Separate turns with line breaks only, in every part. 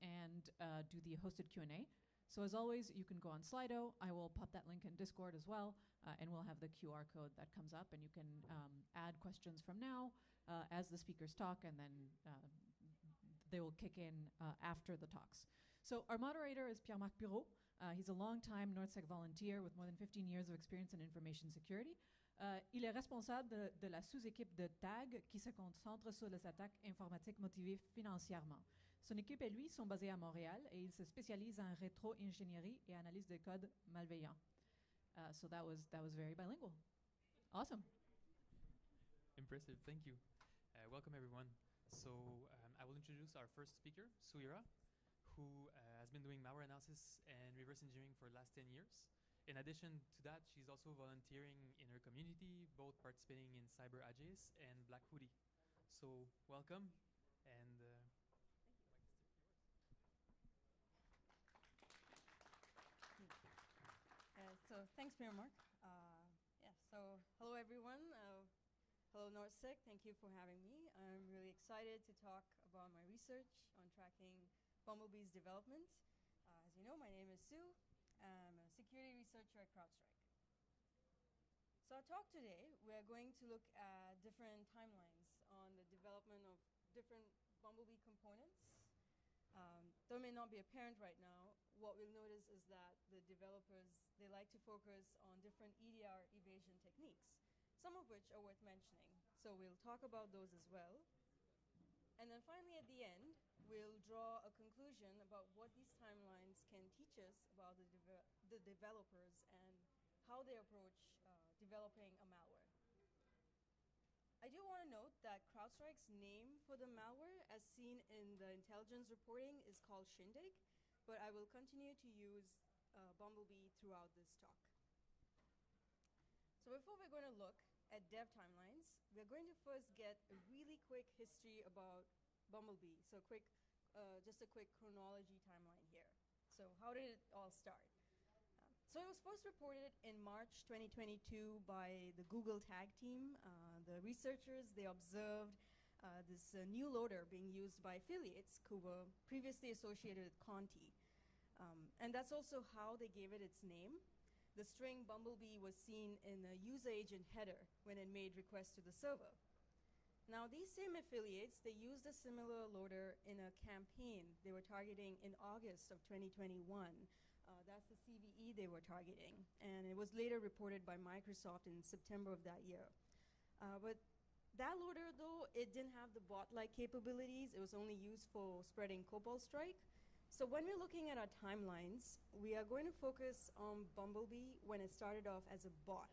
and uh, do the hosted Q&A. So as always, you can go on Slido. I will pop that link in Discord as well, uh, and we'll have the QR code that comes up, and you can um, add questions from now uh, as the speakers talk, and then uh, they will kick in uh, after the talks. So our moderator is Pierre-Marc Bureau. Uh, he's a long-time NorthSec volunteer with more than 15 years of experience in information security. Uh, il est responsable de, de la sous-équipe de TAG qui se concentre sur les attaques informatiques motivées financièrement. Son équipe et lui sont basés à Montréal et il se spécialise en rétro-ingénierie et analyse de code malveillant. Uh, so that was, that was very bilingual. Awesome.
Impressive, thank you. Uh, welcome everyone. So um, I will introduce our first speaker, Suweera, who uh, has been doing malware analysis and reverse engineering for the last 10 years. In addition to that, she's also volunteering in her community, both participating in Cyber Aegis and Black Hoodie. So welcome, and uh,
Uh, thanks, Pierre-Marc. Uh, yeah, so hello everyone. Uh, hello NorthSec, thank you for having me. I'm really excited to talk about my research on tracking Bumblebee's development. Uh, as you know, my name is Sue. I'm a security researcher at CrowdStrike. So our talk today, we're going to look at different timelines on the development of different Bumblebee components um, though it may not be apparent right now, what we'll notice is that the developers, they like to focus on different EDR evasion techniques, some of which are worth mentioning. So we'll talk about those as well. And then finally at the end, we'll draw a conclusion about what these timelines can teach us about the, the developers and how they approach uh, developing a malware. I do want to note that CrowdStrike's name for the malware, as seen in the intelligence reporting, is called Shindig, but I will continue to use uh, Bumblebee throughout this talk. So before we're going to look at dev timelines, we're going to first get a really quick history about Bumblebee. So quick, uh, just a quick chronology timeline here. So how did it all start? So it was first reported in March 2022 by the Google TAG team. Uh, the researchers, they observed uh, this uh, new loader being used by affiliates who were previously associated with Conti. Um, and that's also how they gave it its name. The string Bumblebee was seen in the user agent header when it made requests to the server. Now, these same affiliates, they used a similar loader in a campaign they were targeting in August of 2021 uh, that's the CVE they were targeting. And it was later reported by Microsoft in September of that year. Uh, but that loader, though, it didn't have the bot-like capabilities. It was only used for spreading Cobalt Strike. So when we're looking at our timelines, we are going to focus on Bumblebee when it started off as a bot.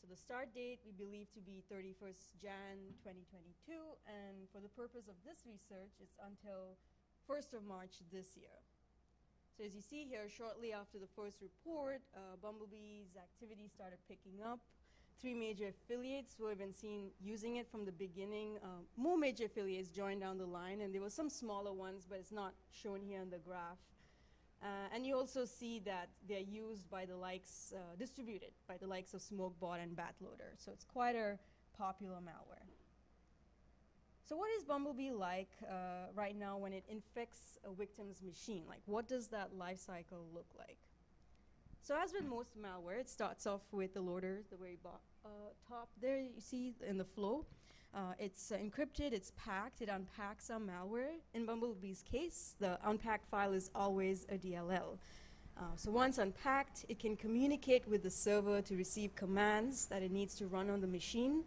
So the start date we believe to be 31st Jan 2022, and for the purpose of this research, it's until 1st of March this year. So as you see here, shortly after the first report, uh, Bumblebee's activity started picking up. Three major affiliates who have been seen using it from the beginning. Uh, more major affiliates joined down the line, and there were some smaller ones, but it's not shown here in the graph. Uh, and you also see that they're used by the likes, uh, distributed by the likes of Smokebot and Batloader. So it's quite a popular malware. So what is Bumblebee like uh, right now when it infects a victim's machine? Like what does that life cycle look like? So as with most malware, it starts off with the loader, the very uh, top there you see in the flow. Uh, it's uh, encrypted, it's packed, it unpacks some malware. In Bumblebee's case, the unpacked file is always a DLL. Uh, so once unpacked, it can communicate with the server to receive commands that it needs to run on the machine.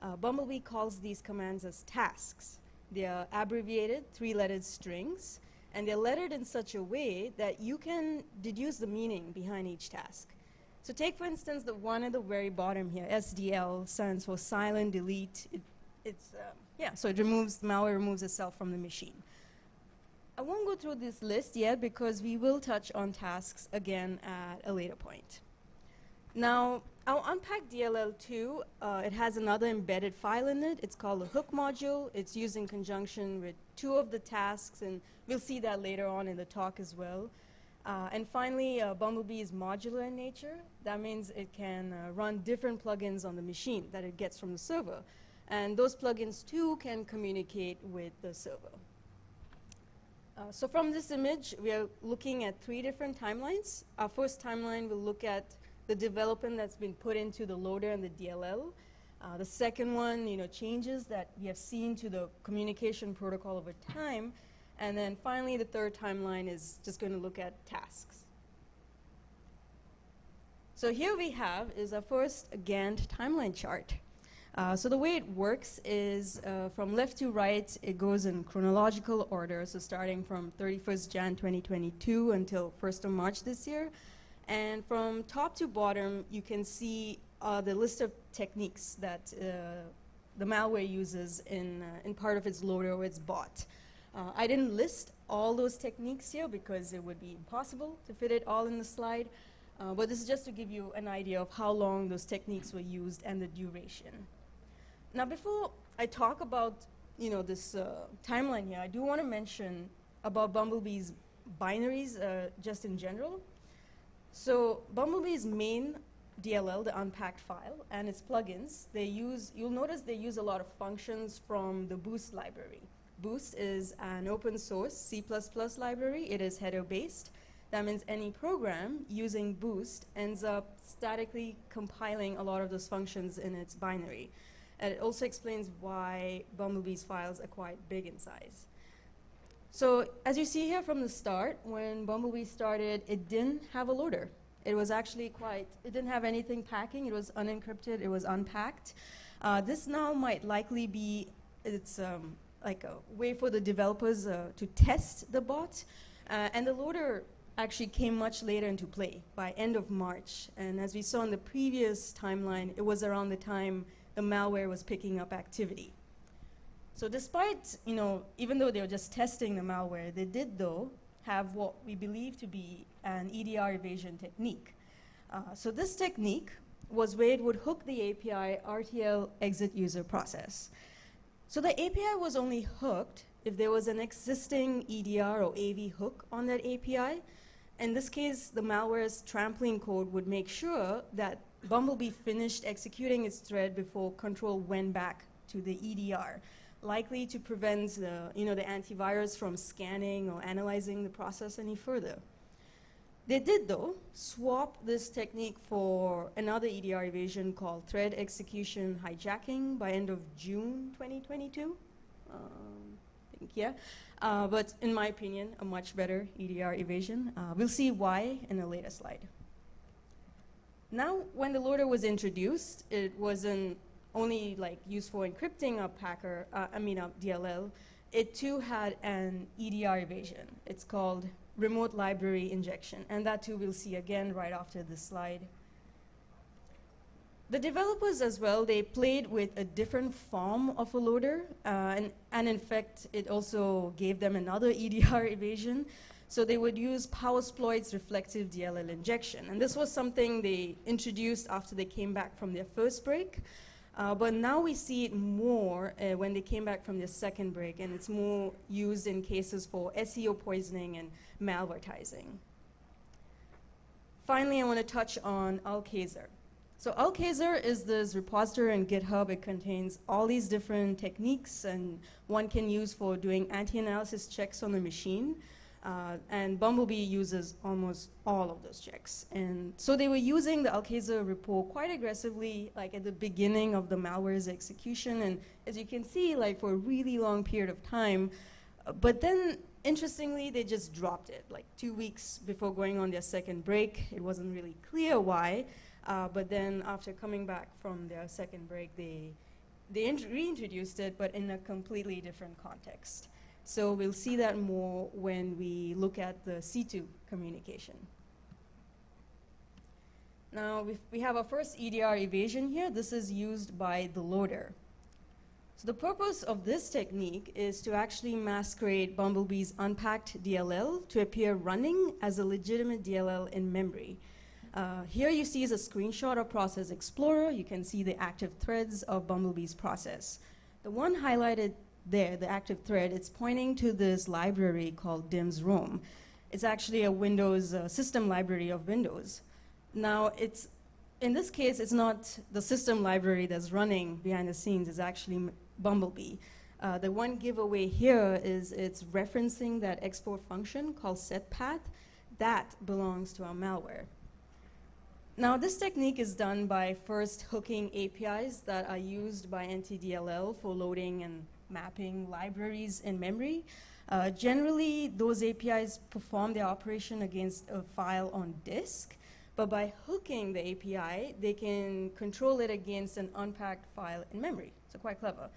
Uh, Bumblebee calls these commands as tasks. They are abbreviated, three-lettered strings, and they're lettered in such a way that you can deduce the meaning behind each task. So take, for instance, the one at the very bottom here, SDL stands for silent delete. It, it's, um, yeah, so it removes, malware removes itself from the machine. I won't go through this list yet because we will touch on tasks again at a later point. Now, I'll unpack DLL2. Uh, it has another embedded file in it. It's called a hook module. It's used in conjunction with two of the tasks, and we'll see that later on in the talk as well. Uh, and finally, uh, Bumblebee is modular in nature. That means it can uh, run different plugins on the machine that it gets from the server. And those plugins, too, can communicate with the server. Uh, so from this image, we are looking at three different timelines. Our first timeline will look at the development that's been put into the loader and the DLL. Uh, the second one, you know, changes that we have seen to the communication protocol over time. And then finally, the third timeline is just going to look at tasks. So here we have is our first Gantt timeline chart. Uh, so the way it works is uh, from left to right, it goes in chronological order. So starting from 31st Jan 2022 until 1st of March this year. And from top to bottom, you can see uh, the list of techniques that uh, the malware uses in, uh, in part of its loader or its bot. Uh, I didn't list all those techniques here because it would be impossible to fit it all in the slide. Uh, but this is just to give you an idea of how long those techniques were used and the duration. Now, before I talk about you know this uh, timeline here, I do want to mention about Bumblebee's binaries uh, just in general. So Bumblebee's main DLL, the unpacked file, and its plugins, they use, you'll notice they use a lot of functions from the Boost library. Boost is an open source C++ library. It is header based. That means any program using Boost ends up statically compiling a lot of those functions in its binary. And it also explains why Bumblebee's files are quite big in size. So as you see here from the start, when Bumblebee started, it didn't have a loader. It was actually quite, it didn't have anything packing. It was unencrypted. It was unpacked. Uh, this now might likely be, it's um, like a way for the developers uh, to test the bot. Uh, and the loader actually came much later into play by end of March. And as we saw in the previous timeline, it was around the time the malware was picking up activity. So despite, you know, even though they were just testing the malware, they did, though, have what we believe to be an EDR evasion technique. Uh, so this technique was where it would hook the API RTL exit user process. So the API was only hooked if there was an existing EDR or AV hook on that API. In this case, the malware's trampling code would make sure that Bumblebee finished executing its thread before control went back to the EDR likely to prevent the, you know, the antivirus from scanning or analyzing the process any further. They did, though, swap this technique for another EDR evasion called thread execution hijacking by end of June 2022. Um, I think, yeah. Uh, but in my opinion, a much better EDR evasion. Uh, we'll see why in a later slide. Now, when the loader was introduced, it wasn't only like used for encrypting a packer, uh, I mean a DLL, it too had an EDR evasion. It's called remote library injection, and that too we'll see again right after this slide. The developers as well, they played with a different form of a loader, uh, and, and in fact, it also gave them another EDR evasion. So they would use Powersploit's reflective DLL injection. And this was something they introduced after they came back from their first break. Uh, but now we see it more uh, when they came back from the second break, and it's more used in cases for SEO poisoning and malvertising. Finally, I want to touch on al-khaser. So al-khaser is this repository in GitHub. It contains all these different techniques, and one can use for doing anti-analysis checks on the machine. Uh, and Bumblebee uses almost all of those checks. And so they were using the al-khaser repo quite aggressively, like at the beginning of the malware's execution. And as you can see, like for a really long period of time. Uh, but then interestingly, they just dropped it like two weeks before going on their second break. It wasn't really clear why, uh, but then after coming back from their second break, they they int- reintroduced it, but in a completely different context. So we'll see that more when we look at the C2 communication. Now we have our first EDR evasion here. This is used by the loader. So the purpose of this technique is to actually masquerade Bumblebee's unpacked DLL to appear running as a legitimate DLL in memory. Uh, here you see is a screenshot of Process Explorer. You can see the active threads of Bumblebee's process. The one highlighted there, the active thread, it's pointing to this library called DIMS ROM. It's actually a Windows uh, system library of Windows. Now, it's in this case, it's not the system library that's running behind the scenes. It's actually Bumblebee. Uh, the one giveaway here is it's referencing that export function called setpath. That belongs to our malware. Now, this technique is done by first hooking APIs that are used by NTDLL for loading and mapping libraries in memory. Uh, generally, those APIs perform their operation against a file on disk, but by hooking the API, they can control it against an unpacked file in memory. So quite clever.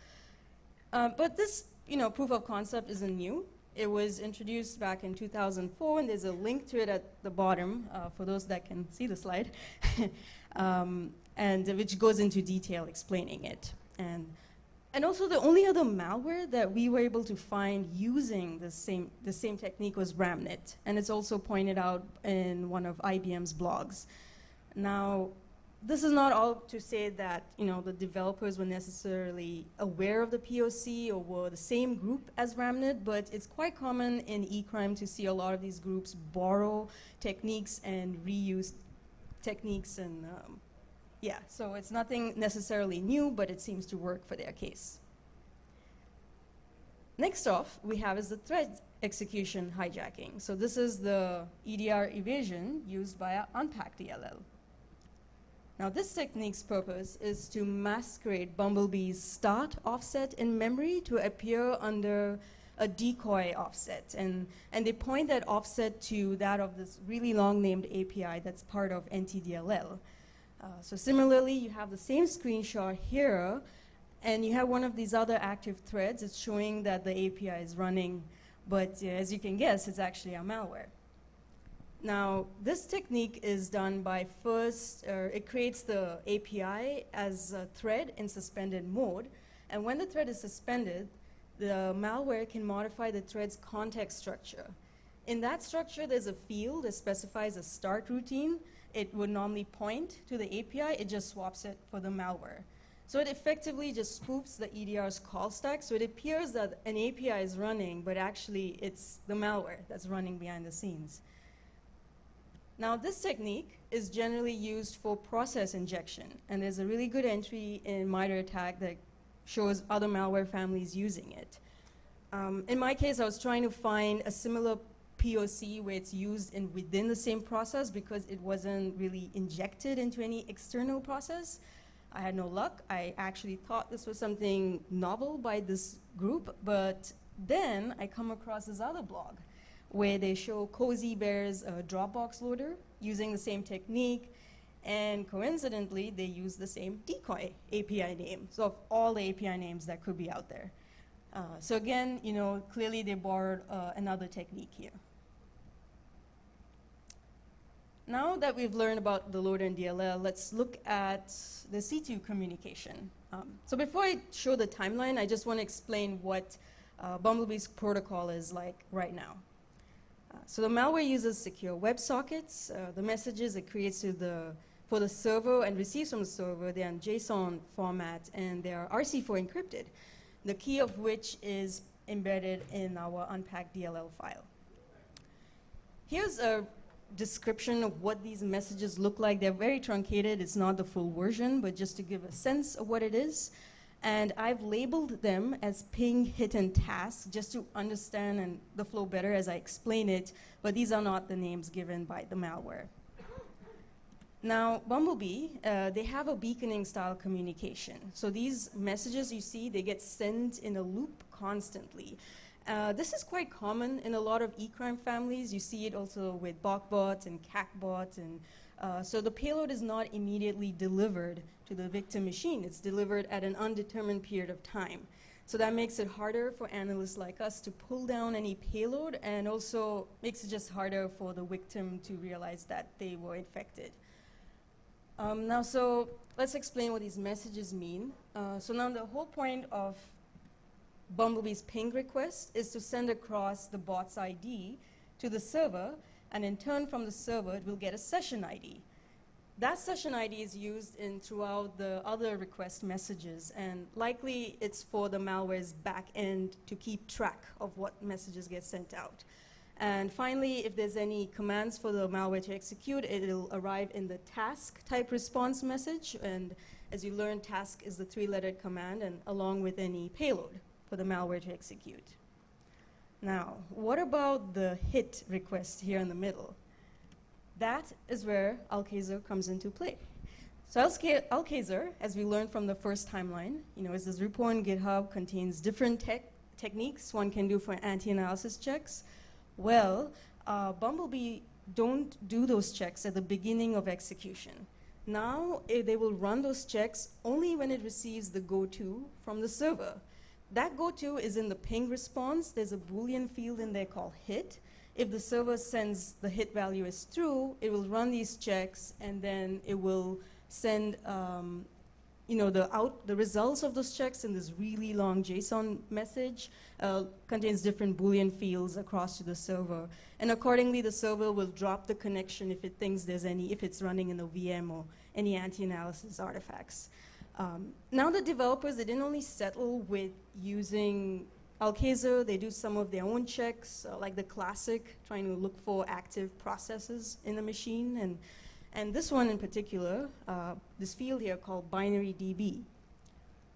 Uh, but this, you know, proof of concept isn't new. It was introduced back in 2004, and there's a link to it at the bottom uh, for those that can see the slide, um, and which goes into detail explaining it. And and also, the only other malware that we were able to find using the same the same technique was Ramnit, and it's also pointed out in one of IBM's blogs. Now, this is not all to say that you know the developers were necessarily aware of the POC or were the same group as Ramnit, but it's quite common in e-crime to see a lot of these groups borrow techniques and reuse techniques and um, yeah, so it's nothing necessarily new, but it seems to work for their case. Next off, we have is the thread execution hijacking. So this is the EDR evasion used by our unpacked DLL. Now this technique's purpose is to masquerade Bumblebee's start offset in memory to appear under a decoy offset. And, and they point that offset to that of this really long named API that's part of NTDLL. Uh, so similarly, you have the same screenshot here, and you have one of these other active threads. It's showing that the API is running, but uh, as you can guess, it's actually a malware. Now, this technique is done by first, uh, it creates the API as a thread in suspended mode, and when the thread is suspended, the malware can modify the thread's context structure. In that structure, there's a field that specifies a start routine, it would normally point to the API, it just swaps it for the malware. So it effectively just spoofs the EDR's call stack, so it appears that an API is running, but actually it's the malware that's running behind the scenes. Now this technique is generally used for process injection, and there's a really good entry in MITRE ATT&CK that shows other malware families using it. Um, in my case, I was trying to find a similar POC where it's used in within the same process because it wasn't really injected into any external process. I had no luck. I actually thought this was something novel by this group, but then I come across this other blog where they show Cozy Bear's uh, Dropbox loader using the same technique, and coincidentally, they use the same decoy API name. So of all the API names that could be out there. Uh, so again, you know, clearly they borrowed uh, another technique here. Now that we've learned about the loader and DLL, let's look at the C2 communication. Um, so before I show the timeline, I just want to explain what uh, Bumblebee's protocol is like right now. Uh, so the malware uses secure WebSockets. Uh, the messages it creates to the, for the server and receives from the server, they're in JSON format and they are RC4 encrypted, the key of which is embedded in our unpacked DLL file. Here's a description of what these messages look like. They're very truncated. It's not the full version, but just to give a sense of what it is. And I've labeled them as ping, hit, and task just to understand and the flow better as I explain it, but these are not the names given by the malware. Now, Bumblebee, uh, they have a beaconing style communication. So these messages you see, they get sent in a loop constantly. Uh, this is quite common in a lot of e-crime families. You see it also with BokBot and QakBot. And, uh, so the payload is not immediately delivered to the victim machine. It's delivered at an undetermined period of time. So that makes it harder for analysts like us to pull down any payload and also makes it just harder for the victim to realize that they were infected. Um, now, so let's explain what these messages mean. Uh, so now the whole point of Bumblebee's ping request is to send across the bot's ID to the server, and in turn from the server, it will get a session ID. That session ID is used in throughout the other request messages, and likely it's for the malware's back end to keep track of what messages get sent out. And finally, if there's any commands for the malware to execute, it'll arrive in the task type response message. And as you learn, task is the three-lettered command, and along with any payload for the malware to execute. Now, what about the hit request here in the middle? That is where al-khaser comes into play. So al-khaser, as we learned from the first timeline, you know, is this repo on GitHub contains different tech techniques one can do for anti-analysis checks. Well, uh, Bumblebee don't do those checks at the beginning of execution. Now, eh, they will run those checks only when it receives the go-to from the server. That go-to is in the ping response. There's a Boolean field in there called hit. If the server sends the hit value is true, it will run these checks and then it will send um, you know, the, out, the results of those checks in this really long JSON message uh, contains different Boolean fields across to the server. And accordingly, the server will drop the connection if it thinks there's any, if it's running in the VM or any anti-analysis artifacts. Um, now the developers, they didn't only settle with using al-khaser, they do some of their own checks, uh, like the classic, trying to look for active processes in the machine. And, and this one in particular, uh, this field here called binary DB.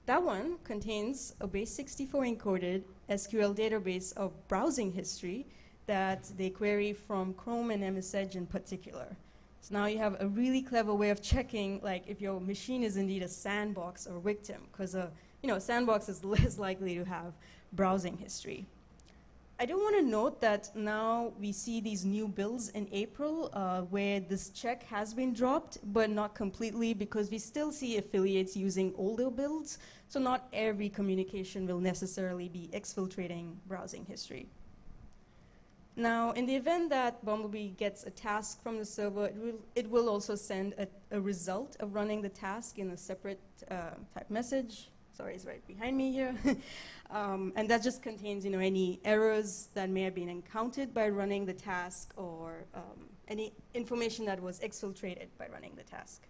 That one contains a base64 encoded SQL database of browsing history that they query from Chrome and MS Edge in particular. So now you have a really clever way of checking like if your machine is indeed a sandbox or victim, because a you know, sandbox is less likely to have browsing history. I do want to note that now we see these new builds in April uh, where this check has been dropped, but not completely because we still see affiliates using older builds. So not every communication will necessarily be exfiltrating browsing history. Now, in the event that Bumblebee gets a task from the server, it will, it will also send a, a result of running the task in a separate uh, type message. Sorry, it's right behind me here. um, and that just contains, you know, any errors that may have been encountered by running the task or um, any information that was exfiltrated by running the task.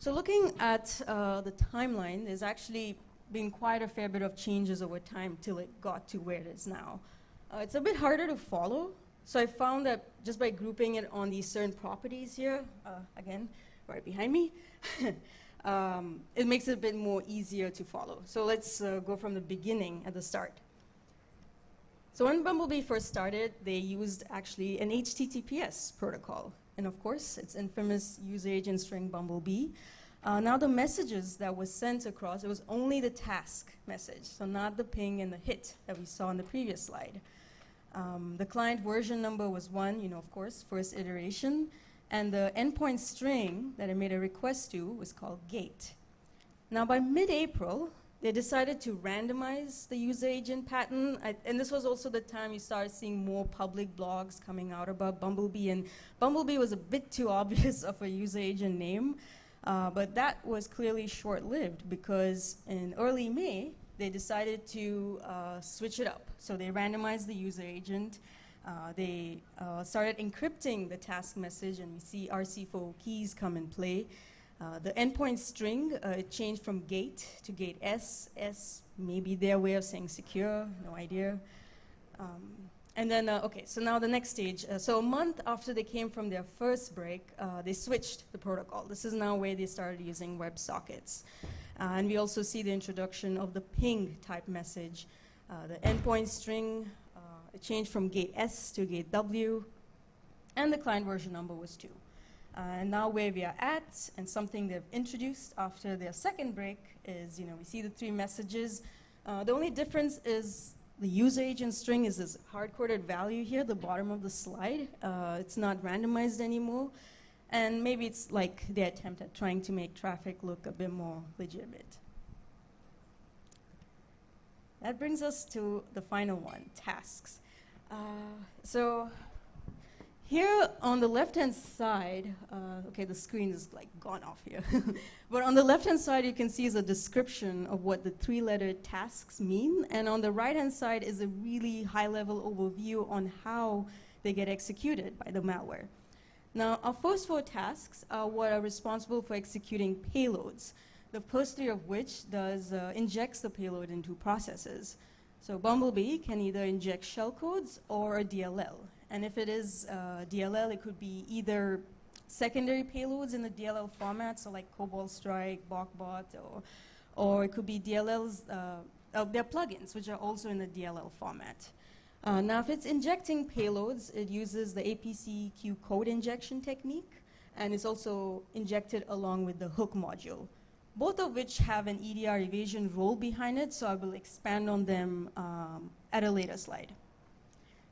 So looking at uh, the timeline, there's actually been quite a fair bit of changes over time till it got to where it is now. Uh, it's a bit harder to follow, so I found that just by grouping it on these certain properties here, uh, again, right behind me, um, it makes it a bit more easier to follow. So let's uh, go from the beginning at the start. So when Bumblebee first started, they used actually an HTTPS protocol. And of course, it's infamous user agent string Bumblebee. Uh, now the messages that was sent across, it was only the task message, so not the ping and the hit that we saw in the previous slide. Um, the client version number was one, you know, of course, first iteration, and the endpoint string that I made a request to was called gate. Now by mid-April, they decided to randomize the user agent pattern, I, and this was also the time you started seeing more public blogs coming out about Bumblebee, and Bumblebee was a bit too obvious of a user agent name, uh, but that was clearly short-lived because in early May, they decided to uh, switch it up. So they randomized the user agent. Uh, they uh, started encrypting the task message, and we see RC4 keys come in play. Uh, the endpoint string, uh, it changed from gate to gate S. S, maybe their way of saying secure, no idea. Um, and then, uh, okay, so now the next stage. Uh, so a month after they came from their first break, uh, they switched the protocol. This is now where they started using WebSockets. Uh, and we also see the introduction of the ping type message. Uh, the endpoint string, uh, it changed from gate S to gate W, and the client version number was 2. and now where we are at, and something they've introduced after their second break is, you know, we see the three messages, Uh, the only difference is the user agent string is this hard-coded value here, the bottom of the slide. Uh, it's not randomized anymore. And maybe it's like the attempt at trying to make traffic look a bit more legitimate. That brings us to the final one, tasks. Uh, so here on the left-hand side, uh, okay, the screen is like gone off here. but on the left-hand side, you can see is a description of what the three-letter tasks mean. And on the right-hand side is a really high-level overview on how they get executed by the malware. Now, our first four tasks are what are responsible for executing payloads the first three of which does uh, injects the payload into processes. So Bumblebee can either inject shellcodes or a DLL. And if it is uh, DLL, it could be either secondary payloads in the DLL format, so like Cobalt Strike, BokBot, or, or it could be DLLs, uh, oh, they're plugins, which are also in the DLL format. Uh, now, if it's injecting payloads, it uses the APCQ code injection technique, and it's also injected along with the hook module both of which have an EDR evasion role behind it, so I will expand on them um, at a later slide.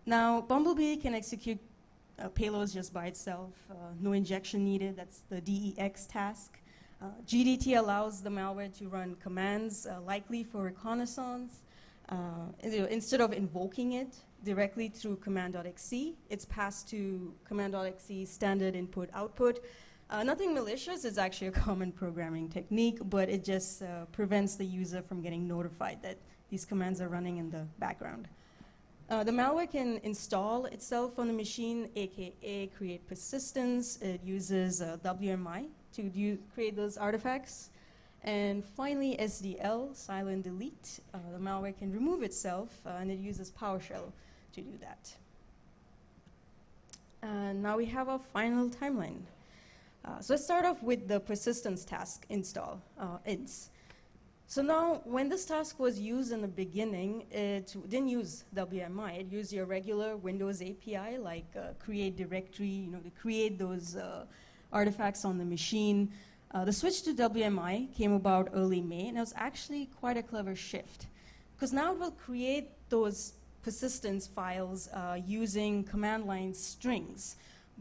Now, Bumblebee can execute uh, payloads just by itself, uh, no injection needed, that's the DEX task. Uh, GDT allows the malware to run commands uh, likely for reconnaissance. Uh, instead of invoking it directly through command.exe, it's passed to command.exe standard input output, uh, nothing malicious, it's actually a common programming technique, but it just prevents the user from getting notified that these commands are running in the background. Uh, the malware can install itself on the machine, aka create persistence. It uses uh, WMI to create those artifacts. And finally, SDL, silent delete. Uh, the malware can remove itself, uh, and it uses PowerShell to do that. And now we have our final timeline. Uh, so let's start off with the persistence task install, uh, ints. So now, when this task was used in the beginning, it didn't use WMI. It used your regular Windows API, like uh, create directory, you know, to create those uh, artifacts on the machine. Uh, the switch to WMI came about early May, and it was actually quite a clever shift. Because now it will create those persistence files uh, using command line strings.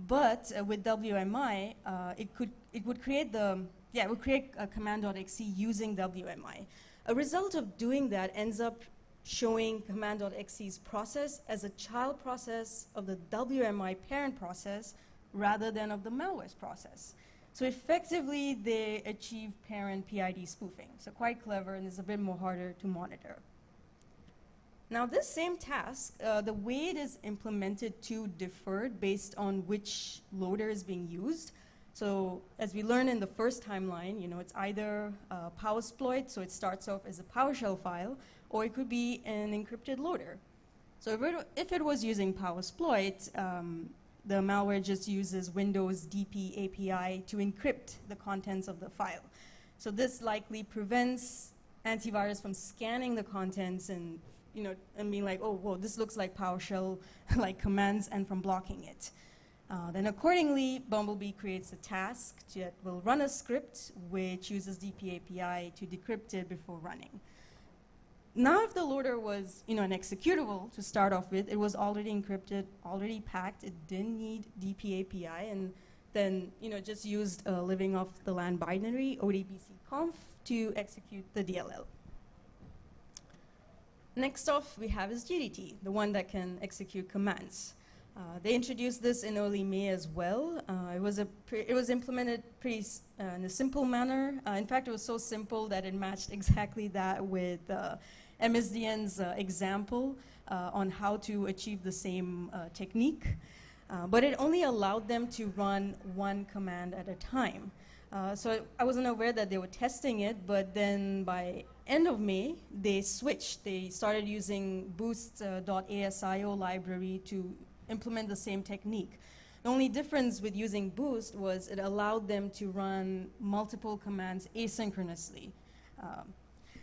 But uh, with WMI, uh, it could it would create the yeah would create a command.exe using WMI. A result of doing that ends up showing command.exe's process as a child process of the WMI parent process rather than of the malware's process. So effectively, they achieve parent PID spoofing. So quite clever and it's a bit more harder to monitor. Now this same task, uh, the way it is implemented to differed based on which loader is being used. So as we learn in the first timeline, you know, it's either uh, PowerSploit, so it starts off as a PowerShell file, or it could be an encrypted loader. So if it, if it was using PowerSploit, um, the malware just uses Windows DP API to encrypt the contents of the file. So this likely prevents antivirus from scanning the contents and you know, and being like, oh, whoa, this looks like PowerShell like commands and from blocking it. Uh, then accordingly, Bumblebee creates a task that will run a script which uses DP API to decrypt it before running. Now if the loader was you know, an executable to start off with, it was already encrypted, already packed, it didn't need DP API, and then you know, just used a living off the land binary, ODBC conf, to execute the DLL. Next off, we have is GDT, the one that can execute commands. Uh, they introduced this in early May as well. Uh, it, was a it was implemented pretty uh, in a simple manner. Uh, in fact, it was so simple that it matched exactly that with uh, MSDN's example on how to achieve the same technique. but it only allowed them to run one command at a time. so I wasn't aware that they were testing it, but then by end of May, they switched. They started using boost.asio library to implement the same technique. The only difference with using Boost was it allowed them to run multiple commands asynchronously. Um,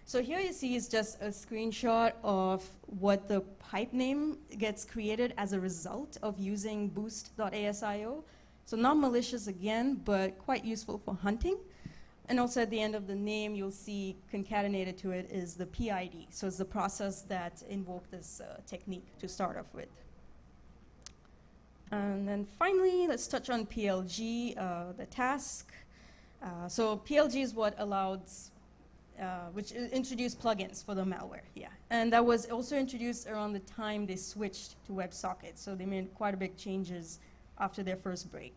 so here you see is just a screenshot of what the pipe name gets created as a result of using boost.asio. So not malicious again, but quite useful for hunting. And also at the end of the name, you'll see concatenated to it is the PID. So it's the process that invoked this uh, technique to start off with. And then finally, let's touch on PLG, uh, the task. Uh, so PLG is what allowed, uh, which introduced plugins for the malware, yeah. And that was also introduced around the time they switched to WebSocket. So they made quite a big changes after their first break.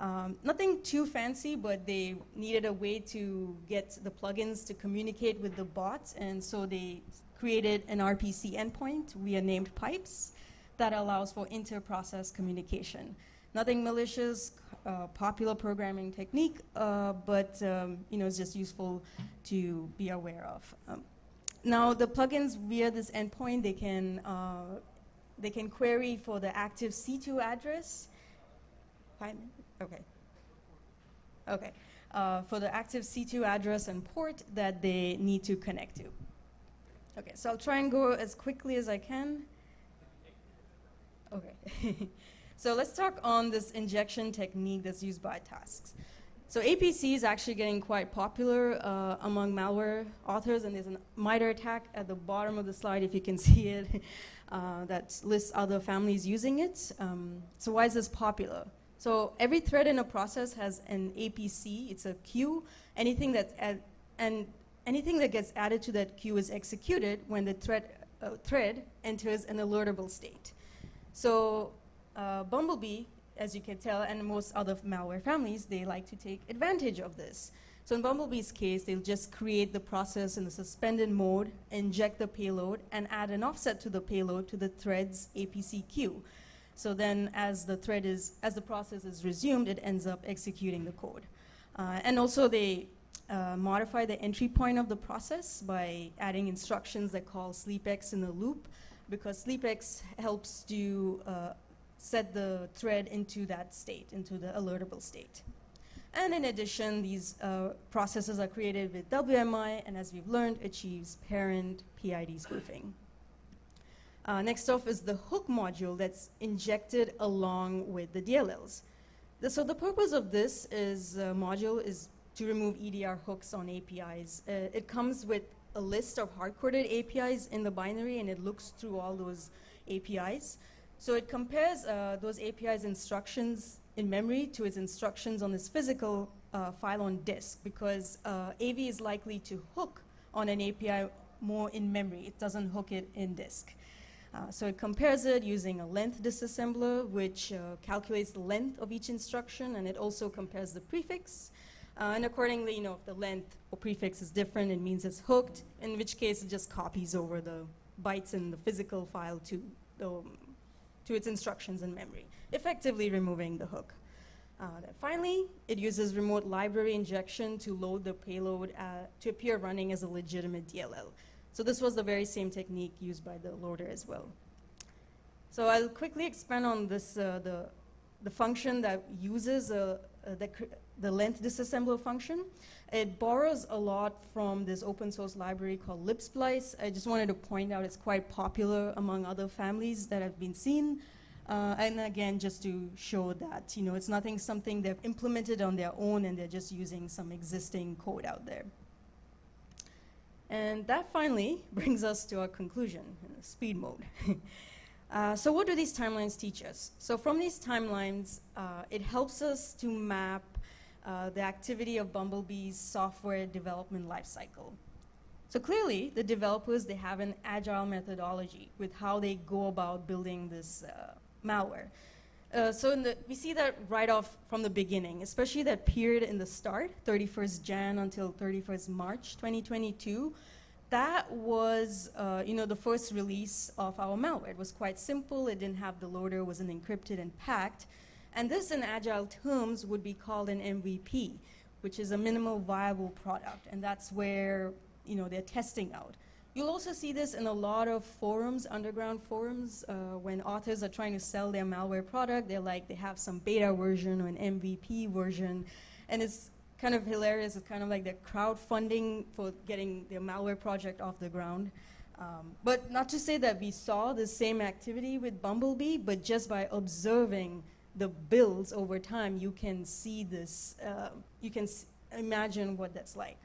Um, nothing too fancy, but they needed a way to get the plugins to communicate with the bots, and so they created an RPC endpoint we are named Pipes that allows for inter-process communication. Nothing malicious, uh, popular programming technique, uh, but um, you know it's just useful to be aware of. Um, now the plugins via this endpoint they can uh, they can query for the active C2 address. Five minutes? Okay. Okay. Uh, for the active C2 address and port that they need to connect to. Okay, so I'll try and go as quickly as I can. Okay. so let's talk on this injection technique that's used by tasks. So APC is actually getting quite popular uh, among malware authors, and there's a MITRE ATT&CK at the bottom of the slide if you can see it uh, that lists other families using it. Um, so why is this popular? So every thread in a process has an APC. It's a queue. Anything that's and anything that gets added to that queue is executed when the thread uh, thread enters an alertable state. So uh, Bumblebee, as you can tell, and most other malware families, they like to take advantage of this. So in Bumblebee's case, they'll just create the process in the suspended mode, inject the payload, and add an offset to the payload to the thread's APC queue. So then as the thread is, as the process is resumed, it ends up executing the code. Uh, and also they uh, modify the entry point of the process by adding instructions that call SleepEx in the loop because SleepEx helps to uh, set the thread into that state, into the alertable state. And in addition, these uh, processes are created with WMI, and as we've learned, achieves parent PID spoofing. Uh, next off is the hook module that's injected along with the DLLs. The, so the purpose of this is uh, module is to remove EDR hooks on APIs. Uh, it comes with a list of hard-coded APIs in the binary, and it looks through all those APIs. So it compares uh, those APIs instructions in memory to its instructions on this physical uh, file on disk because uh, AV is likely to hook on an API more in memory. It doesn't hook it in disk. Uh, so it compares it using a length disassembler, which uh, calculates the length of each instruction, and it also compares the prefix. Uh, and accordingly, you know, if the length or prefix is different, it means it's hooked, in which case it just copies over the bytes in the physical file to, the, to its instructions in memory, effectively removing the hook. Uh, finally, it uses remote library injection to load the payload uh, to appear running as a legitimate DLL. So this was the very same technique used by the loader as well. So I'll quickly expand on this, uh, the, the function that uses uh, uh, the, length disassembler function. It borrows a lot from this open source library called libsplice. I just wanted to point out it's quite popular among other families that have been seen. Uh, and again, just to show that, you know, it's nothing something they've implemented on their own and they're just using some existing code out there. And that finally brings us to our conclusion speed mode. uh, so what do these timelines teach us? So from these timelines, uh, it helps us to map uh, the activity of Bumblebee's software development lifecycle. So clearly, the developers, they have an agile methodology with how they go about building this uh, malware. Uh, so the, we see that right off from the beginning, especially that period in the start, 31st Jan until 31st March 2022. That was, uh, you know, the first release of our malware. It was quite simple. It didn't have the loader, it wasn't encrypted and packed. And this, in agile terms, would be called an MVP, which is a minimal viable product. And that's where, you know, they're testing out. You'll also see this in a lot of forums, underground forums, uh, when authors are trying to sell their malware product. They're like, they have some beta version or an MVP version. And it's kind of hilarious. It's kind of like they're crowdfunding for getting their malware project off the ground. Um, but not to say that we saw the same activity with Bumblebee, but just by observing the builds over time, you can see this, uh, you can imagine what that's like.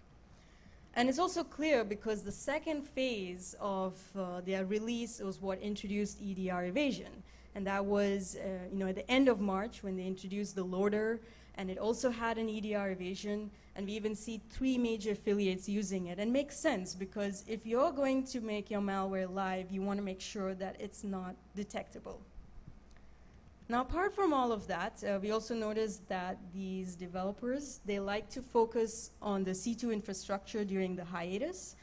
And it's also clear because the second phase of uh, their release was what introduced EDR evasion. And that was, uh, you know, at the end of March when they introduced the loader, and it also had an EDR evasion, and we even see three major affiliates using it. And makes sense because if you're going to make your malware live, you want to make sure that it's not detectable. Now, apart from all of that, uh, we also noticed that these developers, they like to focus on the C2 infrastructure during the hiatus.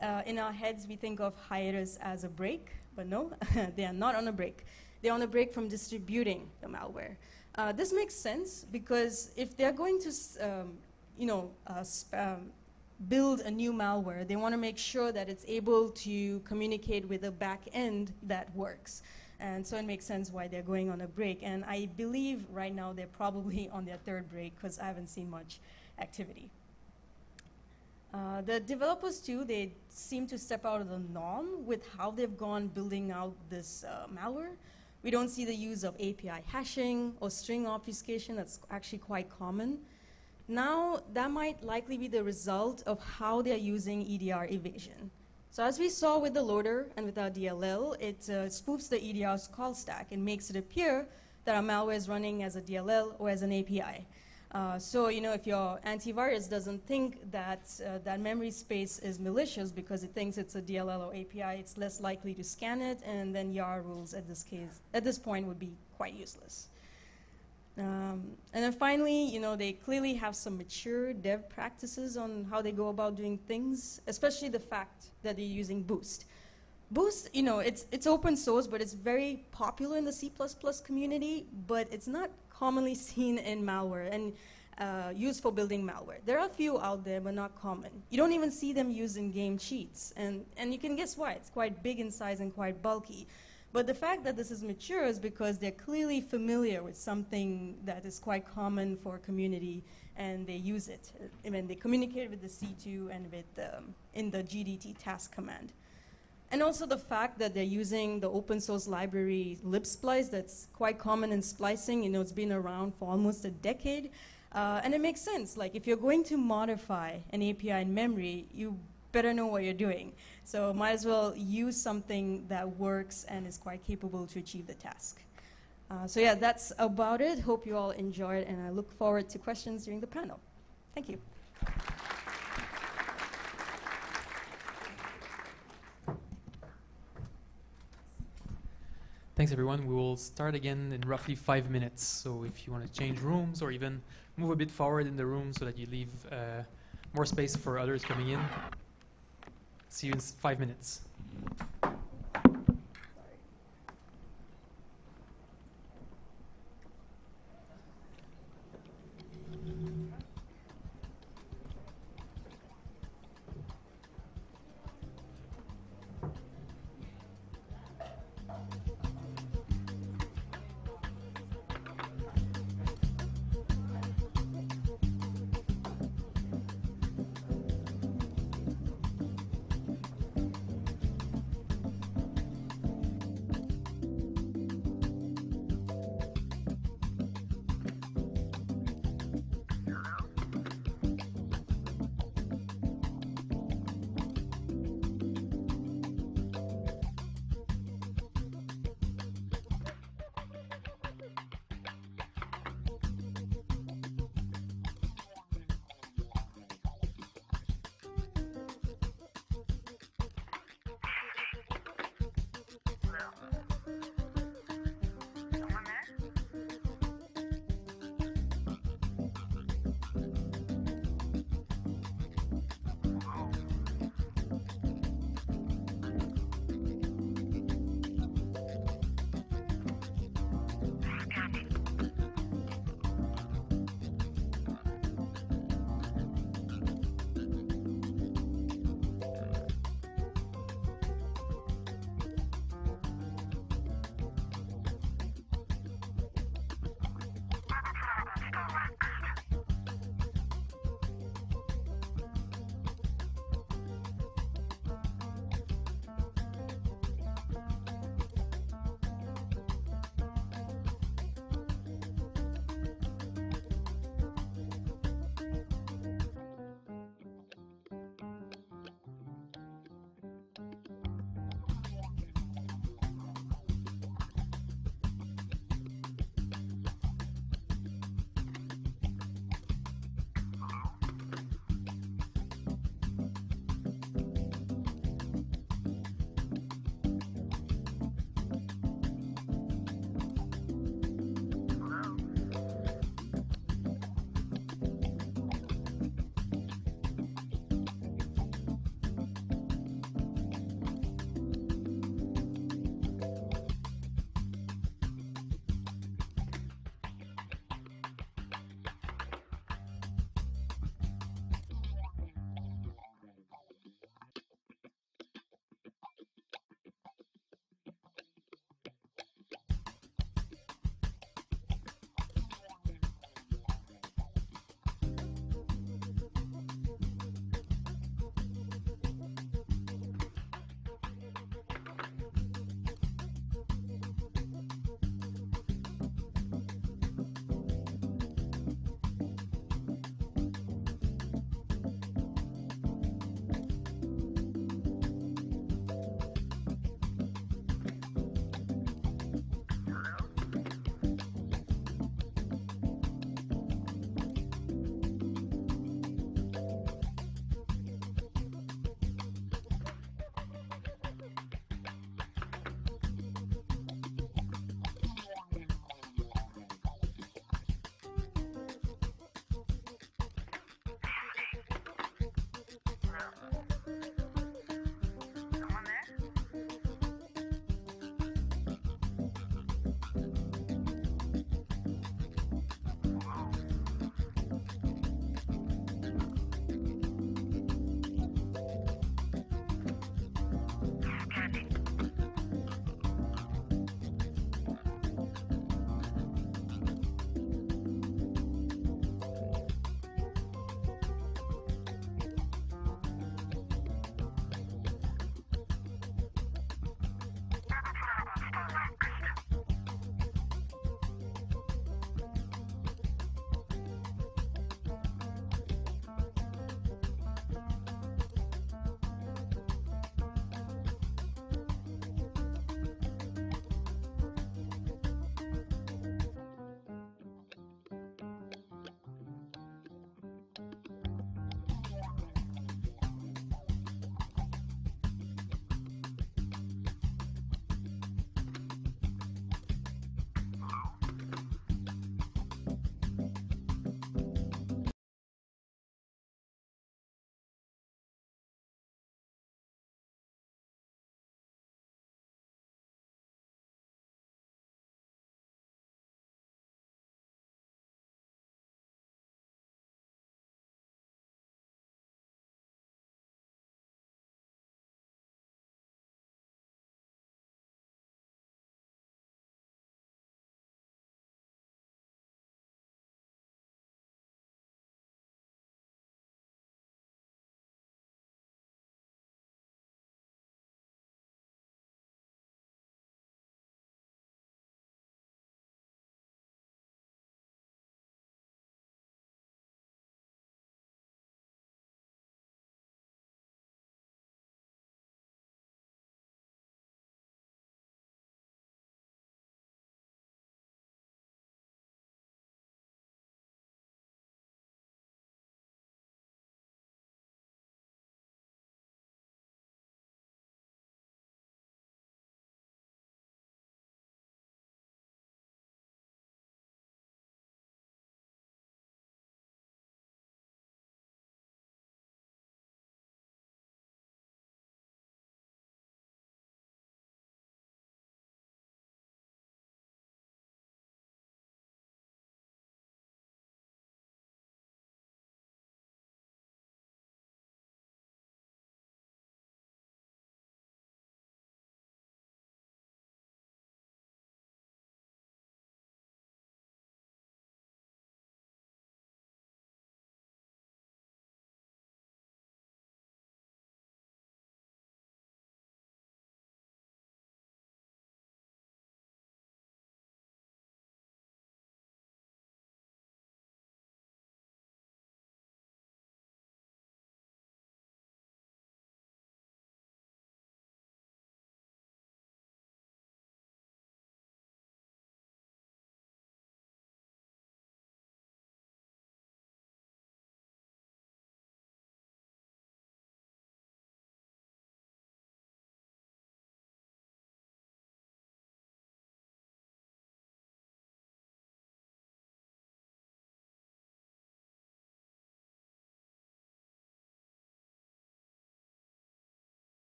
Uh, in our heads, we think of hiatus as a break, but no, they are not on a break. They're on a break from distributing the malware. Uh, this makes sense because if they're going to, um, you know, uh, um, build a new malware, they want to make sure that it's able to communicate with a back end that works. And so it makes sense why they're going on a break. And I believe right now they're probably on their third break because I haven't seen much activity. Uh, the developers too, they seem to step out of the norm with how they've gone building out this uh, malware. We don't see the use of API hashing or string obfuscation, that's actually quite common. Now, that might likely be the result of how they're using EDR evasion. So as we saw with the loader and with our DLL, it uh, spoofs the EDR's call stack and makes it appear that our malware is running as a DLL or as an API. Uh, so, you know, if your antivirus doesn't think that uh, that memory space is malicious because it thinks it's a DLL or API, it's less likely to scan it, and then YARA rules at this case, at this point would be quite useless. Um, and then finally, you know, they clearly have some mature dev practices on how they go about doing things, especially the fact that they're using Boost. Boost, you know, it's, it's open source, but it's very popular in the C++ community, but it's not commonly seen in malware and uh, used for building malware. There are a few out there, but not common. You don't even see them used in game cheats, and, and you can guess why. It's quite big in size and quite bulky. But the fact that this is mature is because they're clearly familiar with something that is quite common for a community and they use it. I mean, they communicate with the C2 and with um, in the GDT task command. And also the fact that they're using the open source library libsplice that's quite common in splicing. You know, it's been around for almost a decade. Uh, and it makes sense. Like, if you're going to modify an API in memory, you better know what you're doing. So might as well use something that works and is quite capable to achieve the task. Uh, so yeah, that's about it. Hope you all enjoyed, and I look forward to questions during the panel. Thank you.
Thanks, everyone. We will start again in roughly five minutes. So if you want to change rooms or even move a bit forward in the room so that you leave uh, more space for others coming in. See you in five minutes.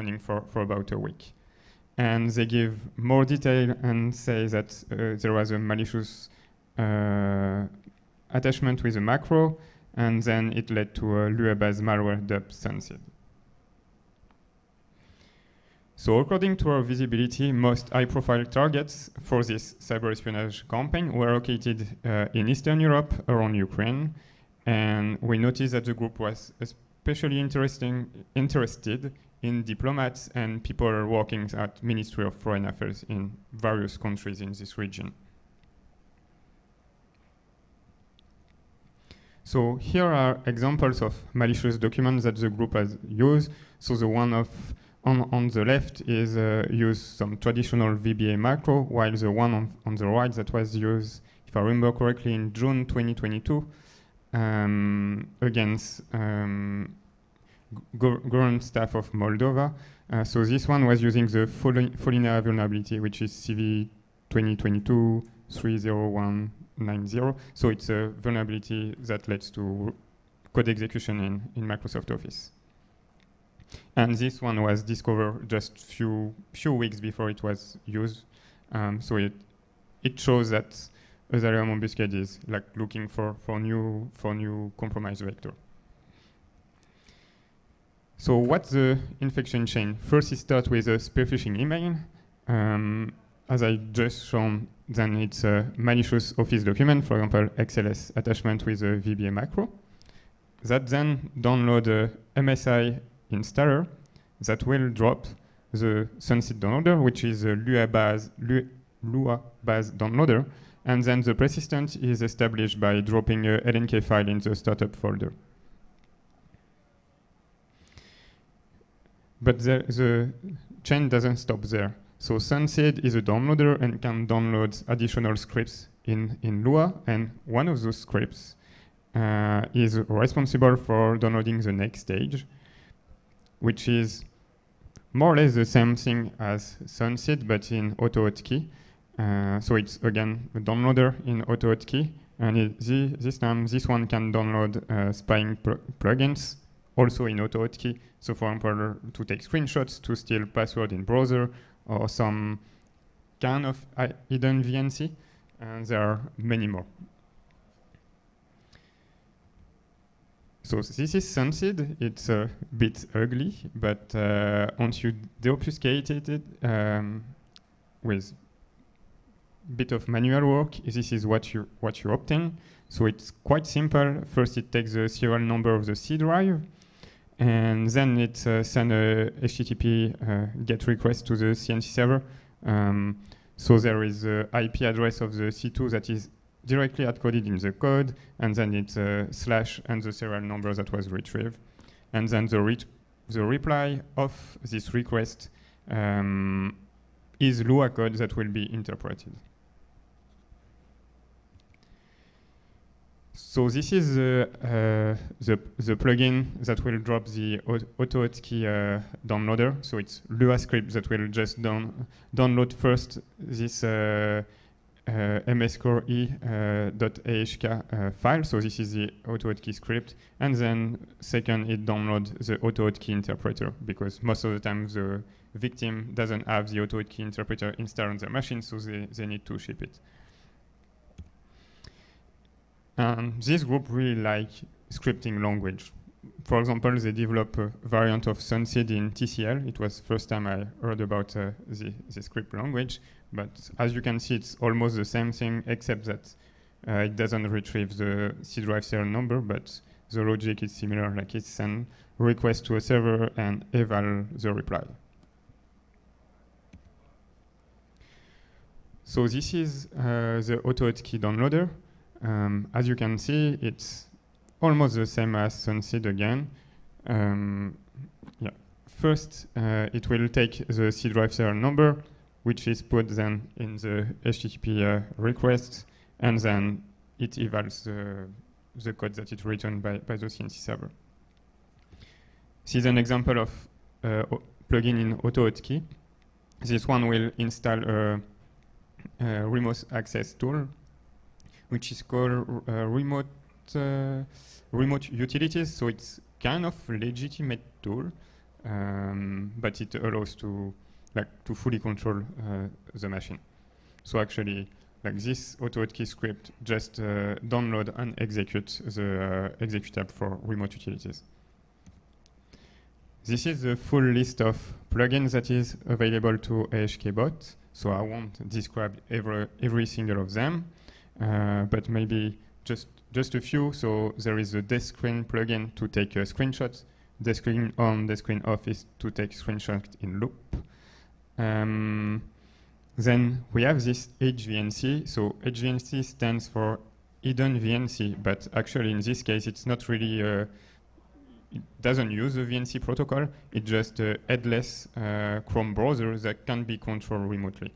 Running for, for about a week. And they give more detail and say that uh, there was a malicious uh, attachment with a macro, and then it led to a Lua-based malware dubbed Sunseed. So according to our visibility, most high-profile targets for this cyber espionage campaign were located uh, in Eastern Europe, around Ukraine, and we noticed that the group was especially interesting, interested in diplomats and people working at Ministry of Foreign Affairs in various countries in this region. So here are examples of malicious documents that the group has used. So the one of on, on the left is uh, use some traditional VBA macro, while the one on, on the right that was used, if I remember correctly, in June 2022 um, against um, government staff of Moldova. Uh, so this one was using the Follina vulnerability, which is CV 2022 30190. So it's a vulnerability that leads to code execution in, in Microsoft Office. And this one was discovered just few few weeks before it was used. Um, so it it shows that Asylum Ambuscade is like looking for, for new for new compromise vector. So what's the infection chain? First it starts with a spear phishing email. Um, as I just shown, then it's a malicious office document, for example, XLS attachment with a VBA macro. That then download a MSI installer that will drop the Sunseed downloader, which is a Lua-based Lua downloader, and then the persistent is established by dropping a LNK file in the startup folder. But the, the chain doesn't stop there. So Sunseed is a downloader and can download additional scripts in, in Lua, and one of those scripts uh, is responsible for downloading the next stage, which is more or less the same thing as Sunseed, but in AutoHotkey. Uh, so it's again a downloader in AutoHotkey, and it, the, this time this one can download uh, spying pl plugins also in AutoHotkey. So for example, to take screenshots, to steal password in browser, or some kind of hidden VNC, and there are many more. So this is Sunseed. It's a bit ugly, but uh, once you deobfuscate it um, with a bit of manual work, this is what you what you obtain. So it's quite simple. First, it takes the serial number of the C drive, and then it uh, sends a HTTP uh, GET request to the CNC server. Um, so there is the IP address of the C2 that is directly coded in the code, and then it's a slash and the serial number that was retrieved. And then the, re the reply of this request um, is Lua code that will be interpreted. So this is the, uh, the, the, plugin that will drop the AutoHotkey uh, downloader. So it's Lua script that will just down, download first this uh, uh, mscore.ahk uh, file. So this is the AutoHotkey script. And then second, it downloads the AutoHotkey interpreter because most of the time the victim doesn't have the AutoHotkey interpreter installed on their machine, so they, they need to ship it. And this group really like scripting language. For example, they develop a variant of Sunseed in TCL. It was first time I heard about uh, the, the script language. But as you can see, it's almost the same thing, except that uh, it doesn't retrieve the C drive serial number, but the logic is similar, like it send request to a server and eval the reply. So this is uh, the AutoHotkey downloader. Um, as you can see, it's almost the same as Sunseed again. Um, yeah. First, uh, it will take the C drive serial number, which is put then in the HTTP uh, request, and then it evals the, the code that is written by, by the CNC server. This is an example of uh, plugin in AutoHotkey. This one will install a, a, remote access tool, which is called uh, remote uh, remote utilities. So it's kind of legitimate tool um, but it allows to like to fully control uh, the machine. So actually, like this AutoHotkey script just uh, download and execute the uh, executable for remote utilities. This is the full list of plugins that is available to AHKBot. So I won't describe every, every single of them, uh, but maybe just, just a few. So there is the desk screen plugin to take a screenshot, desk screen on, desk screen off is to take screenshot in loop. Um, then we have this HVNC. So HVNC stands for hidden VNC, but actually in this case it's not really uh, it doesn't use the VNC protocol. It's just a headless uh, Chrome browser that can be controlled remotely.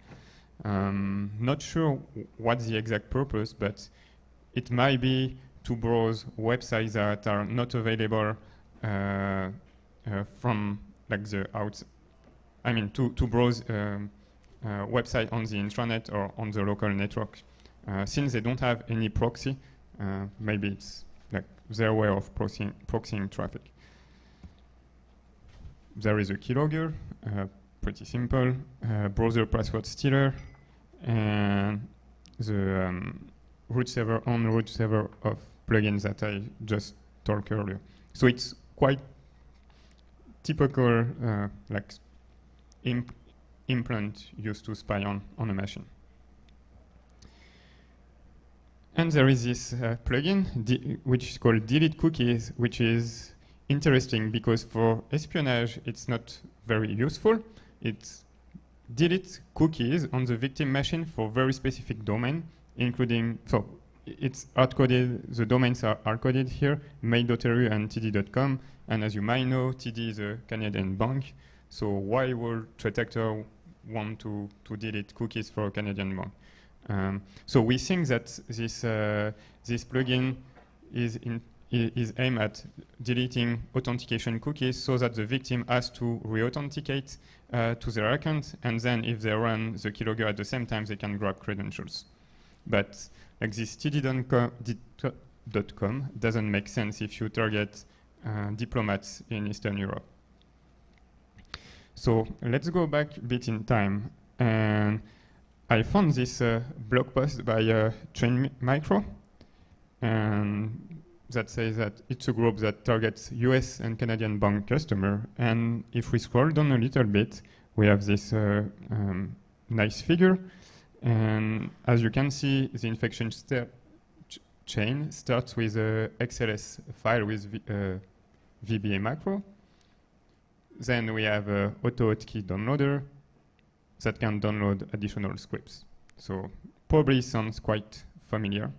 Um, not sure what's the exact purpose, but it might be to browse websites that are not available uh, uh, from like the out. I mean, to to browse um, uh, website on the intranet or on the local network. Uh, since they don't have any proxy, uh, maybe it's like their way of proxying, proxying traffic. There is a keylogger, uh, pretty simple, uh, browser password stealer, and the um, root server on root server of plugins that I just talked earlier. So it's quite typical, uh, like imp implant used to spy on on a machine. And there is this uh, plugin which is called delete cookies, which is interesting because for espionage, it's not very useful. It deletes cookies on the victim machine for very specific domain, including, so it's hard-coded, the domains are hard-coded here, mail.ru and td.com, and as you might know, TD is a Canadian bank, so why would threat want to, to delete cookies for a Canadian bank? Um, so we think that this uh, this plugin is in, is aimed at deleting authentication cookies so that the victim has to re-authenticate uh, to their account, and then if they run the keylogger at the same time, they can grab credentials. But like this td.com doesn't make sense if you target uh, diplomats in Eastern Europe. So let's go back a bit in time and I found this uh, blog post by uh, Trend Micro, and that says that it's a group that targets US and Canadian bank customer. And if we scroll down a little bit, we have this uh, um, nice figure. And as you can see, the infection ch chain starts with a XLS file with v uh, VBA macro. Then we have a AutoHotkey downloader that can download additional scripts. So probably sounds quite familiar.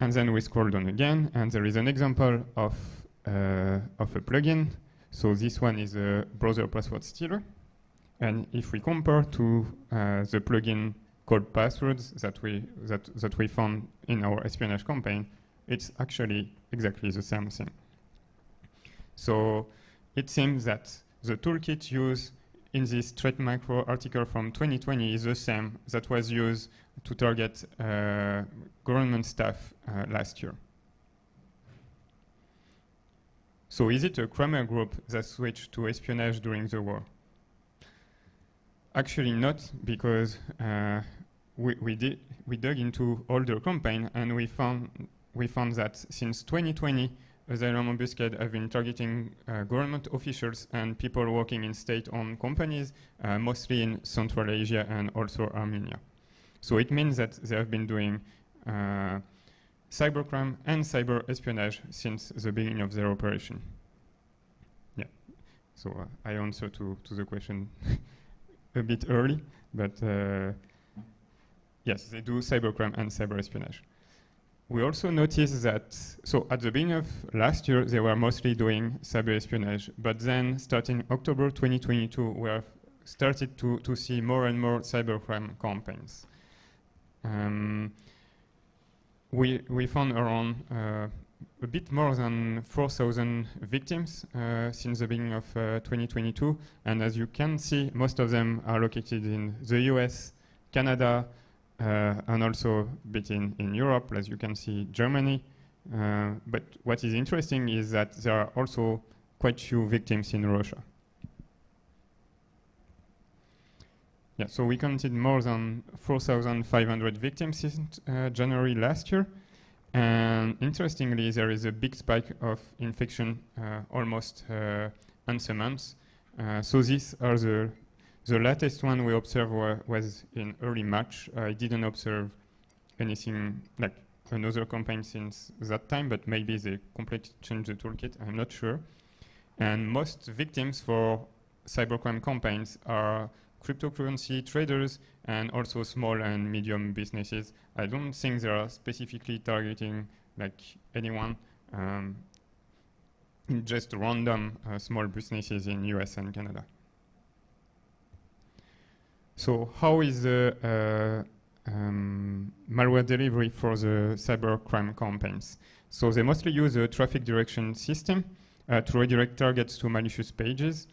And then we scroll down again, and there is an example of, uh, of a plugin. So this one is a browser password stealer. And if we compare to uh, the plugin called passwords that we, that, that we found in our espionage campaign, it's actually exactly the same thing. So it seems that the toolkit used in this Trend Micro article from 2020 is the same that was used to target uh, government staff uh, last year. So is it a crimeware group that switched to espionage during the war? Actually not, because uh, we, we, we dug into older campaign and we found, we found that since 2020, Asylum Ambuscade have been targeting uh, government officials and people working in state-owned companies, uh, mostly in Central Asia and also Armenia. So it means that they have been doing uh, cybercrime and cyber espionage since the beginning of their operation. Yeah, so uh, I answer to, to the question a bit early, but uh, yes, they do cybercrime and cyber espionage we also noticed that, so at the beginning of last year, they were mostly doing cyber espionage, but then starting October 2022, we have started to, to see more and more cybercrime campaigns. Um, we, we found around uh, a bit more than 4,000 victims uh, since the beginning of uh, 2022, and as you can see, most of them are located in the US, Canada, uh, and also a bit in, in Europe, as you can see, Germany. Uh, but what is interesting is that there are also quite few victims in Russia. Yeah, so we counted more than 4,500 victims since uh, January last year. And interestingly, there is a big spike of infection uh, almost uh, once a month. Uh, so these are the the latest one we observed wa was in early March. I didn't observe anything like another campaign since that time, but maybe they completely changed the toolkit. I'm not sure. And most victims for cybercrime campaigns are cryptocurrency traders and also small and medium businesses. I don't think they are specifically targeting like anyone, um, just random uh, small businesses in US and Canada. So how is the uh, um, malware delivery for the cybercrime campaigns? So they mostly use a traffic direction system uh, to redirect targets to malicious pages.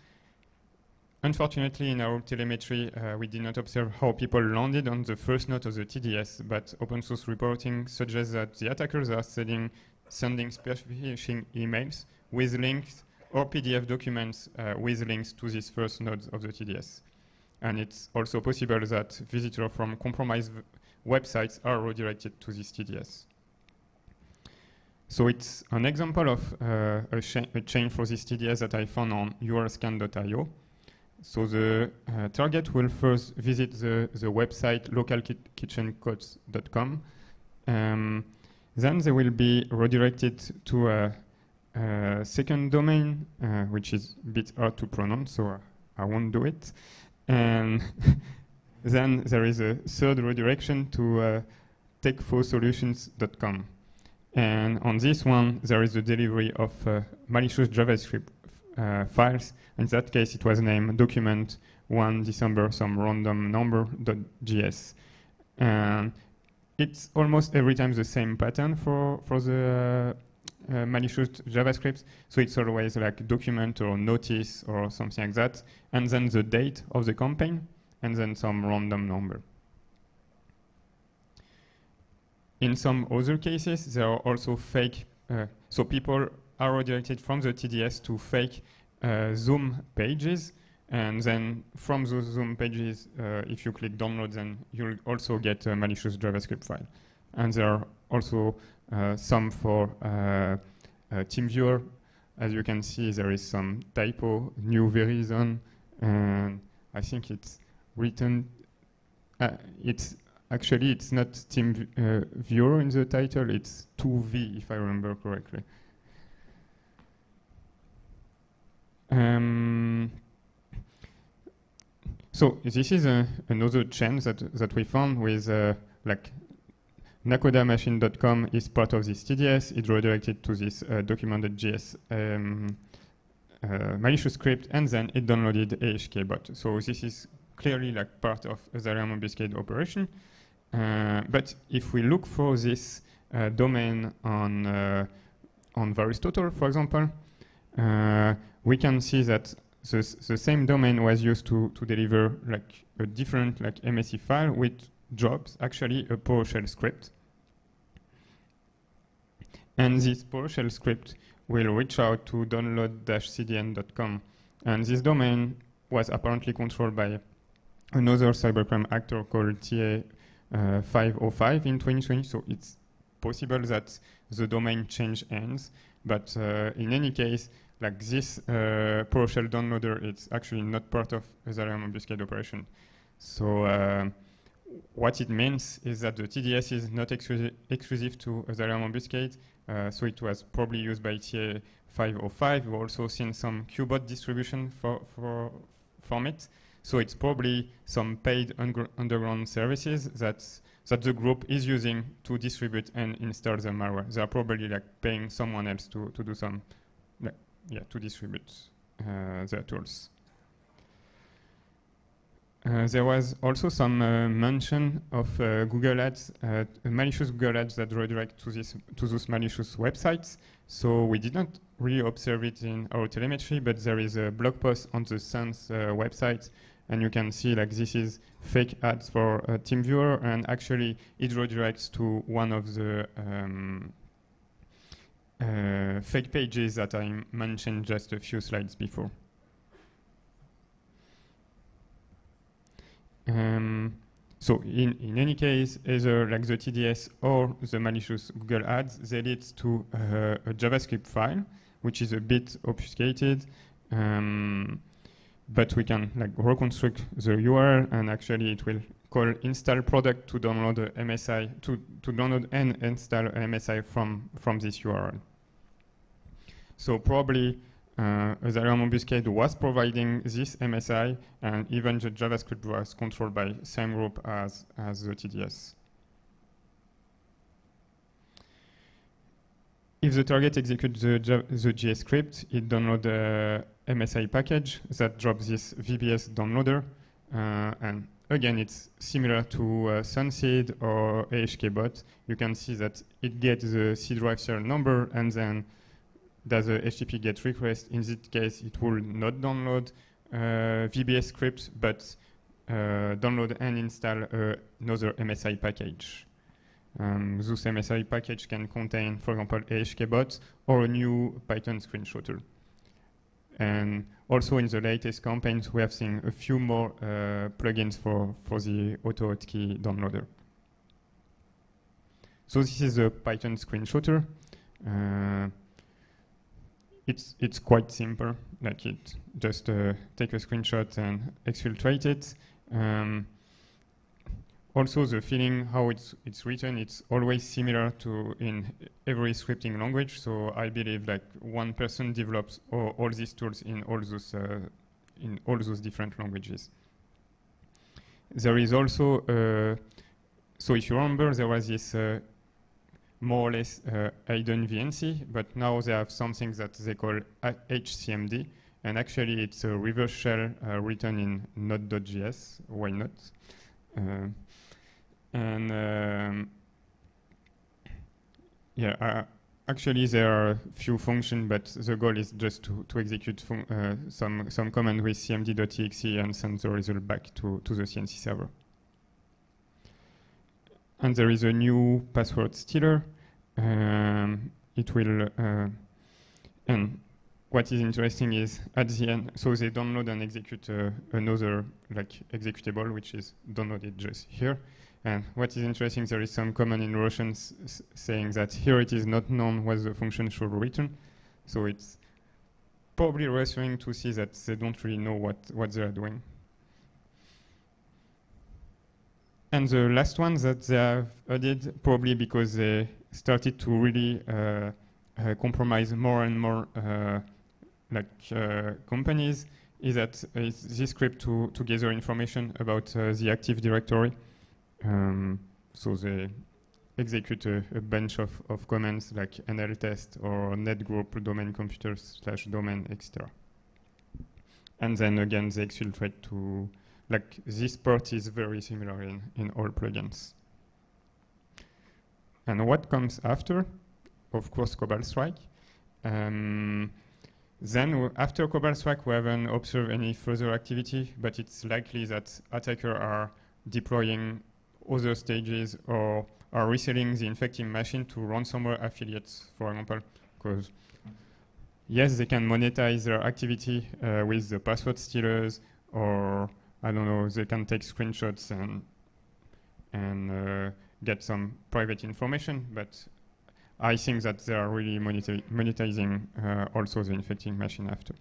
Unfortunately, in our telemetry, uh, we did not observe how people landed on the first node of the TDS, but open source reporting suggests that the attackers are sending, sending phishing emails with links or PDF documents uh, with links to these first nodes of the TDS. And it's also possible that visitors from compromised websites are redirected to this TDS. So it's an example of uh, a, a, chain for this TDS that I found on urlscan.io. So the uh, target will first visit the, the website localkitchencodes.com. Um, then they will be redirected to a, a second domain, uh, which is a bit hard to pronounce, so I won't do it. And then there is a third redirection to uh, techfosolutions.com. And on this one, there is a delivery of uh, malicious JavaScript files. In that case, it was named document 1 December some random number.js. And it's almost every time the same pattern for, for the uh, uh, malicious JavaScript. So it's always like document or notice or something like that. And then the date of the campaign and then some random number. In some other cases, there are also fake, uh, so people are redirected from the TDS to fake uh, Zoom pages. And then from those Zoom pages, uh, if you click download, then you'll also get a malicious JavaScript file. And there are also uh, some for uh, TeamViewer. As you can see, there is some typo, new Verizon, and I think it's written, uh, it's actually, it's not Team uh, in the title, it's 2V, if I remember correctly. Um, so this is a, another chain that, that we found with uh, like nakodamachine.com is part of this TDS. It redirected to this uh, documented.js um, uh, malicious script, and then it downloaded AHK bot. So this is clearly like part of the Asylum Ambuscade operation. Uh, but if we look for this uh, domain on uh, on VirusTotal, for example, uh, we can see that the, the same domain was used to, to deliver like a different like MSI file with jobs, actually a PowerShell script. And this PowerShell script will reach out to download-cdn.com. And this domain was apparently controlled by another cybercrime actor called TA505 uh, in 2020. So it's possible that the domain change ends. But uh, in any case, like this uh, PowerShell downloader, it's actually not part of Asylum Ambuscade operation. So uh, what it means is that the TDS is not exclusive, exclusive to Asylum Ambuscade. Uh, so it was probably used by TA505. We've also seen some QBot distribution for, for from it. So it's probably some paid underground services that that the group is using to distribute and install the malware. They are probably like paying someone else to, to do some yeah, to distribute uh, their tools. Uh, there was also some uh, mention of uh, Google Ads, uh, malicious Google Ads that redirect to this to those malicious websites. So we did not really observe it in our telemetry, but there is a blog post on the Sense uh, website, and you can see like this is fake ads for TeamViewer, and actually it redirects to one of the um, uh, fake pages that I mentioned just a few slides before. Um, so in, in any case, either like the TDS or the malicious Google Ads, they lead to uh, a JavaScript file, which is a bit obfuscated. Um, but we can like reconstruct the URL and actually it will call install product to download a MSI to, to download and install MSI from, from this URL. So probably uh, Obfuscate was providing this MSI and even the JavaScript was controlled by same group as, as the TDS. If the target executes the, the JS script, it downloads the MSI package that drops this VBS downloader. Uh, and again, it's similar to uh, Sunseed or AHKBot. You can see that it gets the C drive serial number and then does a HTTP GET request. In this case, it will not download uh, VBS script, but uh, download and install uh, another MSI package. Um, this MSI package can contain, for example, AHKBot or a new Python screenshotter. And also in the latest campaigns, we have seen a few more uh, plugins for, for the AutoHotkey downloader. So this is a Python screenshotter. It's it's quite simple. Like it just uh, take a screenshot and exfiltrate it. Um, also, the feeling how it's it's written, it's always similar to in every scripting language. So I believe like one person develops all, all these tools in all those uh, in all those different languages. There is also uh, so if you remember, there was this uh, more or less uh, VNC, but now they have something that they call HCMD, and actually it's a reverse shell uh, written in Node.js. Why not? Uh, and um, yeah, uh, actually there are a few functions, but the goal is just to, to execute uh, some some command with cmd.exe and send the result back to, to the CNC server. And there is a new password stealer. Um, it will, uh, and what is interesting is at the end, so they download and execute uh, another like executable, which is downloaded just here. And what is interesting, there is some comment in Russian saying that here it is not known what the function should return. So it's probably reassuring to see that they don't really know what, what they're doing. And the last one that they have added, probably because they started to really uh, uh, compromise more and more uh, like companies, is that this script to, to gather information about the Active Directory. Um, so they execute a, a, bunch of, of commands like nltest or netgroup domain computers slash domain, etc. And then again, they exfiltrate to, like this part is very similar in, in all plugins. And what comes after? Of course, Cobalt Strike. Um, then after Cobalt Strike, we haven't observed any further activity, but it's likely that attackers are deploying other stages or are reselling the infecting machine to ransomware affiliates, for example, because yes, they can monetize their activity uh, with the password stealers, or I don't know, they can take screenshots and and uh, get some private information, but I think that they are really monetizing uh, also the infecting machine after.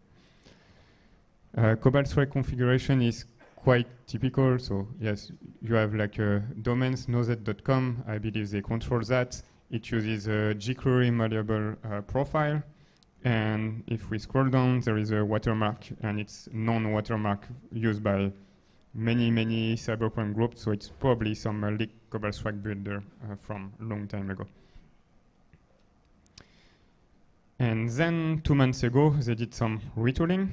Uh, Cobalt Strike configuration is quite typical. So yes, you have like uh, domains nozet.com. I believe they control that. It uses a jQuery malleable uh, profile. And if we scroll down, there is a watermark, and it's non-watermark used by many, many cybercrime groups. So it's probably some leaked Cobalt Strike builder uh, from a long time ago. And then two months ago, they did some retooling.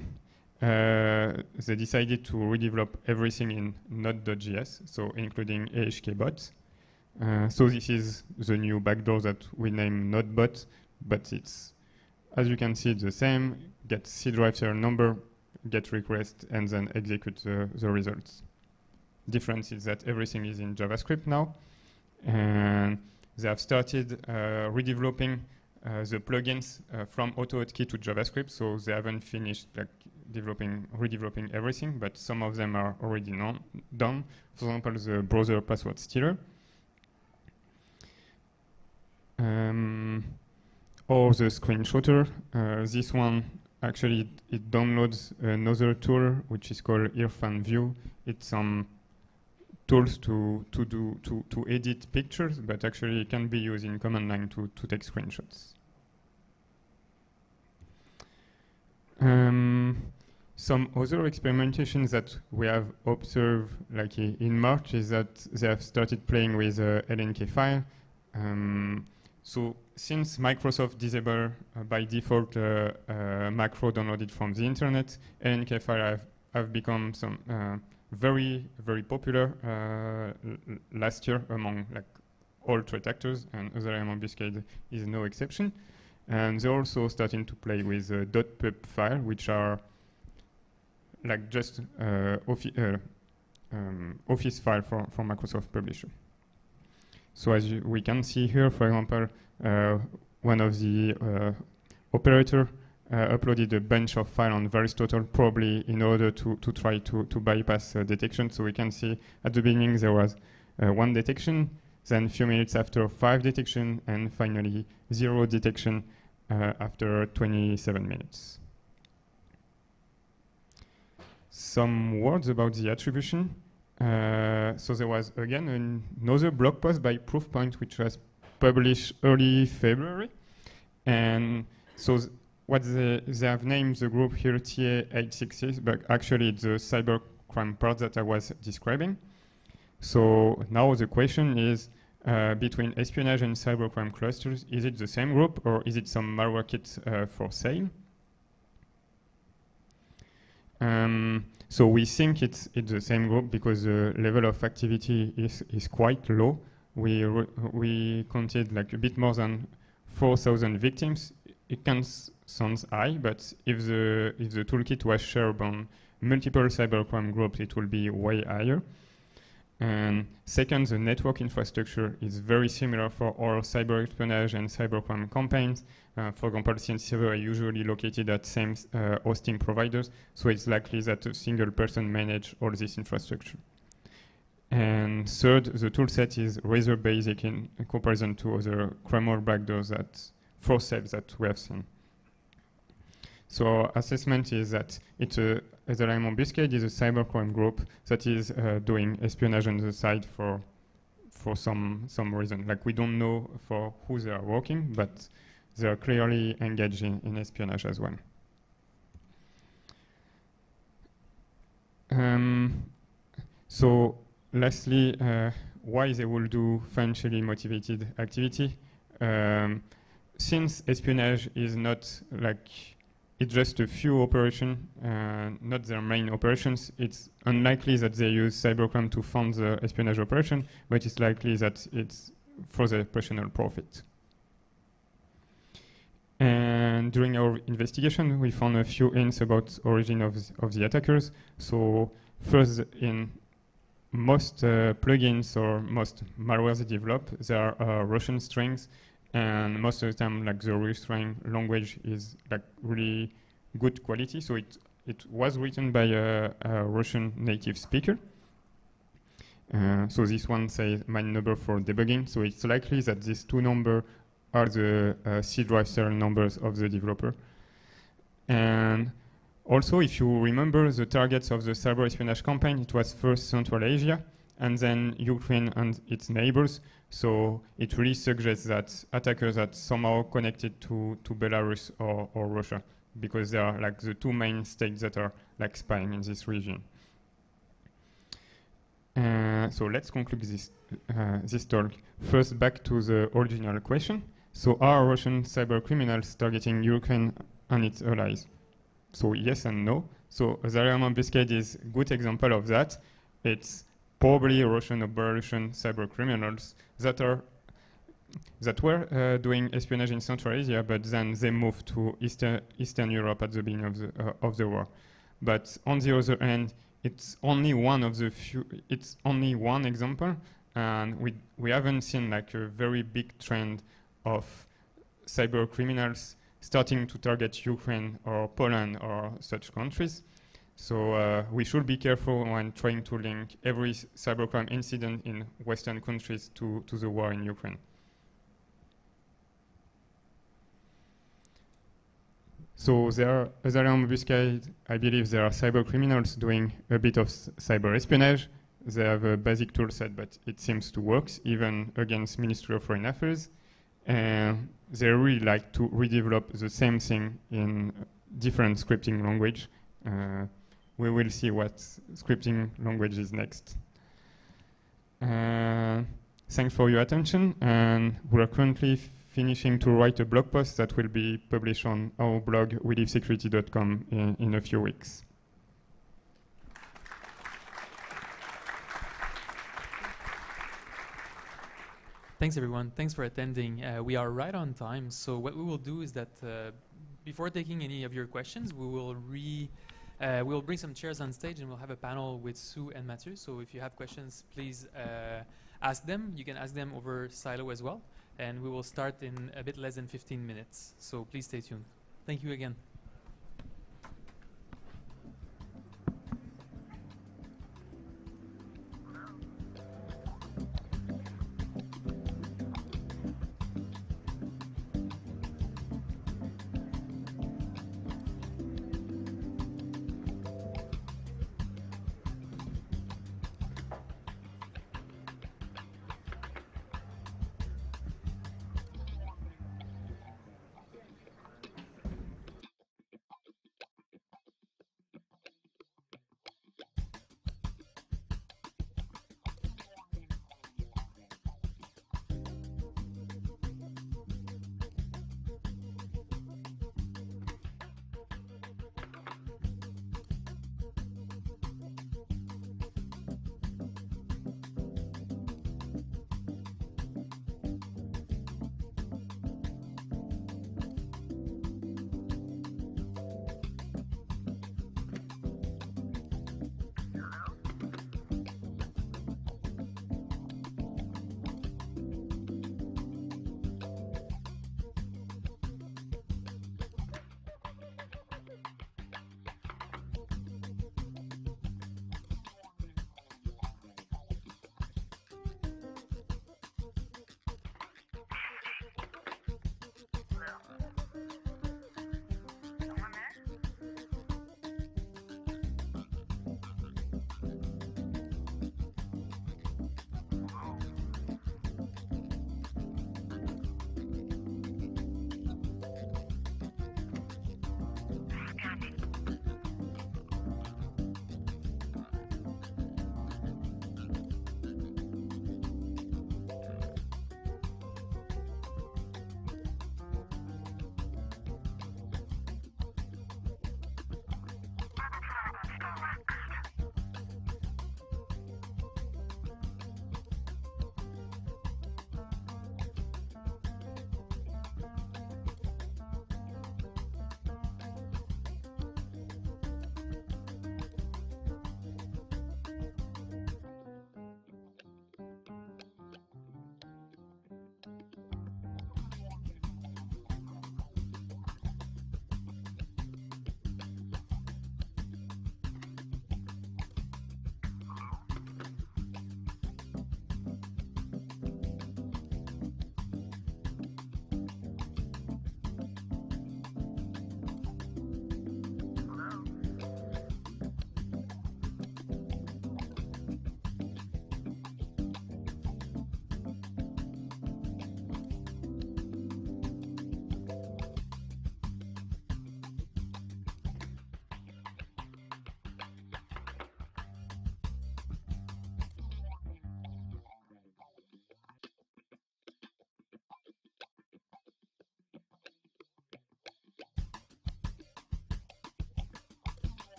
Uh, they decided to redevelop everything in Node.js, so including AHKBot. Uh, so this is the new backdoor that we name NodeBot, but it's, as you can see, the same, get C drive serial number, get request, and then execute the results. Difference is that everything is in JavaScript now, and they have started uh, redeveloping uh, the plugins uh, from AutoHotkey to JavaScript, so they haven't finished like developing, redeveloping everything, but some of them are already non- done. For example, the browser password stealer. Um, or the screenshotter. Uh, this one actually it, it, downloads another tool which is called IrfanView. It's some tools to to do to to edit pictures, but actually it can be used in command line to to take screenshots. Um, some other experimentations that we have observed, like in March, is that they have started playing with uh, LNK file. Um, so since Microsoft disabled uh, by default uh, uh, macro downloaded from the internet, LNK file have, have become some uh, very very popular uh, last year among like all threat actors, and Asylum Ambuscade is no exception. And they're also starting to play with uh, .pub file, which are like just uh, uh, um, Office file for, for Microsoft Publisher. So as we can see here, for example, uh, one of the uh, operator uh, uploaded a bunch of file on VirusTotal probably in order to, to try to, to bypass detection. So we can see at the beginning there was one detection, then a few minutes after five detection, and finally zero detection uh, after 27 minutes. Some words about the attribution. Uh, so there was again another blog post by Proofpoint which was published early February. And so what they, they have named the group here TA866, but actually it's the cybercrime part that I was describing. So now the question is, uh, between espionage and cybercrime clusters, is it the same group or is it some malware kit uh, for sale? Um, so we think it's, it's the same group because the level of activity is, is quite low. We, we counted like a bit more than 4,000 victims. It can sound high, but if the, if the toolkit was shared on multiple cybercrime groups, it will be way higher. And second, the network infrastructure is very similar for all cyber espionage and cybercrime campaigns. Uh, for example, CNC servers are usually located at same uh, hosting providers, so it's likely that a single person manage all this infrastructure. And third, the toolset is rather basic in comparison to other criminal backdoors that for steps that we have seen. So assessment is that it's a Asylum Ambuscade is a cybercrime group that is uh, doing espionage on the side for for some some reason. Like we don't know for who they are working, but they are clearly engaged in, in espionage as well. Um, so lastly, uh, why they will do financially motivated activity? Um, since espionage is not like it's just a few operations, uh, not their main operations. It's unlikely that they use cybercrime to fund the espionage operation, but it's likely that it's for their personal profit. And during our investigation, we found a few hints about origin of, of the attackers. So first, in most uh, plugins or most malware they develop, there are uh, Russian strings and most of the time like the restraint language is like really good quality. So it it was written by a, a Russian native speaker. Uh, so this one says my number for debugging. So it's likely that these two numbers are the uh, C drive serial numbers of the developer. And also if you remember the targets of the cyber espionage campaign it was first Central Asia and then Ukraine and its neighbors so it really suggests that attackers are somehow connected to, to Belarus or, or Russia because they are like the two main states that are like spying in this region. Uh, so let's conclude this, uh, this talk. First, back to the original question. So are Russian cyber criminals targeting Ukraine and its allies? So yes and no. So Asylum Ambuscade is a good example of that. It's probably Russian or Belarusian cyber criminals that are that were uh, doing espionage in Central Asia, but then they moved to Eastern Eastern Europe at the beginning of the uh, of the war. But on the other hand, it's only one of the few. It's only one example, and we we haven't seen like a very big trend of cyber criminals starting to target Ukraine or Poland or such countries. So uh, we should be careful when trying to link every cybercrime incident in Western countries to, to the war in Ukraine. So there are other ambuscade. I believe there are cyber criminals doing a bit of cyber espionage. They have a basic tool set, but it seems to work even against Ministry of Foreign Affairs. And they really like to redevelop the same thing in different scripting language. Uh, we will see what scripting language is next. Uh, thanks for your attention, and we are currently finishing to write a blog post that will be published on our blog, welivesecurity.com, in, in a few weeks.
Thanks, everyone. Thanks for attending. Uh, we are right on time. So what we will do is that uh, before taking any of your questions, we will re uh, we will bring some chairs on stage and we'll have a panel with Sue and Mathieu. So if you have questions, please uh, ask them. You can ask them over Silo as well. And we will start in a bit less than 15 minutes. So please stay tuned. Thank you again.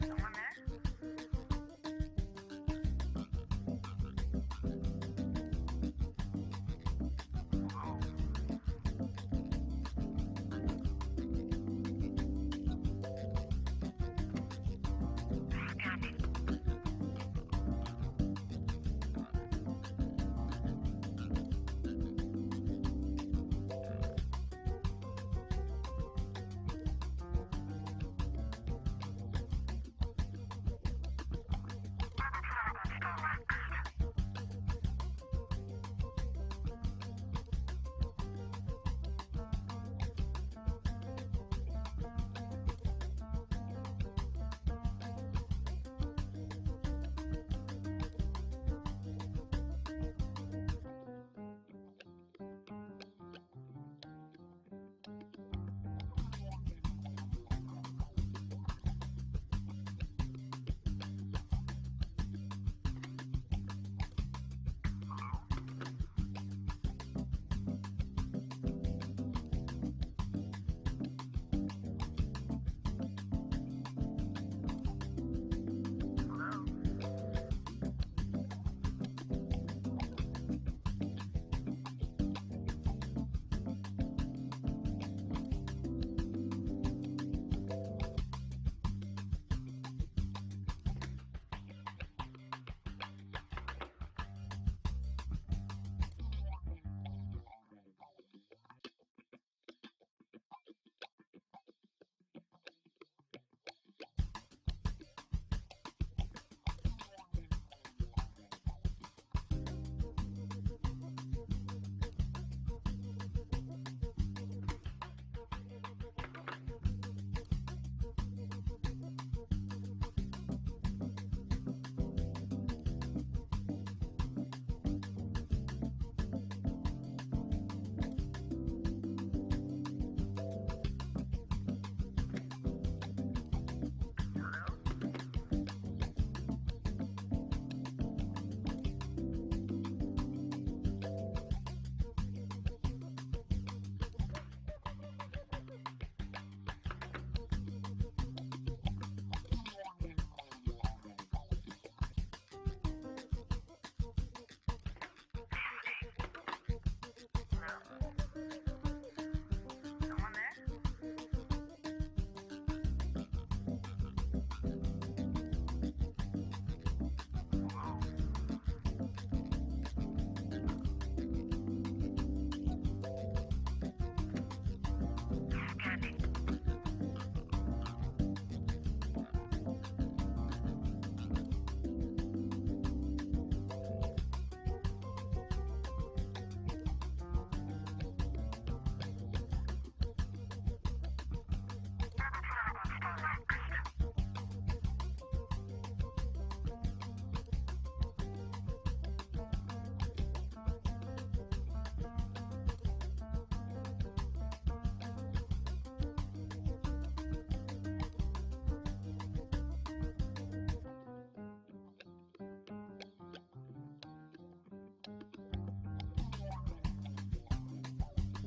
Someone there?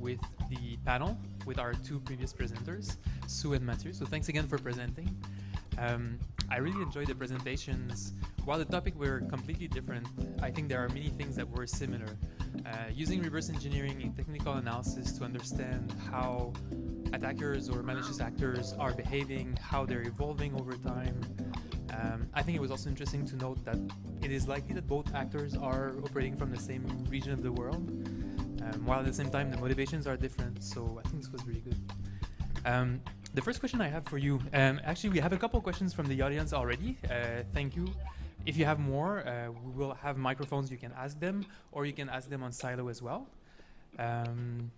With the panel with our two previous presenters, Sue and Mathieu. So thanks again for presenting. Um, I really enjoyed the presentations. While the topic were completely different, I think there are many things that were similar. Uh, using reverse engineering and technical analysis to understand how attackers or malicious actors are behaving, how they're evolving over time. Um, I think it was also interesting to note that it is likely that both actors are operating from the same region of the world, um, while at the same time the motivations are different. So I think this was really good. Um, the first question I have for you, um, actually, we have a couple questions from the audience already. Uh, thank you. If you have more, uh, we will have microphones. You can ask them, or you can ask them on Slido as well. Um,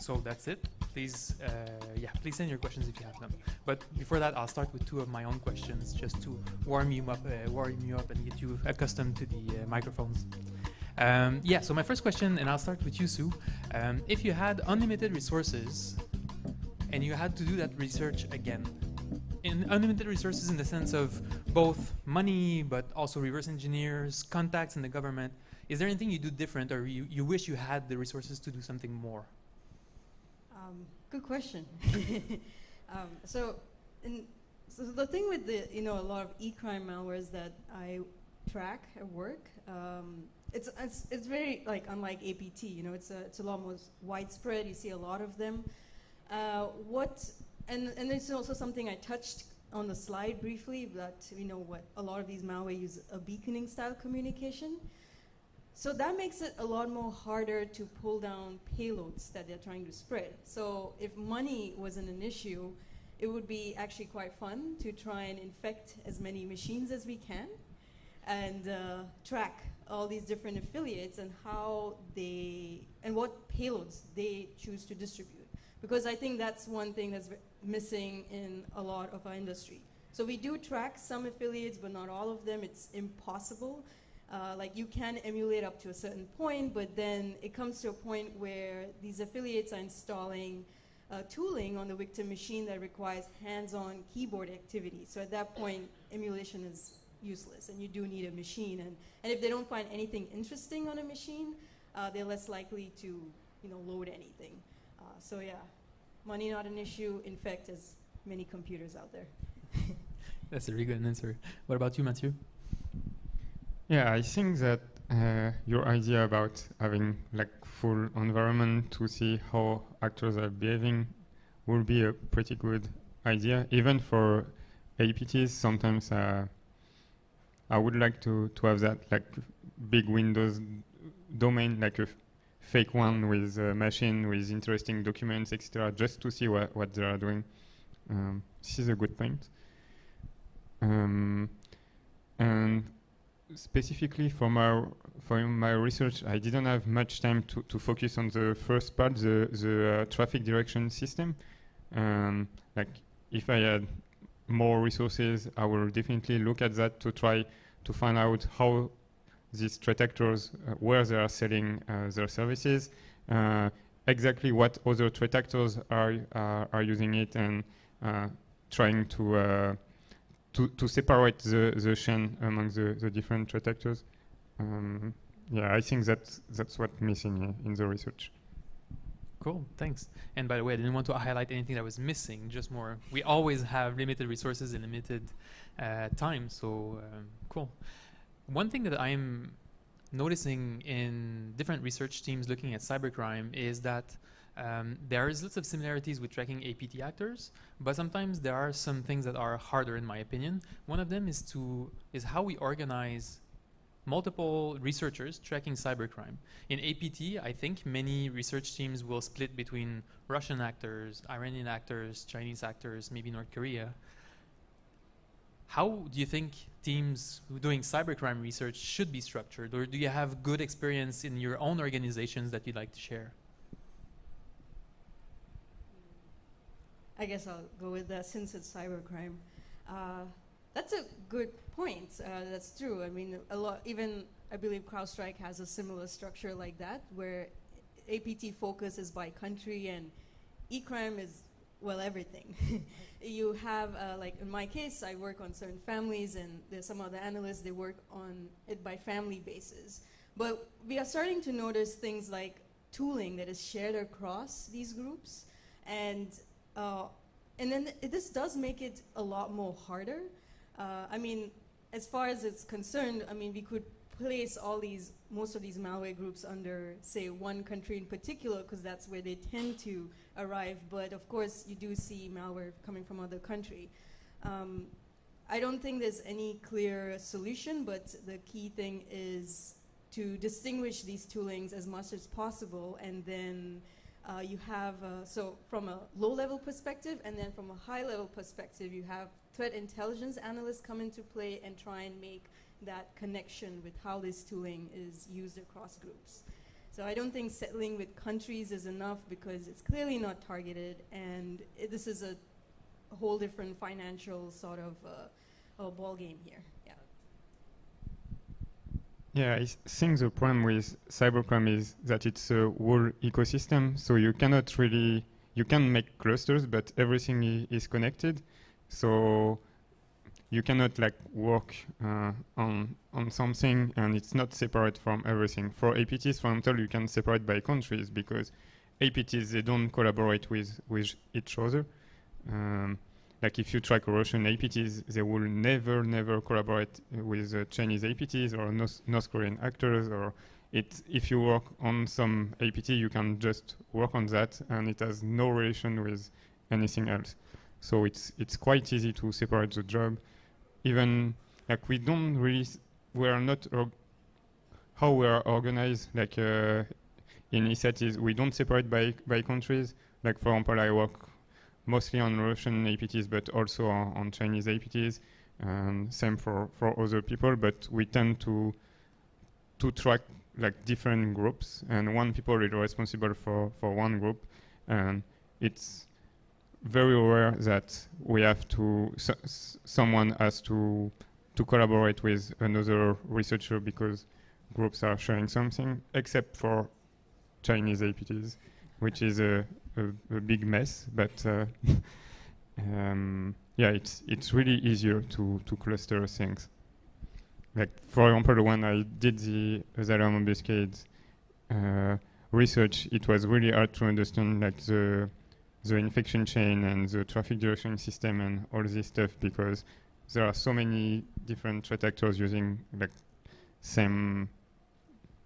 so that's it. Please, uh, yeah, please send your questions if you have them. But before that, I'll start with two of my own questions, just to warm you up, uh, warm you up, and get you accustomed to the uh, microphones. Um, yeah. So my first question, and I'll start with you, Sue. Um, if you had unlimited resources and you had to do that research again. In unlimited resources in the sense of both money, but also reverse engineers, contacts in the government. Is there anything you do different or you, you wish you had the resources to do something more?
Um, good question. um, so, in, so the thing with the, you know, a lot of e-crime malwares that I track at work, um, it's, it's, it's very like unlike APT, you know, it's a, it's a lot more widespread. You see a lot of them. Uh, what, and, and is also something I touched on the slide briefly, that you know what a lot of these malware use a beaconing style communication. So that makes it a lot more harder to pull down payloads that they're trying to spread. So if money wasn't an issue, it would be actually quite fun to try and infect as many machines as we can and uh, track all these different affiliates and how they, and what payloads they choose to distribute because I think that's one thing that's missing in a lot of our industry. So we do track some affiliates, but not all of them. It's impossible. Uh, like you can emulate up to a certain point, but then it comes to a point where these affiliates are installing uh, tooling on the victim machine that requires hands-on keyboard activity. So at that point, emulation is useless, and you do need a machine. And, and if they don't find anything interesting on a machine, uh, they're less likely to you know, load anything. So yeah, money not an issue. In fact, there's many computers out there.
That's a really good answer. What about you, Mathieu?
Yeah, I think that uh, your idea about having like full environment to see how actors are behaving will be a pretty good idea, even for APTs. Sometimes uh, I would like to to have that like big Windows domain, like a fake one with a machine with interesting documents, etc., just to see what, what they are doing. Um, this is a good point. Um, and specifically for my for my research, I didn't have much time to, to focus on the first part, the the uh, traffic direction system. Um, like if I had more resources, I will definitely look at that to try to find out how these threat actors uh, where they are selling uh, their services, uh, exactly what other threat actors are are using it, and trying to to, to separate the, the chain among the, the different threat actors. Um, yeah, I think that's, that's what's missing in the research.
Cool, thanks. And by the way, I didn't want to highlight anything that was missing, just more. We always have limited resources and limited uh, time, so um, cool one thing that I'm noticing in different research teams looking at cybercrime is that um, there is lots of similarities with tracking APT actors, but sometimes there are some things that are harder, in my opinion. One of them is to is how we organize multiple researchers tracking cybercrime. In APT, I think many research teams will split between Russian actors, Iranian actors, Chinese actors, maybe North Korea. How do you think teams doing cybercrime research should be structured, or do you have good experience in your own organizations that you'd like to share?
I guess I'll go with that since it's cybercrime. Uh, that's a good point. Uh, that's true. I mean, a lot. Even I believe CrowdStrike has a similar structure like that, where APT focus is by country and e-crime is well everything. you have, uh, like in my case, I work on certain families, and there's some other analysts, they work on it by family basis. But we are starting to notice things like tooling that is shared across these groups, and uh, and then th- this does make it a lot more harder. Uh, I mean, as far as it's concerned, I mean, we could place all these, most of these malware groups under, say, one country in particular, because that's where they tend to arrive. But of course, you do see malware coming from other country. Um, I don't think there's any clear solution, but the key thing is to distinguish these toolings as much as possible, and then uh, you have, uh, so from a low-level perspective, and then from a high-level perspective, you have threat intelligence analysts come into play and try and make that connection with how this tooling is used across groups. So I don't think settling with countries is enough because it's clearly not targeted, and it, this is a, whole different financial sort of uh, ball game here. Yeah.
Yeah, I think the problem with cybercrime is that it's a whole ecosystem, so you cannot really you can make clusters, but everything is connected, so you cannot like work uh, on on something and it's not separate from everything. For APTs, for example, you can separate by countries because APTs they don't collaborate with with each other. Um, like if you track Russian APTs, they will never, never collaborate uh, with uh, Chinese APTs or North, North Korean actors. Or it, if you work on some APT, you can just work on that, and it has no relation with anything else. So it's it's quite easy to separate the job. Even like we don't really, we are not how we are organized. Like uh, in ESET is we don't separate by by countries. Like for example, I work mostly on Russian APTs, but also on, on Chinese APTs, and same for, for other people. But we tend to to track like different groups, and one people is responsible for, for one group, and it's very aware that we have to someone has to to collaborate with another researcher because groups are sharing something, except for Chinese APTs, which is a a, a big mess, but uh, um, yeah, it's it's really easier to to cluster things. Like for example, when I did the Asylum Ambuscade uh, research, it was really hard to understand like the the infection chain and the traffic direction system and all this stuff because there are so many different threat actors using like same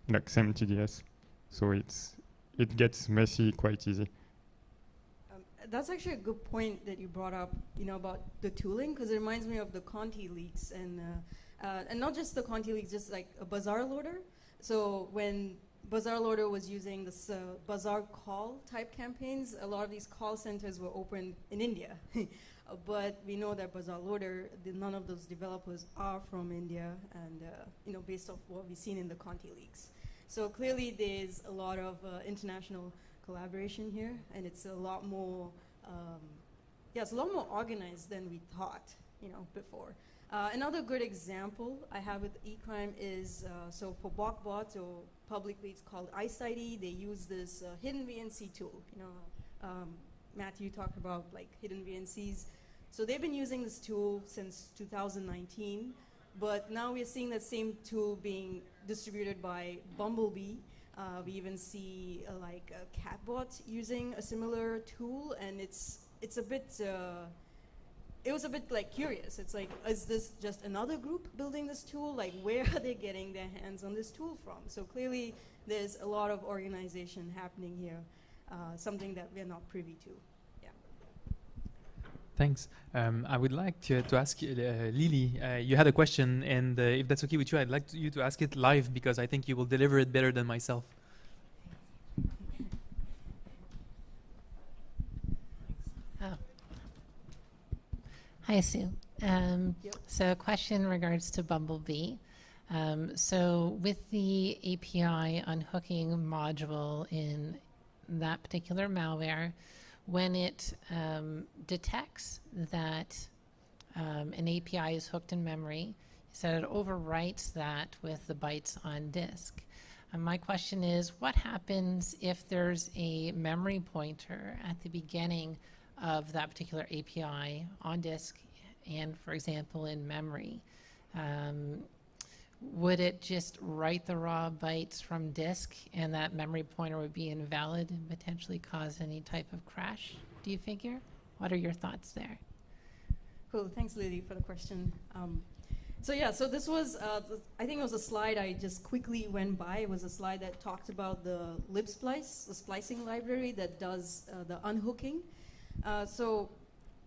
like same TDS, so it's it gets messy quite easy.
Um, that's actually a good point that you brought up, you know, about the tooling, because it reminds me of the Conti leaks, and uh, uh, and not just the Conti leaks, just like a BazarLoader. So when BazarLoader was using this uh, BazarCall type campaigns, a lot of these call centers were opened in India. Uh, but we know that BazarLoader, none of those developers are from India, and uh, you know, based off what we've seen in the Conti leaks. So clearly, there's a lot of uh, international collaboration here, and it's a lot more, um, yeah, it's a lot more organized than we thought, you know, before. Uh, another good example I have with eCrime is, uh, so for BokBot, or publicly it's called IcedID, they use this uh, hidden VNC tool. You know, um, Matthew talked about like hidden VNCs. So they've been using this tool since 2019, but now we're seeing that same tool being distributed by Bumblebee. Uh, we even see uh, like a QakBot using a similar tool, and it's it's a bit. It was a bit like curious. It's like, is this just another group building this tool? Like, where are they getting their hands on this tool from? So clearly, there's a lot of organization happening here, uh, something that we're not privy to.
Thanks. Um, I would like to, to ask uh, Lily, uh, you had a question, and uh, if that's okay with you, I'd like to, you to ask it live because I think you will deliver it better than myself.
Hi, Sue. Um,
Yep.
So, a question in regards to Bumblebee. Um, so, with the API unhooking module in that particular malware, when it um, detects that um, an API is hooked in memory, so it overwrites that with the bytes on disk. And my question is, what happens if there's a memory pointer at the beginning of that particular API on disk and, for example, in memory. Um, would it just write the raw bytes from disk and that memory pointer would be invalid and potentially cause any type of crash, do you figure? What are your thoughts there?
Cool. Thanks, Lily, for the question. Um, so yeah, so this was, uh, th- I think it was a slide I just quickly went by. It was a slide that talked about the libsplice, the splicing library that does uh, the unhooking. Uh, so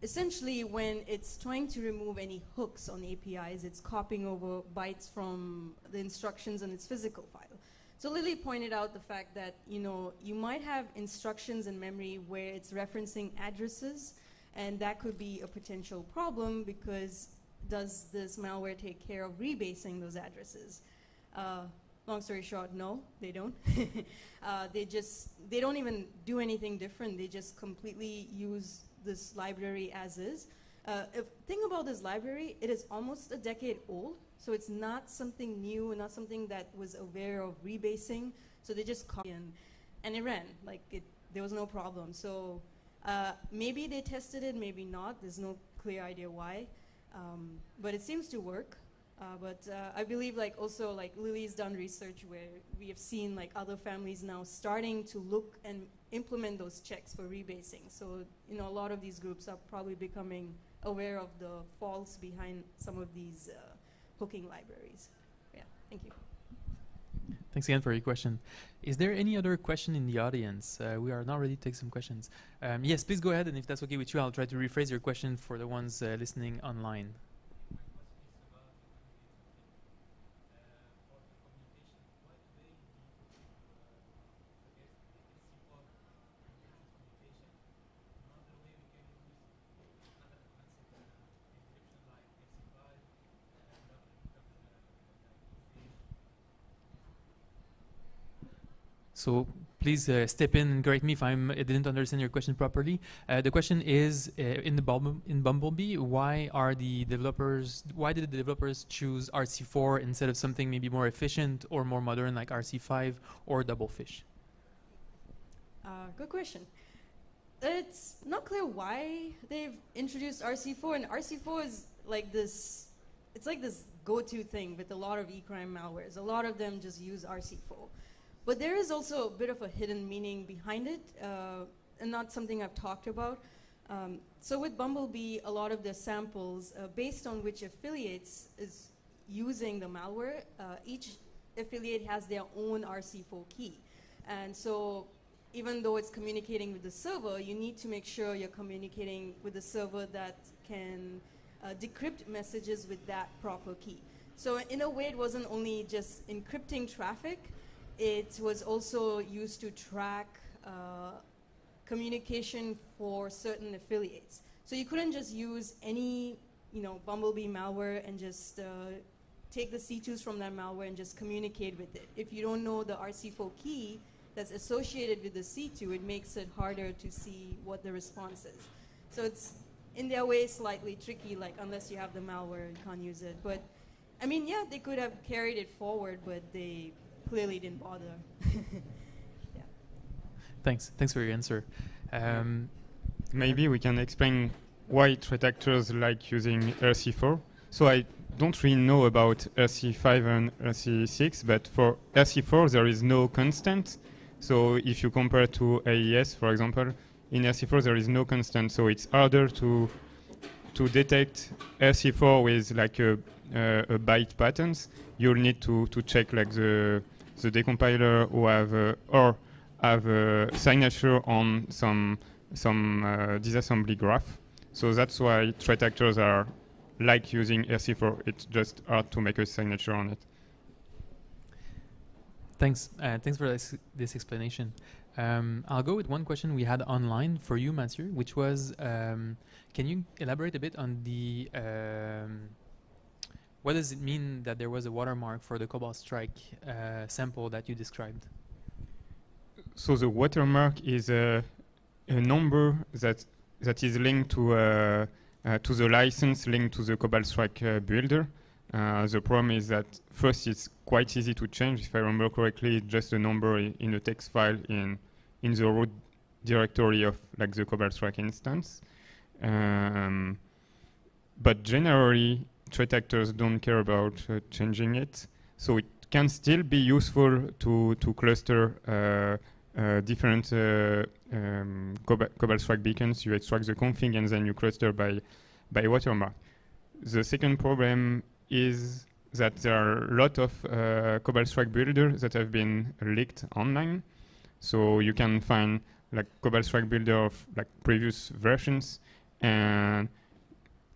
essentially, when it's trying to remove any hooks on APIs, it's copying over bytes from the instructions in its physical file. So Lily pointed out the fact that you know you might have instructions in memory where it's referencing addresses, and that could be a potential problem because does this malware take care of rebasing those addresses? Uh, long story short, no, they don't. uh, they just they don't even do anything different. They just completely use this library as is. Uh, if, thing about this library, it is almost a decade old, so it's not something new, not something that was aware of rebasing. So they just copied and, and it ran like it. There was no problem. So uh, maybe they tested it, maybe not. There's no clear idea why, um, but it seems to work. Uh, but uh, I believe like also like Lily's done research where we have seen like other families now starting to look and implement those checks for rebasing. So you know a lot of these groups are probably becoming aware of the faults behind some of these uh, hooking libraries. Yeah, thank you.
Thanks again for your question. Is there any other question in the audience? Uh, we are now ready to take some questions. Um, yes, please go ahead, and if that's okay with you, I'll try to rephrase your question for the ones uh, listening online. So please uh, step in and correct me if I'm, I didn't understand your question properly. Uh, the question is, uh, in the Bumble, in Bumblebee, why are the developers, why did the developers choose RC4 instead of something maybe more efficient or more modern like RC5 or Doublefish?
Uh, good question. It's not clear why they've introduced RC4, and RC4 is like this. It's like this go-to thing with a lot of e-crime malwares. A lot of them just use RC4. But there is also a bit of a hidden meaning behind it, uh, and not something I've talked about. Um, so with Bumblebee, a lot of the samples, uh, based on which affiliates is using the malware, uh, each affiliate has their own RC4 key. And so even though it's communicating with the server, you need to make sure you're communicating with the server that can uh, decrypt messages with that proper key. So in a way, it wasn't only just encrypting traffic, it was also used to track uh, communication for certain affiliates. So you couldn't just use any, you know, Bumblebee malware and just uh, take the C2s from that malware and just communicate with it. If you don't know the RC4 key that's associated with the C2, it makes it harder to see what the response is. So it's, in their way, slightly tricky, like unless you have the malware, you can't use it. But, I mean, yeah, they could have carried it forward, but they clearly didn't bother. yeah.
Thanks. Thanks for your answer. Um,
Maybe we can explain why threat actors like using RC4. So I don't really know about RC5 and RC6, but for RC4 there is no constant. So if you compare to AES, for example, in RC4 there is no constant, so it's harder to to detect RC4 with like a, uh, a byte patterns. You'll need to to check like the the decompiler who have uh, or have a signature on some some uh, disassembly graph. So that's why threat actors are like using RC4. It's just hard to make a signature on it.
Thanks. Uh, thanks for this, this explanation. Um, I'll go with one question we had online for you, Mathieu, which was, um, can you elaborate a bit on the, um, what does it mean that there was a watermark for the Cobalt Strike uh, sample that you described?
So the watermark is a, a number that that is linked to uh, uh, to the license linked to the Cobalt Strike uh, builder. Uh, the problem is that first it's quite easy to change. If I remember correctly, it's just a number in a text file in in the root directory of like the Cobalt Strike instance. Um, but generally, threat actors don't care about uh, changing it. So it can still be useful to to cluster uh, uh, different uh, um, Cobalt, Cobalt Strike beacons. You extract the config and then you cluster by by watermark. The second problem is that there are a lot of uh, Cobalt Strike builders that have been leaked online. So you can find like Cobalt Strike builder of like previous versions, and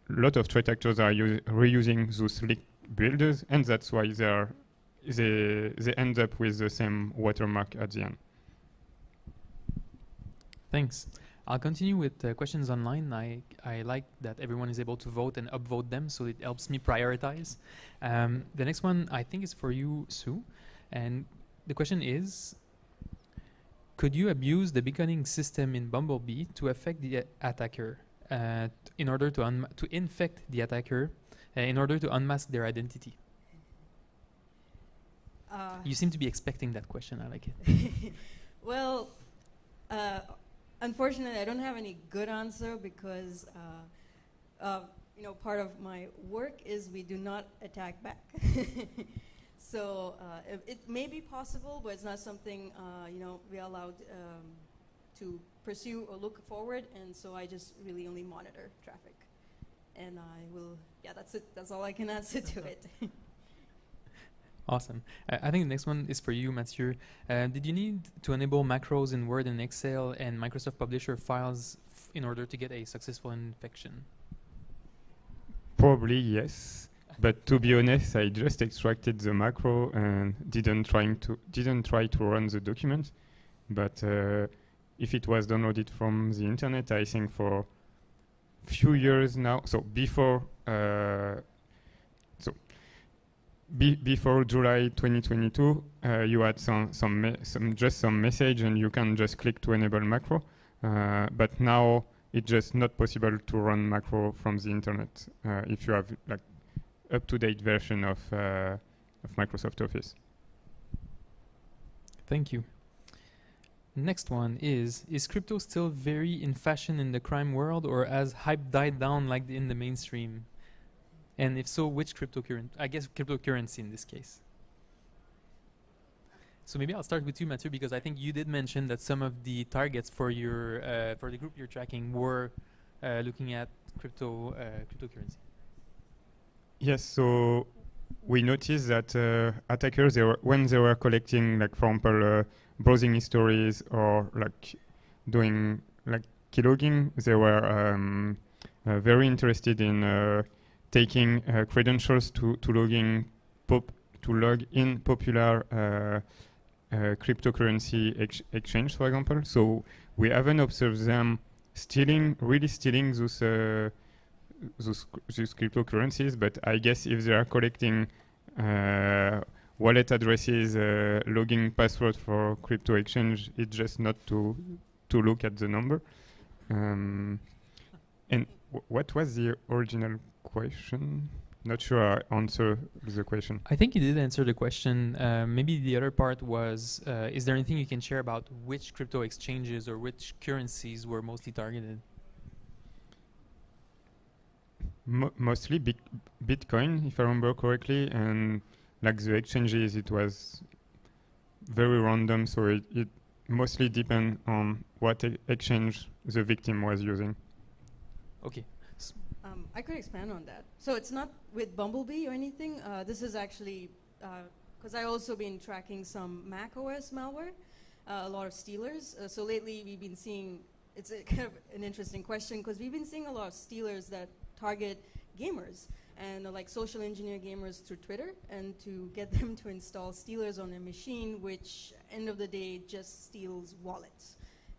a lot of threat actors are reusing those leaked builders, and that's why they are they they end up with the same watermark at the end.
Thanks. I'll continue with uh, questions online. I, I like that everyone is able to vote and upvote them, so it helps me prioritize. Um, the next one I think is for you, Sue. And the question is Could you abuse the beaconing system in Bumblebee to affect the attacker uh, in order to, to infect the attacker uh, in order to unmask their identity?
Uh,
You seem to be expecting that question. I like it.
well, uh, unfortunately, I don't have any good answer because, uh, uh, you know, part of my work is we do not attack back. so uh, it, it may be possible, but it's not something, uh, you know, we are allowed um, to pursue or look forward. And so I just really only monitor traffic. And I will, yeah, that's it. That's all I can answer to it.
Awesome. Uh, I think the next one is for you, Mathieu. Uh, did you need to enable macros in Word and Excel and Microsoft Publisher files f- in order to get a successful infection?
Probably yes, but to be honest, I just extracted the macro and didn't trying to didn't try to run the document. But uh, if it was downloaded from the internet, I think for a few years now. So before, uh, so be before July 2022, uh, you had some some some just some message and you can just click to enable macro. Uh, but now it's just not possible to run macro from the internet uh, if you have like up-to-date version of uh, of Microsoft Office.
Thank you. Next one is Is crypto still very in fashion in the crime world or has hype died down like in the mainstream? And if so, which cryptocurrency? I guess cryptocurrency in this case. So maybe I'll start with you, Mathieu, because I think you did mention that some of the targets for your uh, for the group you're tracking were uh, looking at crypto uh, cryptocurrency.
Yes, so we noticed that uh, attackers, they when they were collecting, like for example, uh, browsing histories or like doing like keylogging, they were um, uh, very interested in uh, taking uh, credentials to to logging pop to log in popular uh, uh, cryptocurrency ex- exchange, for example. So we haven't observed them stealing, really stealing those. Uh, those, those cryptocurrencies, but I guess if they are collecting wallet addresses, uh, logging password for crypto exchange, it's just not to to look at the number. Um, and w- what was the original question? Not sure I answer the question.
I think you did answer the question. Uh, maybe the other part was: uh, Is there anything you can share about which crypto exchanges or which currencies were mostly targeted?
Mo- mostly bit- Bitcoin, if I remember correctly, and like the exchanges, it was very random, so it, it mostly depend on what e- exchange the victim was using.
Okay.
Um, I could expand on that. So it's not with Bumblebee or anything. Uh, this is actually because I also been tracking some Mac OS malware, uh, a lot of stealers. Uh, so lately we've been seeing it's a kind of an interesting question because we've been seeing a lot of stealers that target gamers and uh, like social engineer gamers through Twitter and to get them to install stealers on their machine, which end of the day just steals wallets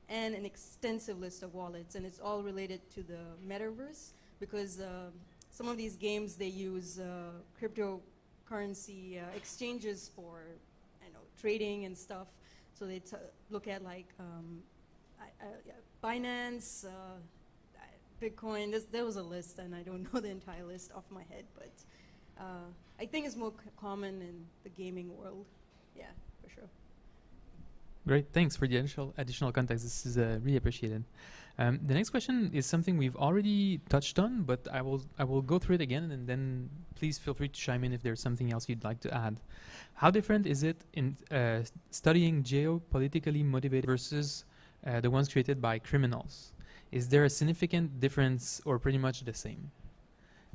and an extensive list of wallets, and it's all related to the metaverse because uh, some of these games they use uh, cryptocurrency uh, exchanges for I know trading and stuff. So they look at like um, I, I, yeah, Binance, uh, Bitcoin. There was a list, and I don't know the entire list off my head, but uh, I think it's more common in the gaming world. Yeah, for sure.
Great, thanks for the additional additional context. This is uh, really appreciated. Um, the next question is something we've already touched on, but I will I will go through it again, and then please feel free to chime in if there's something else you'd like to add. How different is it in uh, studying geopolitically motivated versus uh, the ones created by criminals? Is there a significant difference, or pretty much the same?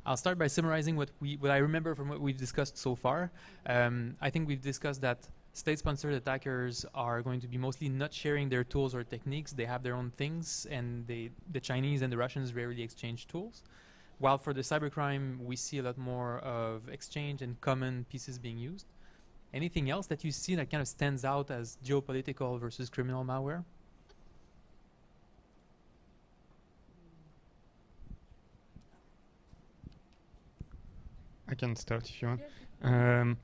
I'll start by summarizing what we what I remember from what we've discussed so far. Um, I think we've discussed that state-sponsored attackers are going to be mostly not sharing their tools or techniques. They have their own things, and they, the Chinese and the Russians rarely exchange tools. While for the cybercrime, we see a lot more of exchange and common pieces being used. Anything else that you see that kind of stands out as geopolitical versus criminal malware?
I can start if you want. Um,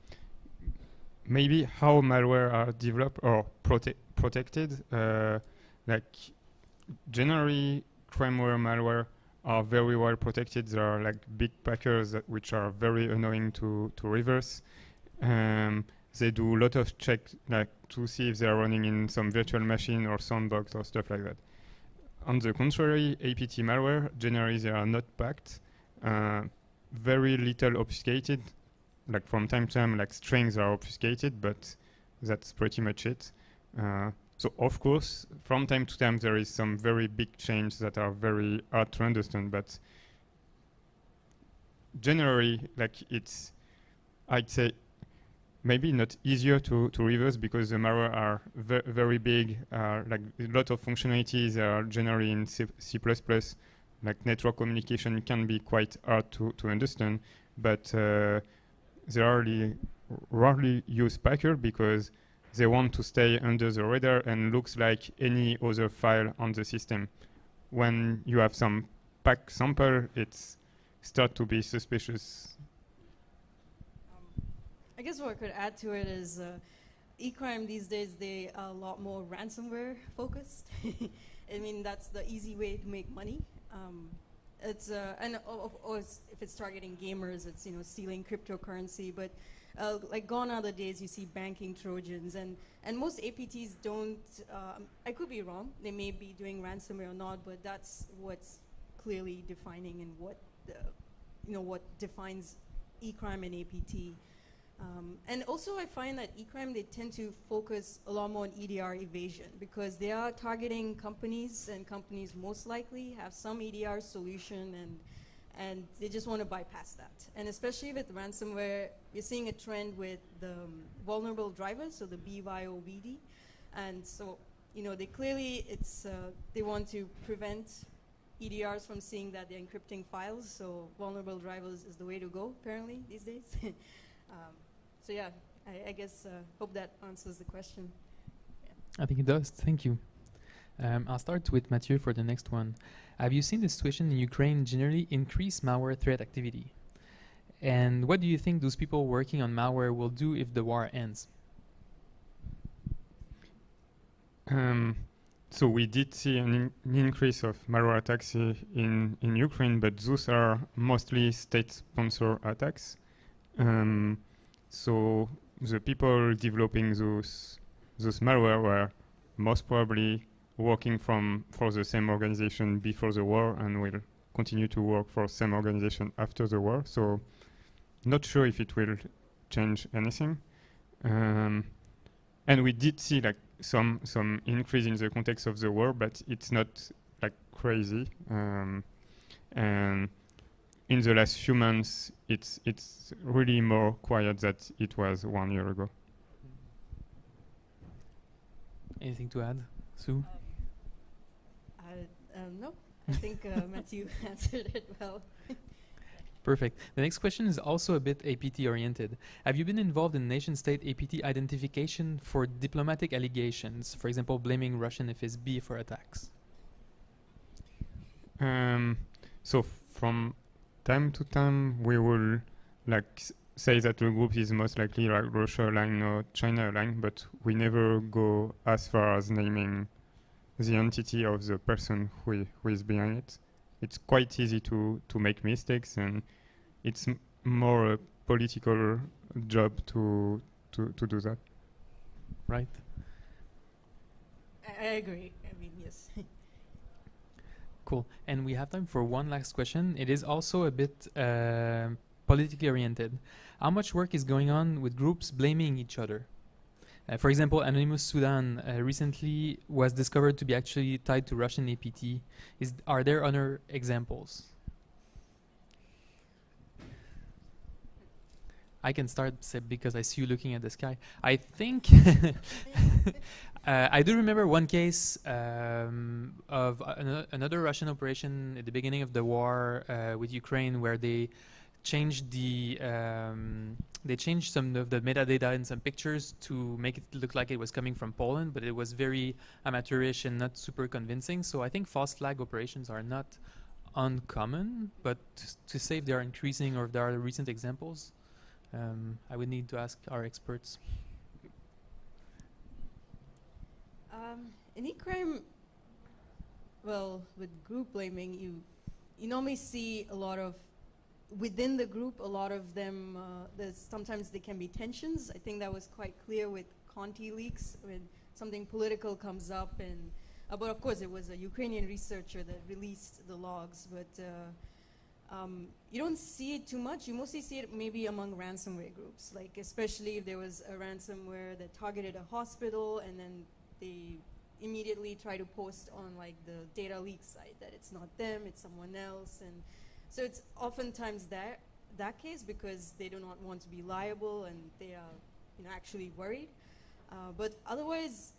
maybe how malware are developed or prote protected. Uh, like generally, crimeware malware are very well protected. There are like big packers that which are very annoying to to reverse. Um, they do a lot of checks like to see if they are running in some virtual machine or sandbox or stuff like that. On the contrary, APT malware generally they are not packed. Uh, very little obfuscated. Like from time to time, like strings are obfuscated, but that's pretty much it. Uh, so of course, from time to time, there is some very big changes that are very hard to understand, but generally, like it's, I'd say, maybe not easier to, to reverse because the malware are ve very big, uh, like a lot of functionalities are generally in C, C++, like network communication can be quite hard to, to understand, but uh, they rarely, rarely use Packer because they want to stay under the radar and looks like any other file on the system. When you have some pack sample, it's start to be suspicious.
Um, I guess what I could add to it is uh, e-crime these days, they are a lot more ransomware focused. I mean, that's the easy way to make money. Um, it's uh, and of course, if it's targeting gamers, it's you know stealing cryptocurrency. But uh, like gone are the days you see banking trojans, and and most APTs don't. Um, I could be wrong. They may be doing ransomware or not, but that's what's clearly defining and what the, you know what defines e-crime and APT. Um, and also I find that e-crime, they tend to focus a lot more on EDR evasion because they are targeting companies and companies most likely have some EDR solution and, and they just want to bypass that. And especially with ransomware, you're seeing a trend with the um, vulnerable drivers, so the BYOVD. And so, you know, they clearly, it's, uh, they want to prevent EDRs from seeing that they're encrypting files, so vulnerable drivers is the way to go, apparently, these days. um, so yeah, I, I guess uh, hope that answers the question.
I think it does. Thank you. Um, I'll start with Mathieu for the next one. Have you seen the situation in Ukraine generally increase malware threat activity? And what do you think those people working on malware will do if the war ends?
Um, so we did see an, in an, increase of malware attacks in, in Ukraine, but those are mostly state-sponsored attacks. Um, so the people developing those those malware were most probably working from for the same organization before the war and will continue to work for same organization after the war. So not sure if it will change anything. Um, and we did see like some some increase in the context of the war, but it's not like crazy. Um, and in the last few months, it's it's really more quiet than it was one year ago.
Anything to add, Sue?
Um, I, um, no, I think uh, Matthew answered it well.
Perfect. The next question is also a bit APT oriented. Have you been involved in nation state APT identification for diplomatic allegations, for example, blaming Russian FSB for attacks?
Um, so from time to time we will like say that the group is most likely like Russia aligned or China aligned, but we never go as far as naming the entity of the person who, who is behind it. It's quite easy to, to make mistakes and it's more a political job to, to, to do that.
Right.
I, I agree. I mean, yes.
Cool. And we have time for one last question. It is also a bit uh, politically oriented. How much work is going on with groups blaming each other? Uh, for example, Anonymous Sudan uh, recently was discovered to be actually tied to Russian APT. Is are there other examples? I can start because I see you looking at the sky. I think uh, I do remember one case um, of ano- another Russian operation at the beginning of the war uh, with Ukraine, where they changed the um, they changed some of the metadata in some pictures to make it look like it was coming from Poland, but it was very amateurish and not super convincing. So I think false flag operations are not uncommon, but to say if they are increasing or if there are recent examples, um, I would need to ask our experts.
Um, in e-crime, well, with group blaming, you you normally see a lot of within the group. A lot of them, uh, sometimes there can be tensions. I think that was quite clear with Conti leaks when something political comes up, and uh, but of course it was a Ukrainian researcher that released the logs, but. Uh, um, you don't see it too much. You mostly see it maybe among ransomware groups, like especially if there was a ransomware that targeted a hospital and then they immediately try to post on like the data leak site that it's not them, it's someone else, and so it's oftentimes that that case because they do not want to be liable and they are you know actually worried. Uh, but otherwise,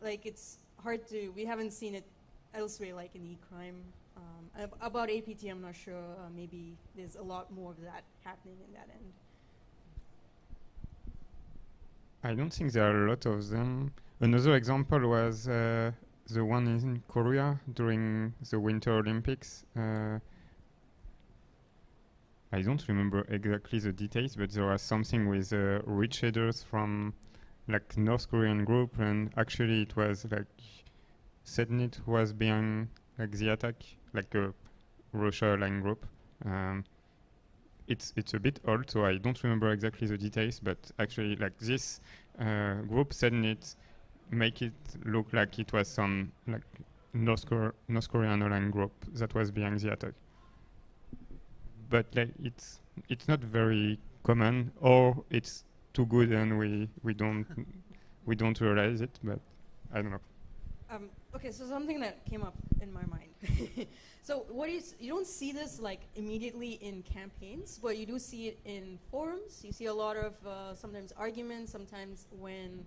like it's hard to. We haven't seen it elsewhere, like in e-crime. Um, ab- about APT, I'm not sure. Uh, maybe there's a lot more of that happening in that end.
I don't think there are a lot of them. Another example was uh, the one in Korea during the Winter Olympics. Uh, I don't remember exactly the details, but there was something with uh, Rich headers from like North Korean group, and actually it was like Sednit who was behind like the attack, like a Russia line group. Um, it's it's a bit old, so I don't remember exactly the details, but actually like this uh, group it make it look like it was some like North, Kor- North Korean online group that was behind the attack. But like it's it's not very common, or it's too good and we we don't we don't realize it. But I don't know.
Um, okay, so something that came up in my mind. so what is you don't see this like immediately in campaigns, but you do see it in forums. You see a lot of uh, sometimes arguments. Sometimes when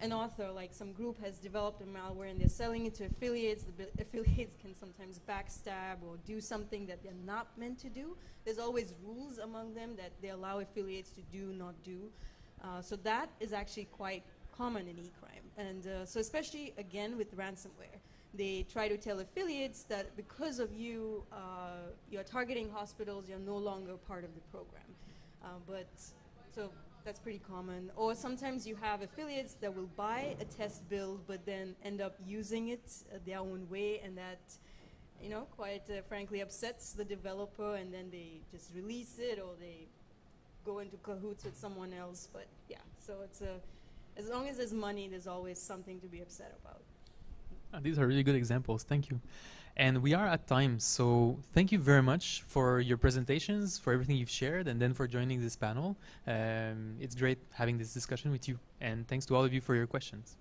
an author, like some group, has developed a malware and they're selling it to affiliates, the affiliates can sometimes backstab or do something that they're not meant to do. There's always rules among them that they allow affiliates to do, not do. Uh, so that is actually quite common in e-crime. And uh, so especially, again, with ransomware, they try to tell affiliates that because of you, uh, you're targeting hospitals, you're no longer part of the program. Uh, but so that's pretty common. Or sometimes you have affiliates that will buy a test build but then end up using it uh, their own way, and that, you know, quite uh, frankly upsets the developer, and then they just release it or they go into cahoots with someone else. But yeah, so it's a, as long as there's money, there's always something to be upset about.
Uh, these are really good examples. Thank you. And we are at time, so thank you very much for your presentations, for everything you've shared, and then for joining this panel. Um, it's great having this discussion with you, and thanks to all of you for your questions.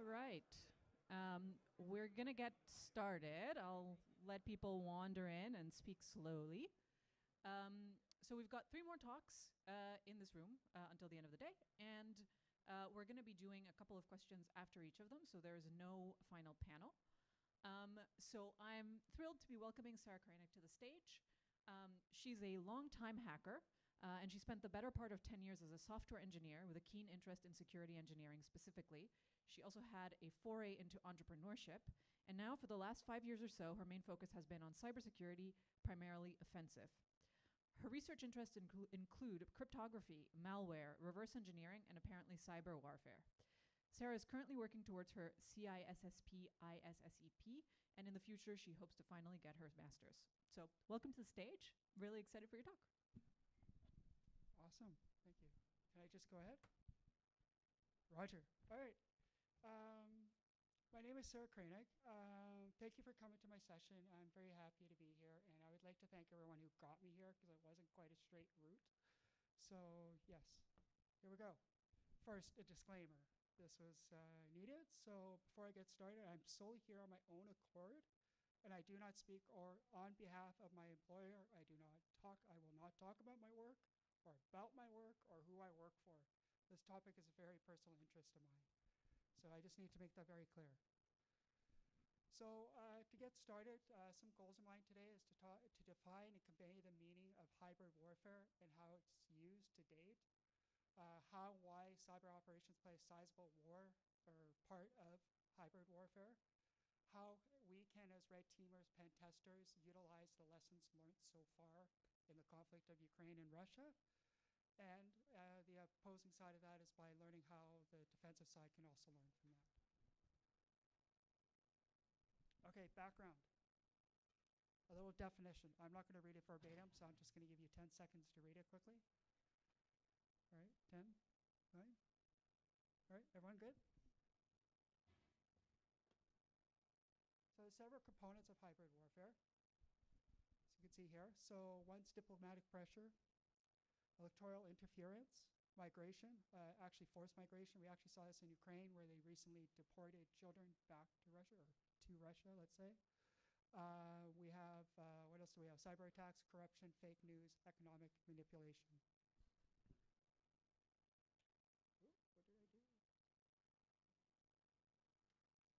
All right. Um, we're going to get started. I'll let people wander in and speak slowly. Um, so we've got three more talks uh, in this room uh, until the end of the day, and uh, we're going to be doing a couple of questions after each of them, so there is no final panel. Um, so I'm thrilled to be welcoming Sarah Kranek to the stage. Um, she's a longtime hacker, uh, and she spent the better part of 10 years as a software engineer with a keen interest in security engineering specifically. She also had a foray into entrepreneurship, and now for the last five years or so, her main focus has been on cybersecurity, primarily offensive. Her research interests inclu- include cryptography, malware, reverse engineering, and apparently cyber warfare. Sarah is currently working towards her CISSP ISSEP, and in the future, she hopes to finally get her master's. So, welcome to the stage. Really excited for your talk.
Awesome. Thank you. Can I just go ahead? Roger. All right. Um, my name is Sarah Kranek. Um, thank you for coming to my session. I'm very happy to be here, and I would like to thank everyone who got me here because it wasn't quite a straight route. So, yes, here we go. First, a disclaimer. This was uh, needed. So, before I get started, I'm solely here on my own accord, and I do not speak or on behalf of my employer. I do not talk. I will not talk about my work or about my work or who I work for. This topic is a very personal interest of mine. So I just need to make that very clear. So uh, to get started, uh, some goals of mine today is to, to define and convey the meaning of hybrid warfare and how it's used to date, uh, how why cyber operations play a sizable war or part of hybrid warfare, how we can, as red teamers, pen testers, utilize the lessons learned so far in the conflict of Ukraine and Russia, and uh, the opposing side of that is by learning how the defensive side can also learn from that. Okay, background. A little definition. I'm not going to read it verbatim, so I'm just going to give you 10 seconds to read it quickly. All right, 10, 9. All right, everyone good? So there's several components of hybrid warfare. As you can see here. So one's diplomatic pressure, electoral interference, migration, uh, actually forced migration. We actually saw this in Ukraine where they recently deported children back to Russia or to Russia, let's say. Uh, we have, uh, what else do we have? Cyber attacks, corruption, fake news, economic manipulation.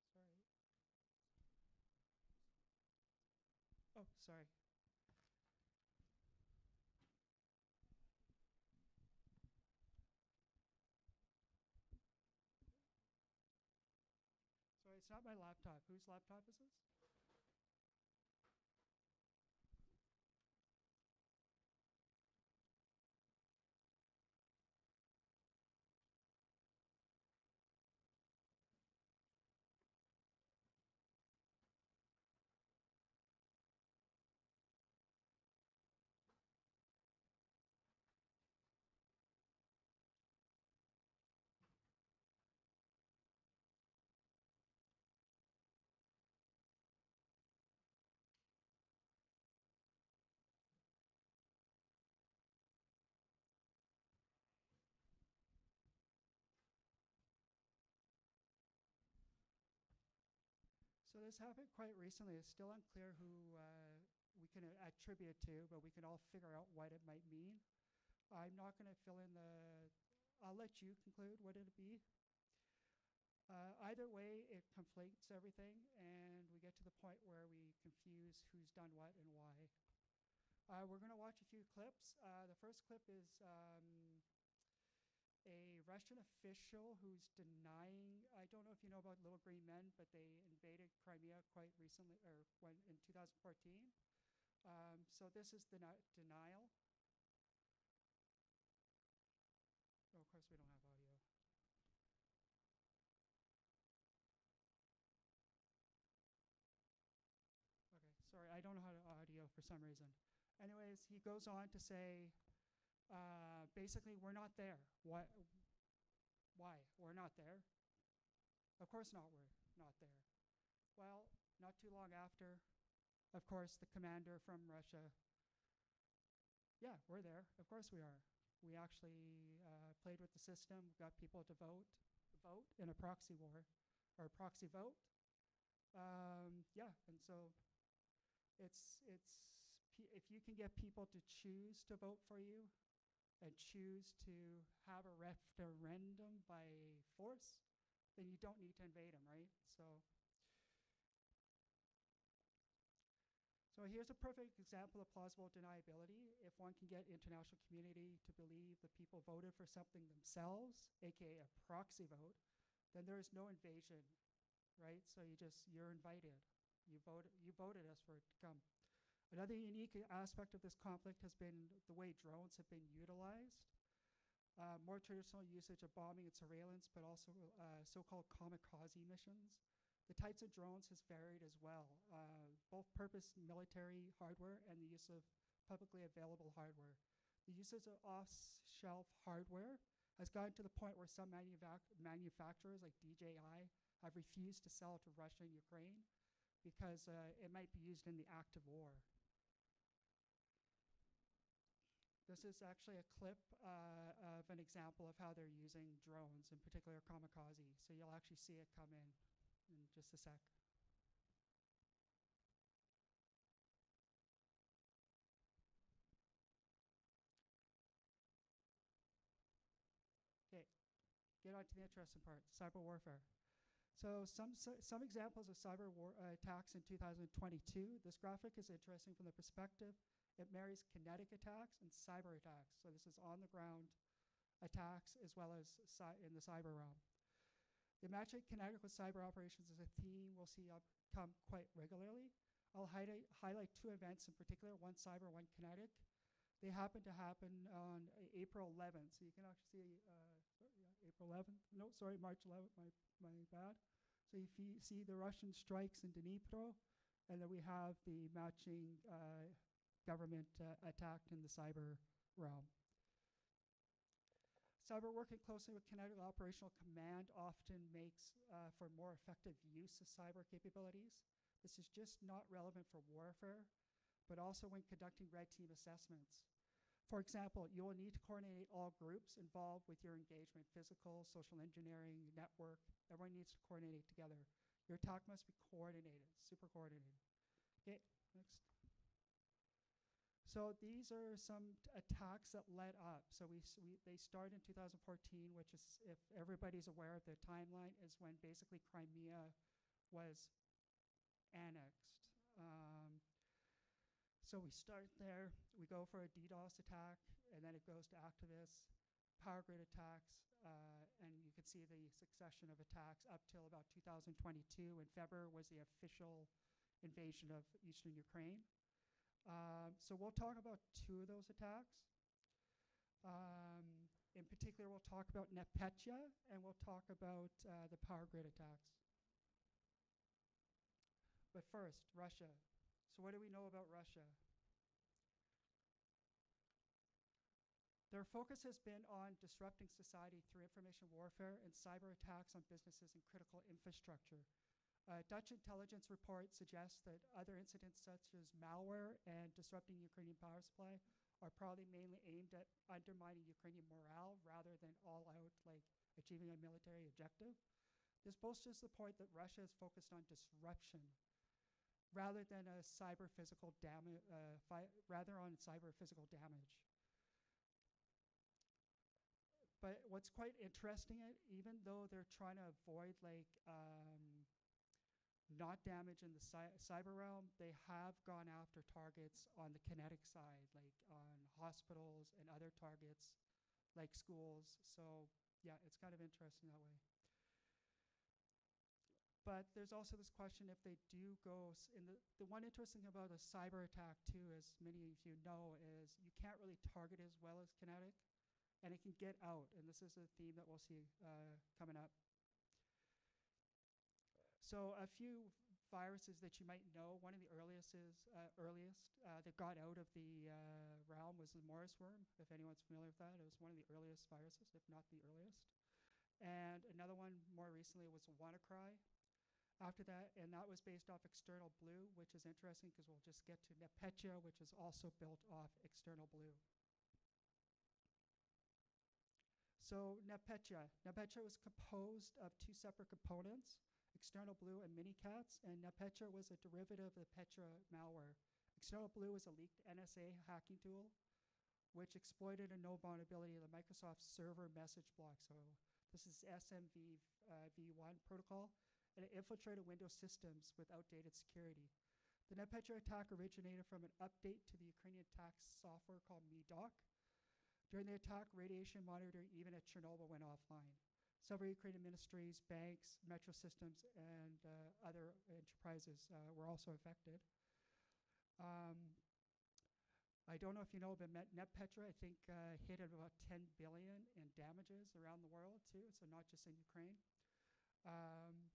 Oop, what did I do? Sorry. Oh, sorry. Sorry, it's not my laptop. Whose laptop is this? This happened quite recently. It's still unclear who uh, we can attribute to, but we can all figure out what it might mean. I'm not going to fill in the. I'll let you conclude what it'll be. Uh, either way, it conflates everything, and we get to the point where we confuse who's done what and why. Uh, we're going to watch a few clips. Uh, the first clip is um, a Russian official who's denying. I don't know if you know about Little Green Men, but they invaded Crimea quite recently, or when in 2014. Um, so this is the denial. Oh, of course, we don't have audio. Okay, sorry, I don't know how to audio for some reason. Anyways, he goes on to say, uh, basically, we're not there. Why? Why? We're not there. Of course not, we're not there. Well, not too long after, of course, the commander from Russia, yeah, we're there. Of course we are. We actually uh, played with the system, got people to vote, vote in a proxy war. or proxy vote. Um, yeah, and so it's it's if you can get people to choose to vote for you and choose to have a referendum by force, then you don't need to invade them, right? So. So here's a perfect example of plausible deniability. If one can get international community to believe the people voted for something themselves, aka a proxy vote, then there is no invasion, right? So you just you're invited. You voted you voted us for it to come. Another unique aspect of this conflict has been the way drones have been utilized. Uh, more traditional usage of bombing and surveillance, but also uh, so-called kamikaze missions. The types of drones has varied as well, uh, both purpose military hardware and the use of publicly available hardware. The usage of off-shelf hardware has gotten to the point where some manufac- manufacturers like DJI have refused to sell to Russia and Ukraine because uh, it might be used in the act of war. This is actually a clip uh, of an example of how they're using drones, in particular kamikaze. So you'll actually see it come in in just a sec. Okay, get on to the interesting part, cyber warfare. So some some examples of cyber war uh, attacks in 2022. This graphic is interesting from the perspective it marries kinetic attacks and cyber attacks. So this is on the ground attacks as well as in the cyber realm. The matching kinetic with cyber operations is a theme we'll see up come quite regularly. I'll highlight, highlight two events in particular, one cyber, one kinetic. They happen to happen on A- April 11th. So you can actually see uh, yeah, April 11th. No, sorry, March 11th, my, my bad. So if you see the Russian strikes in Dnipro, and then we have the matching uh, government uh, attack in the cyber realm. Cyber working closely with kinetic operational command often makes uh, for more effective use of cyber capabilities. This is just not relevant for warfare, but also when conducting red team assessments. For example, you will need to coordinate all groups involved with your engagement, physical, social engineering, network. Everyone needs to coordinate together. Your attack must be coordinated, super coordinated. Okay, next. So these are some attacks that led up. So we, we they started in 2014, which is, if everybody's aware of the timeline, is when basically Crimea was annexed. Um, so we start there. We go for a DDoS attack, and then it goes to activists, power grid attacks, uh, and you can see the succession of attacks up till about 2022. In February was the official invasion of eastern Ukraine. Um, so we'll talk about two of those attacks. Um, in particular, we'll talk about NotPetya and we'll talk about uh, the power grid attacks. But first, Russia. So what do we know about Russia? Their focus has been on disrupting society through information warfare and cyber attacks on businesses and critical infrastructure. Uh, Dutch intelligence reports suggest that other incidents such as malware and disrupting Ukrainian power supply are probably mainly aimed at undermining Ukrainian morale rather than all out like achieving a military objective. This bolsters the point that Russia is focused on disruption rather than a cyber physical damage, uh, rather on cyber physical damage. But what's quite interesting, even though they're trying to avoid like um, not damage in the cy- cyber realm, they have gone after targets on the kinetic side, like on hospitals and other targets like schools. So yeah, it's kind of interesting that way. But there's also this question if they do go, in the, the one interesting about a cyber attack too, as many of you know, is you can't really target as well as kinetic, and it can get out. And this is a theme that we'll see uh, coming up. So a few viruses that you might know. One of the earliest is uh, earliest uh, that got out of the uh, realm was the Morris worm. If anyone's familiar with that, it was one of the earliest viruses, if not the earliest. And another one more recently was WannaCry. After that, and that was based off EternalBlue, which is interesting because we'll just get to NotPetya, which is also built off EternalBlue. So NotPetya. NotPetya was composed of two separate components. EternalBlue, and Mimikatz, and NotPetya was a derivative of the Petya malware. EternalBlue was a leaked NSA hacking tool which exploited a no vulnerability of the Microsoft Server message block. So this is SMB uh, v1 protocol, and it infiltrated Windows systems with outdated security. The NotPetya attack originated from an update to the Ukrainian tax software called MEDOC. During the attack, radiation monitoring even at Chernobyl went offline. Several Ukrainian ministries, banks, metro systems, and uh, other enterprises uh, were also affected. Um, I don't know if you know, but Met- NotPetya, I think, uh, hit at about 10 billion in damages around the world too, so not just in Ukraine. Um,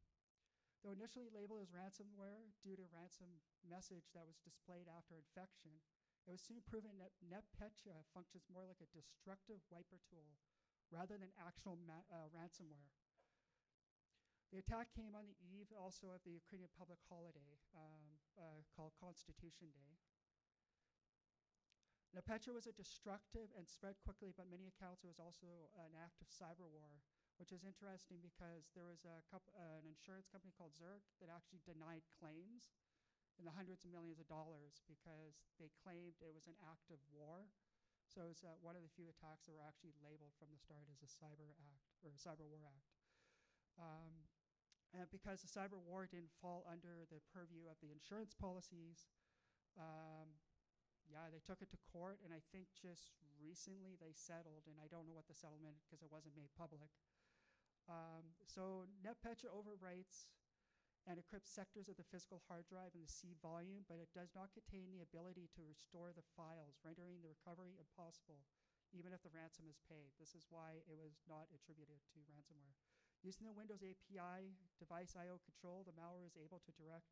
though initially labeled as ransomware due to ransom message that was displayed after infection, it was soon proven that NotPetya functions more like a destructive wiper tool rather than actual uh, ransomware. The attack came on the eve also of the Ukrainian public holiday um, uh, called Constitution Day. NotPetya was a destructive and spread quickly, but many accounts it was also an act of cyber war, which is interesting because there was a uh, an insurance company called Zurich that actually denied claims in the hundreds of millions of dollars because they claimed it was an act of war. So it's uh, one of the few attacks that were actually labeled from the start as a cyber act or a cyber war act. Um, and because the cyber war didn't fall under the purview of the insurance policies, um, yeah, they took it to court, and I think just recently they settled, and I don't know what the settlement because it wasn't made public. Um, so NotPetya overwrites and encrypts sectors of the physical hard drive and the C volume, but it does not contain the ability to restore the files, rendering the recovery impossible, even if the ransom is paid. This is why it was not attributed to ransomware. Using the Windows API device I/O control, the malware is able to direct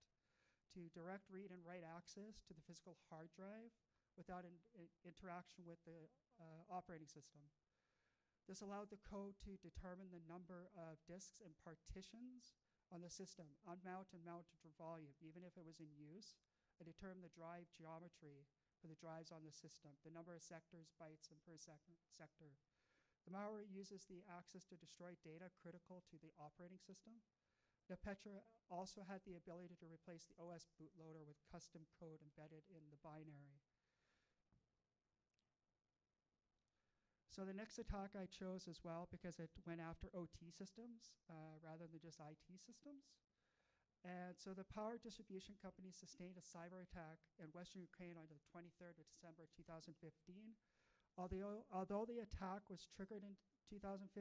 to direct read and write access to the physical hard drive without in, in- interaction with the uh, operating system. This allowed the code to determine the number of disks and partitions on the system, unmount and mount to volume, even if it was in use, and determine the drive geometry for the drives on the system, the number of sectors, bytes, and per second sector. The malware uses the access to destroy data critical to the operating system. NotPetya also had the ability to replace the OS bootloader with custom code embedded in the binary. So the next attack I chose as well because it went after OT systems uh, rather than just IT systems. And so the power distribution company sustained a cyber attack in Western Ukraine on the 23rd of December 2015. Although, although the attack was triggered in 2015,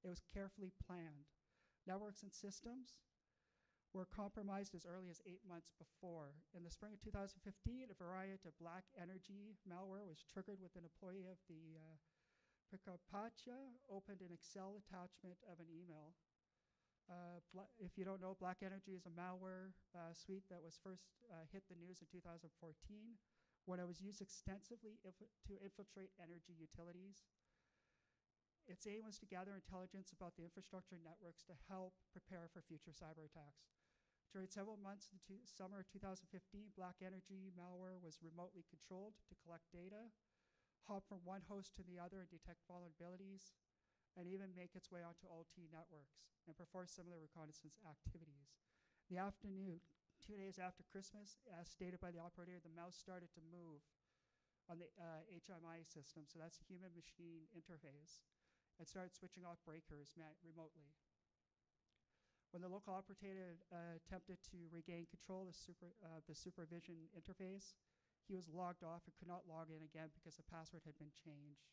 it was carefully planned. Networks and systems were compromised as early as eight months before. In the spring of 2015, a variety of BlackEnergy malware was triggered with an employee of the uh, Prykarpattya opened an Excel attachment of an email. Uh, if you don't know, BlackEnergy is a malware uh, suite that was first uh, hit the news in 2014 when it was used extensively to infiltrate energy utilities. Its aim was to gather intelligence about the infrastructure networks to help prepare for future cyber attacks. During several months in the summer of 2015, BlackEnergy malware was remotely controlled to collect data, hop from one host to the other and detect vulnerabilities, and even make its way onto OT networks and perform similar reconnaissance activities. The afternoon, two days after Christmas, as stated by the operator, the mouse started to move on the uh, HMI system, so that's human machine interface, and started switching off breakers remotely. When the local operator uh, attempted to regain control of the, super, uh, the supervision interface, he was logged off and could not log in again because the password had been changed.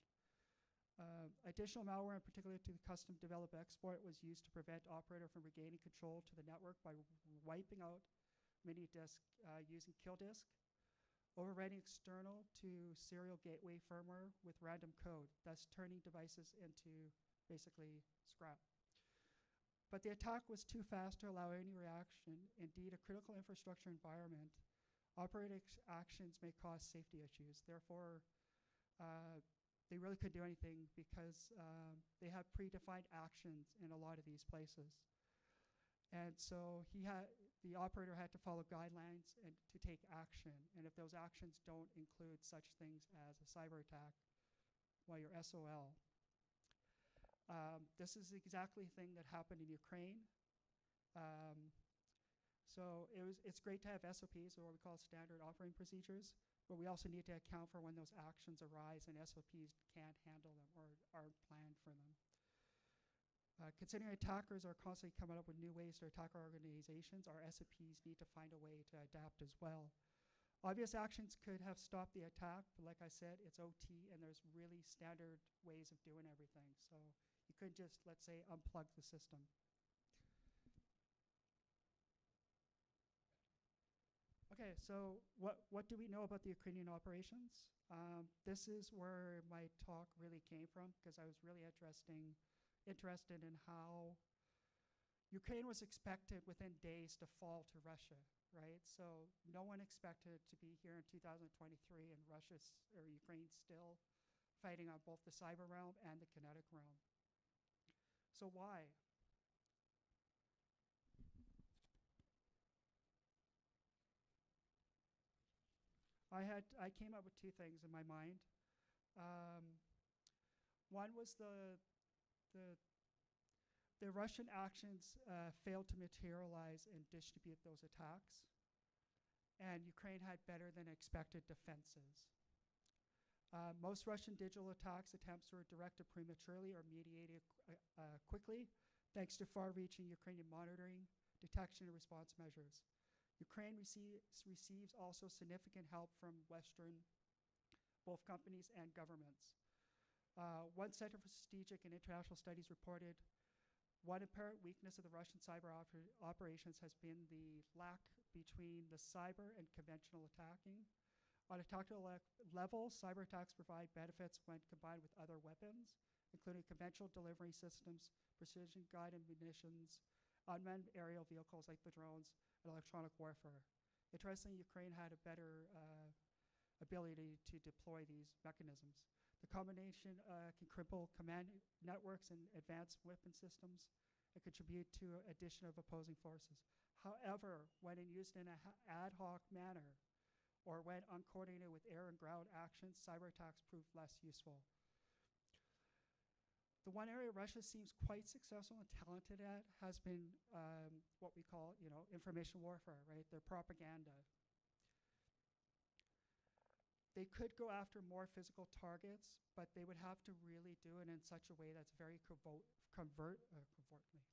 Uh, additional malware, in particular to the custom developed exploit, was used to prevent operator from regaining control to the network by wiping out mini disk uh, using KillDisk, overwriting Ethernet to serial gateway firmware with random code, thus turning devices into basically scrap. But the attack was too fast to allow any reaction. Indeed, a critical infrastructure environment operating actions may cause safety issues. Therefore, uh, they really couldn't do anything because um, they have predefined actions in a lot of these places. And so he had the operator had to follow guidelines and to take action. And if those actions don't include such things as a cyber attack, well, you're SOL. Um, this is exactly the thing that happened in Ukraine. Um, so it was, it's great to have SOPs, or what we call standard operating procedures, but we also need to account for when those actions arise and SOPs can't handle them or aren't planned for them. Uh, considering attackers are constantly coming up with new ways to attack our organizations, our SOPs need to find a way to adapt as well. Obvious actions could have stopped the attack, but like I said, it's OT and there's really standard ways of doing everything. So you couldn't just, let's say, unplug the system. Okay, so what, what do we know about the Ukrainian operations? Um, this is where my talk really came from because I was really interesting, interested in how Ukraine was expected within days to fall to Russia, right? So no one expected to be here in 2023 and Russia or Ukraine still fighting on both the cyber realm and the kinetic realm. So why? I had I came up with two things in my mind. Um, one was the the the Russian actions uh, failed to materialize and distribute those attacks, and Ukraine had better than expected defenses. Uh, most Russian digital attacks attempts were directed prematurely or mediated uh, uh, quickly, thanks to far-reaching Ukrainian monitoring, detection, and response measures. Ukraine receives, receives also significant help from Western, both companies and governments. Uh, one Center for Strategic and International Studies reported one apparent weakness of the Russian cyber oper- operations has been the lack between the cyber and conventional attacking. On a tactical le- level, cyber attacks provide benefits when combined with other weapons, including conventional delivery systems, precision guided munitions, unmanned aerial vehicles like the drones, electronic warfare. Interestingly, Ukraine had a better uh, ability to deploy these mechanisms. The combination uh, can cripple command networks and advanced weapon systems and contribute to addition of opposing forces. However, when used in an ad hoc manner or when uncoordinated with air and ground actions, cyber attacks prove less useful. The one area Russia seems quite successful and talented at has been um, what we call, you know, information warfare, right? Their propaganda. They could go after more physical targets, but they would have to really do it in such a way that's very convert, convert, uh, me.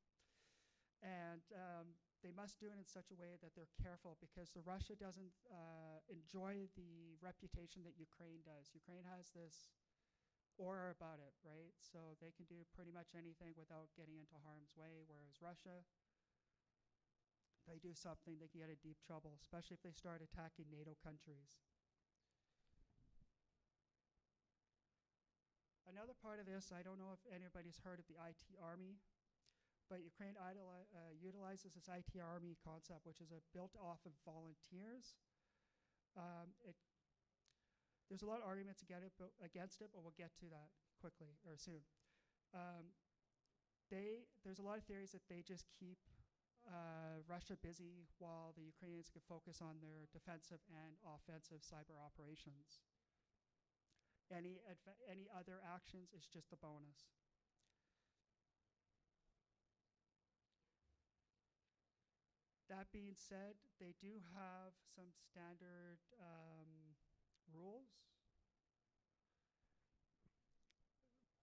And um, they must do it in such a way that they're careful because the Russia doesn't uh, enjoy the reputation that Ukraine does. Ukraine has this aura about it, right? So they can do pretty much anything without getting into harm's way, whereas Russia, they do something, they can get in deep trouble, especially if they start attacking NATO countries. Another part of this, I don't know if anybody's heard of the IT Army, but Ukraine uh, utilizes this IT Army concept, which is a built off of volunteers. Um, it, there's a lot of arguments against it, but, we'll get to that quickly or soon. Um, they, there's a lot of theories that they just keep uh, Russia busy while the Ukrainians can focus on their defensive and offensive cyber operations. Any, any other actions is just a bonus. That being said, they do have some standard um, rules.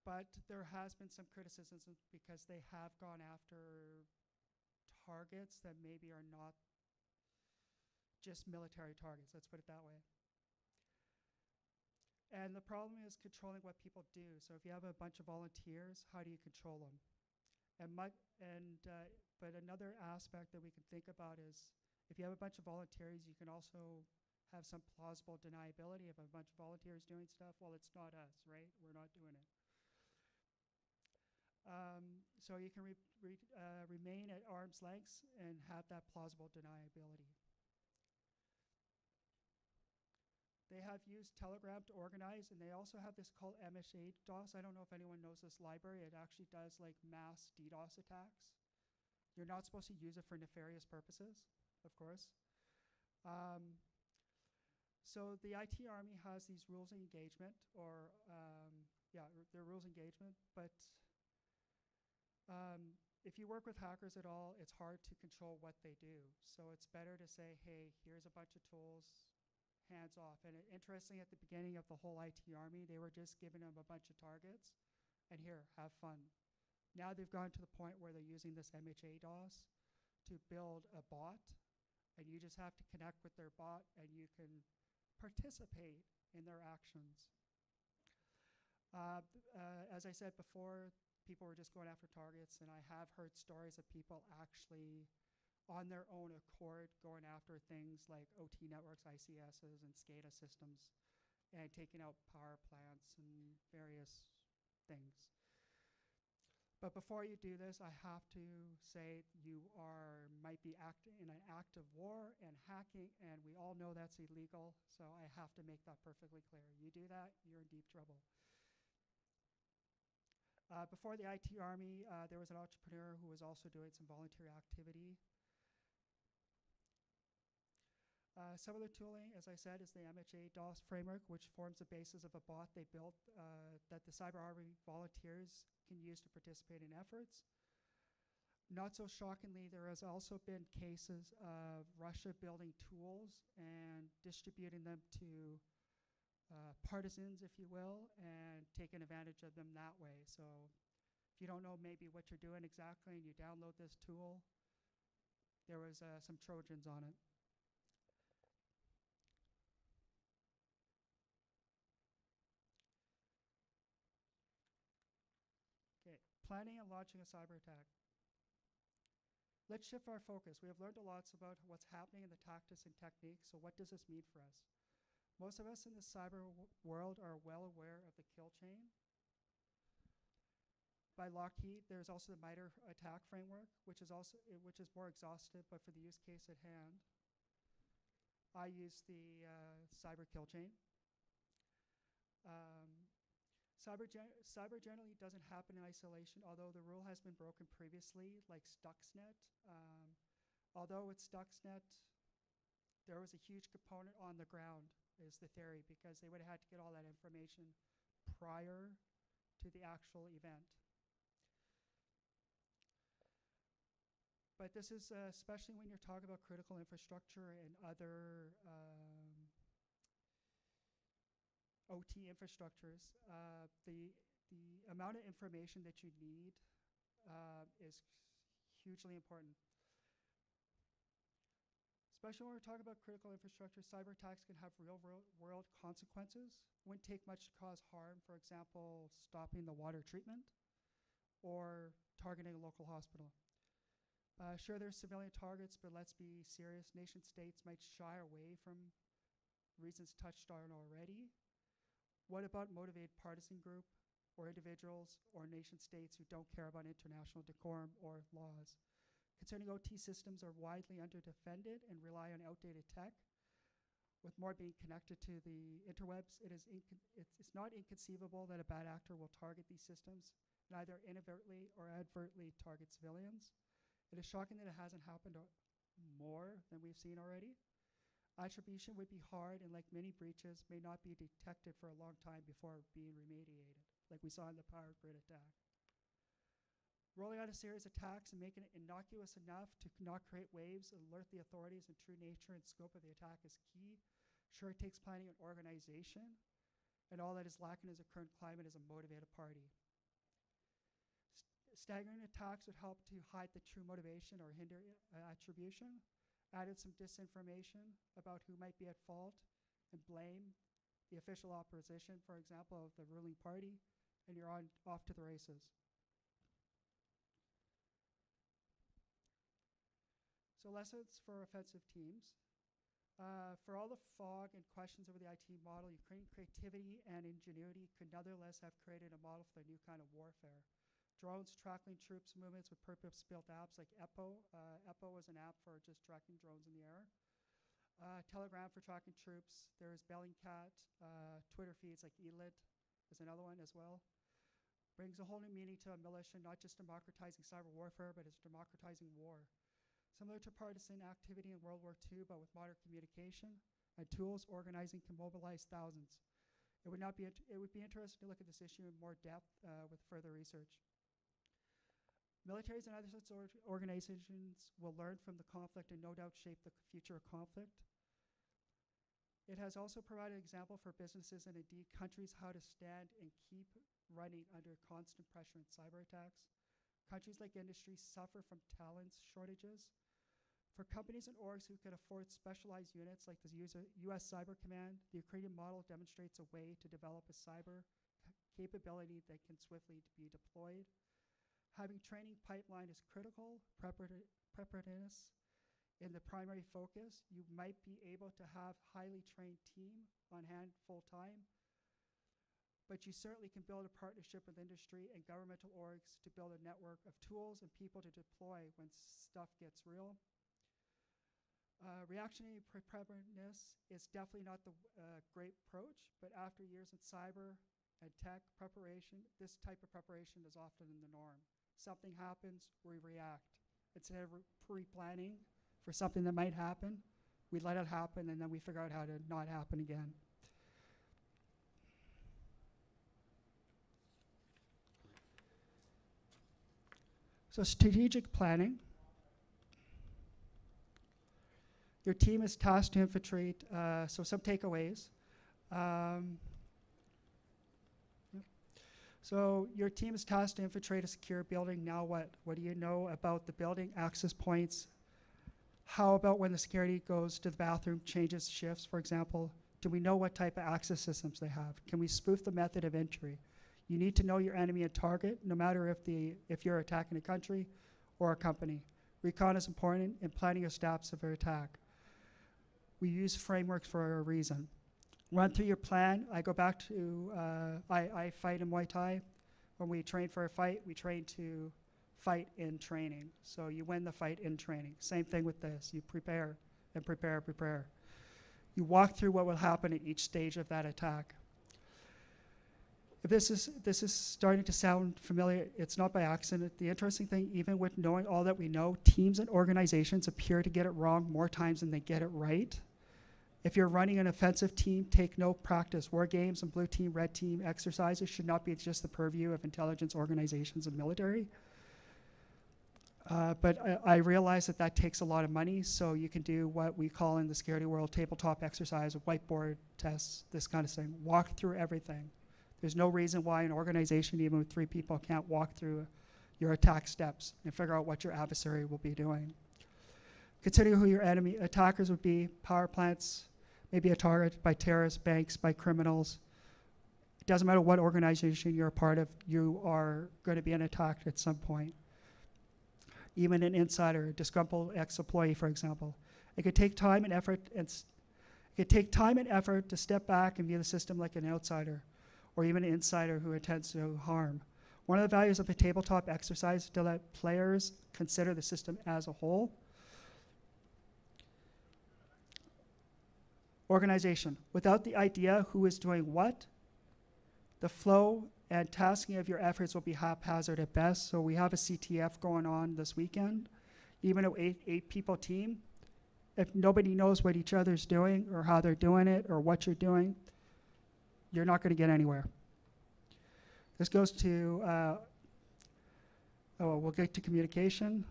But there has been some criticisms because they have gone after targets that maybe are not just military targets, let's put it that way. And the problem is controlling what people do. So if you have a bunch of volunteers, how do you control them? And my, and uh, but another aspect that we can think about is if you have a bunch of volunteers, you can also have some plausible deniability of a bunch of volunteers doing stuff. Well, it's not us, right? We're not doing it. Um, so you can re re uh, remain at arm's length and have that plausible deniability. They have used Telegram to organize, and they also have this called MHDDoS. I don't know if anyone knows this library. It actually does like mass DDoS attacks. You're not supposed to use it for nefarious purposes, of course. Um, so the IT Army has these rules of engagement, or um, yeah, their rules engagement, but um, if you work with hackers at all, it's hard to control what they do. So it's better to say, hey, here's a bunch of tools, hands off. And interestingly, at the beginning of the whole IT army, they were just giving them a bunch of targets, and here, have fun. Now they've gone to the point where they're using this MHDDoS to build a bot, and you just have to connect with their bot, and you can participate in their actions. Uh, uh, as I said before, people were just going after targets, and I have heard stories of people actually, on their own accord, going after things like OT networks, ICSs, and SCADA systems, and taking out power plants and various things. But before you do this, I have to say you are might be acting in an act of war and hacking, and we all know that's illegal. So I have to make that perfectly clear. You do that, you're in deep trouble. Uh, before the IT Army, uh, there was an entrepreneur who was also doing some voluntary activity. Uh, some of the tooling, as I said, is the MHDDoS framework, which forms the basis of a bot they built uh, that the Cyber Army volunteers can use to participate in efforts. Not so shockingly, there has also been cases of Russia building tools and distributing them to uh, partisans, if you will, and taking advantage of them that way. So if you don't know maybe what you're doing exactly and you download this tool, there was uh, some Trojans on it. Okay, planning and launching a cyber attack. Let's shift our focus. We have learned a lot about what's happening in the tactics and techniques, so what does this mean for us? Most of us in the cyber world are well aware of the kill chain. By Lockheed, there's also the MITRE ATT&CK framework, which is also which is more exhaustive, but for the use case at hand, I use the uh, cyber kill chain. Um, cyber, gen- cyber generally doesn't happen in isolation, although the rule has been broken previously, like Stuxnet. Um, although with Stuxnet, there was a huge component on the ground, is the theory, because they would have had to get all that information prior to the actual event. But this is uh, especially when you're talking about critical infrastructure and other um, OT infrastructures. Uh, the the amount of information that you need uh, is hugely important. Especially when we're talking about critical infrastructure, cyber attacks can have real world, consequences. Wouldn't take much to cause harm, for example, stopping the water treatment or targeting a local hospital. Uh, sure, there's civilian targets, but let's be serious. Nation states might shy away from reasons touched on already. What about motivated partisan group or individuals or nation states who don't care about international decorum or laws? Concerning OT systems are widely underdefended and rely on outdated tech. With more being connected to the interwebs, it is it's, it's not inconceivable that a bad actor will target these systems either inadvertently or advertently target civilians. It is shocking that it hasn't happened more than we've seen already. Attribution would be hard, and like many breaches, may not be detected for a long time before being remediated, like we saw in the power grid attack. Rolling out a series of attacks and making it innocuous enough to not create waves and alert the authorities and true nature and scope of the attack is key. Sure, it takes planning and organization, and all that is lacking is a current climate is a motivated party. St- staggering attacks would help to hide the true motivation or hinder uh, attribution. Added some disinformation about who might be at fault and blame the official opposition, for example, of the ruling party, and you're on off to the races. So lessons for offensive teams. Uh, for all the fog and questions over the IT model, Ukrainian creativity and ingenuity could nonetheless have created a model for a new kind of warfare. Drones tracking troops' movements with purpose-built apps like ePPO. Uh, ePPO was an app for just tracking drones in the air. Uh, Telegram for tracking troops. There's Bellingcat. Uh, Twitter feeds like ELIT is another one as well. Brings a whole new meaning to a militia, not just democratizing cyber warfare, but it's democratizing war. Similar to partisan activity in World War II, but with modern communication and tools, organizing can mobilize thousands. It would not be it would be interesting to look at this issue in more depth uh, with further research. Militaries and other such or- organizations will learn from the conflict and no doubt shape the future of conflict. It has also provided an example for businesses and indeed countries how to stand and keep running under constant pressure and cyber attacks. Countries like industry suffer from talent shortages. For companies and orgs who can afford specialized units like the US Cyber Command, the Ukrainian model demonstrates a way to develop a cyber capability that can swiftly be deployed. Having training pipeline is critical. Preparedness in the primary focus. You might be able to have highly trained team on hand full time, but you certainly can build a partnership with industry and governmental orgs to build a network of tools and people to deploy when stuff gets real. Uh, reactionary preparedness is definitely not the uh, great approach, but after years in cyber and tech preparation, this type of preparation is often in the norm. Something happens, we react. Instead of pre-planning for something that might happen, we let it happen and then we figure out how to not happen again. So strategic planning. Your team is tasked to infiltrate, uh, so some takeaways. Um. So your team is tasked to infiltrate a secure building. Now what? What do you know about the building, access points? How about when the security goes to the bathroom, changes shifts, for example? Do we know what type of access systems they have? Can we spoof the method of entry? You need to know your enemy and target, no matter if the if you're attacking a country or a company. Recon is important in planning your steps of your attack. We use frameworks for a reason. Run through your plan. I go back to uh, I, I fight in Muay Thai. When we train for a fight, we train to fight in training. So you win the fight in training. Same thing with this. You prepare and prepare, and prepare. You walk through what will happen at each stage of that attack. If this is this is starting to sound familiar, it's not by accident. The interesting thing, even with knowing all that we know, teams and organizations appear to get it wrong more times than they get it right. If you're running an offensive team, take no practice. War games and blue team, red team exercises should not be just the purview of intelligence organizations and military. Uh, but I, I realize that that takes a lot of money, so you can do what we call in the security world tabletop exercise, whiteboard tests, this kind of thing. Walk through everything. There's no reason why an organization, even with three people, can't walk through your attack steps and figure out what your adversary will be doing. Consider who your enemy attackers would be power plants, maybe a target by terrorists, banks, by criminals. It doesn't matter what organization you're a part of, you are going to be attacked at some point. Even an insider, a disgruntled ex-employee, for example. It could take time and effort, and it could take time and effort to step back and view the system like an outsider, or even an insider who intends to harm. One of the values of the tabletop exercise is to let players consider the system as a whole. Organization. Without the idea who is doing what, the flow and tasking of your efforts will be haphazard at best. So we have a CTF going on this weekend. Even an eight, eight people team, if nobody knows what each other's doing or how they're doing it or what you're doing, you're not going to get anywhere. This goes to, uh, oh, we'll get to communication.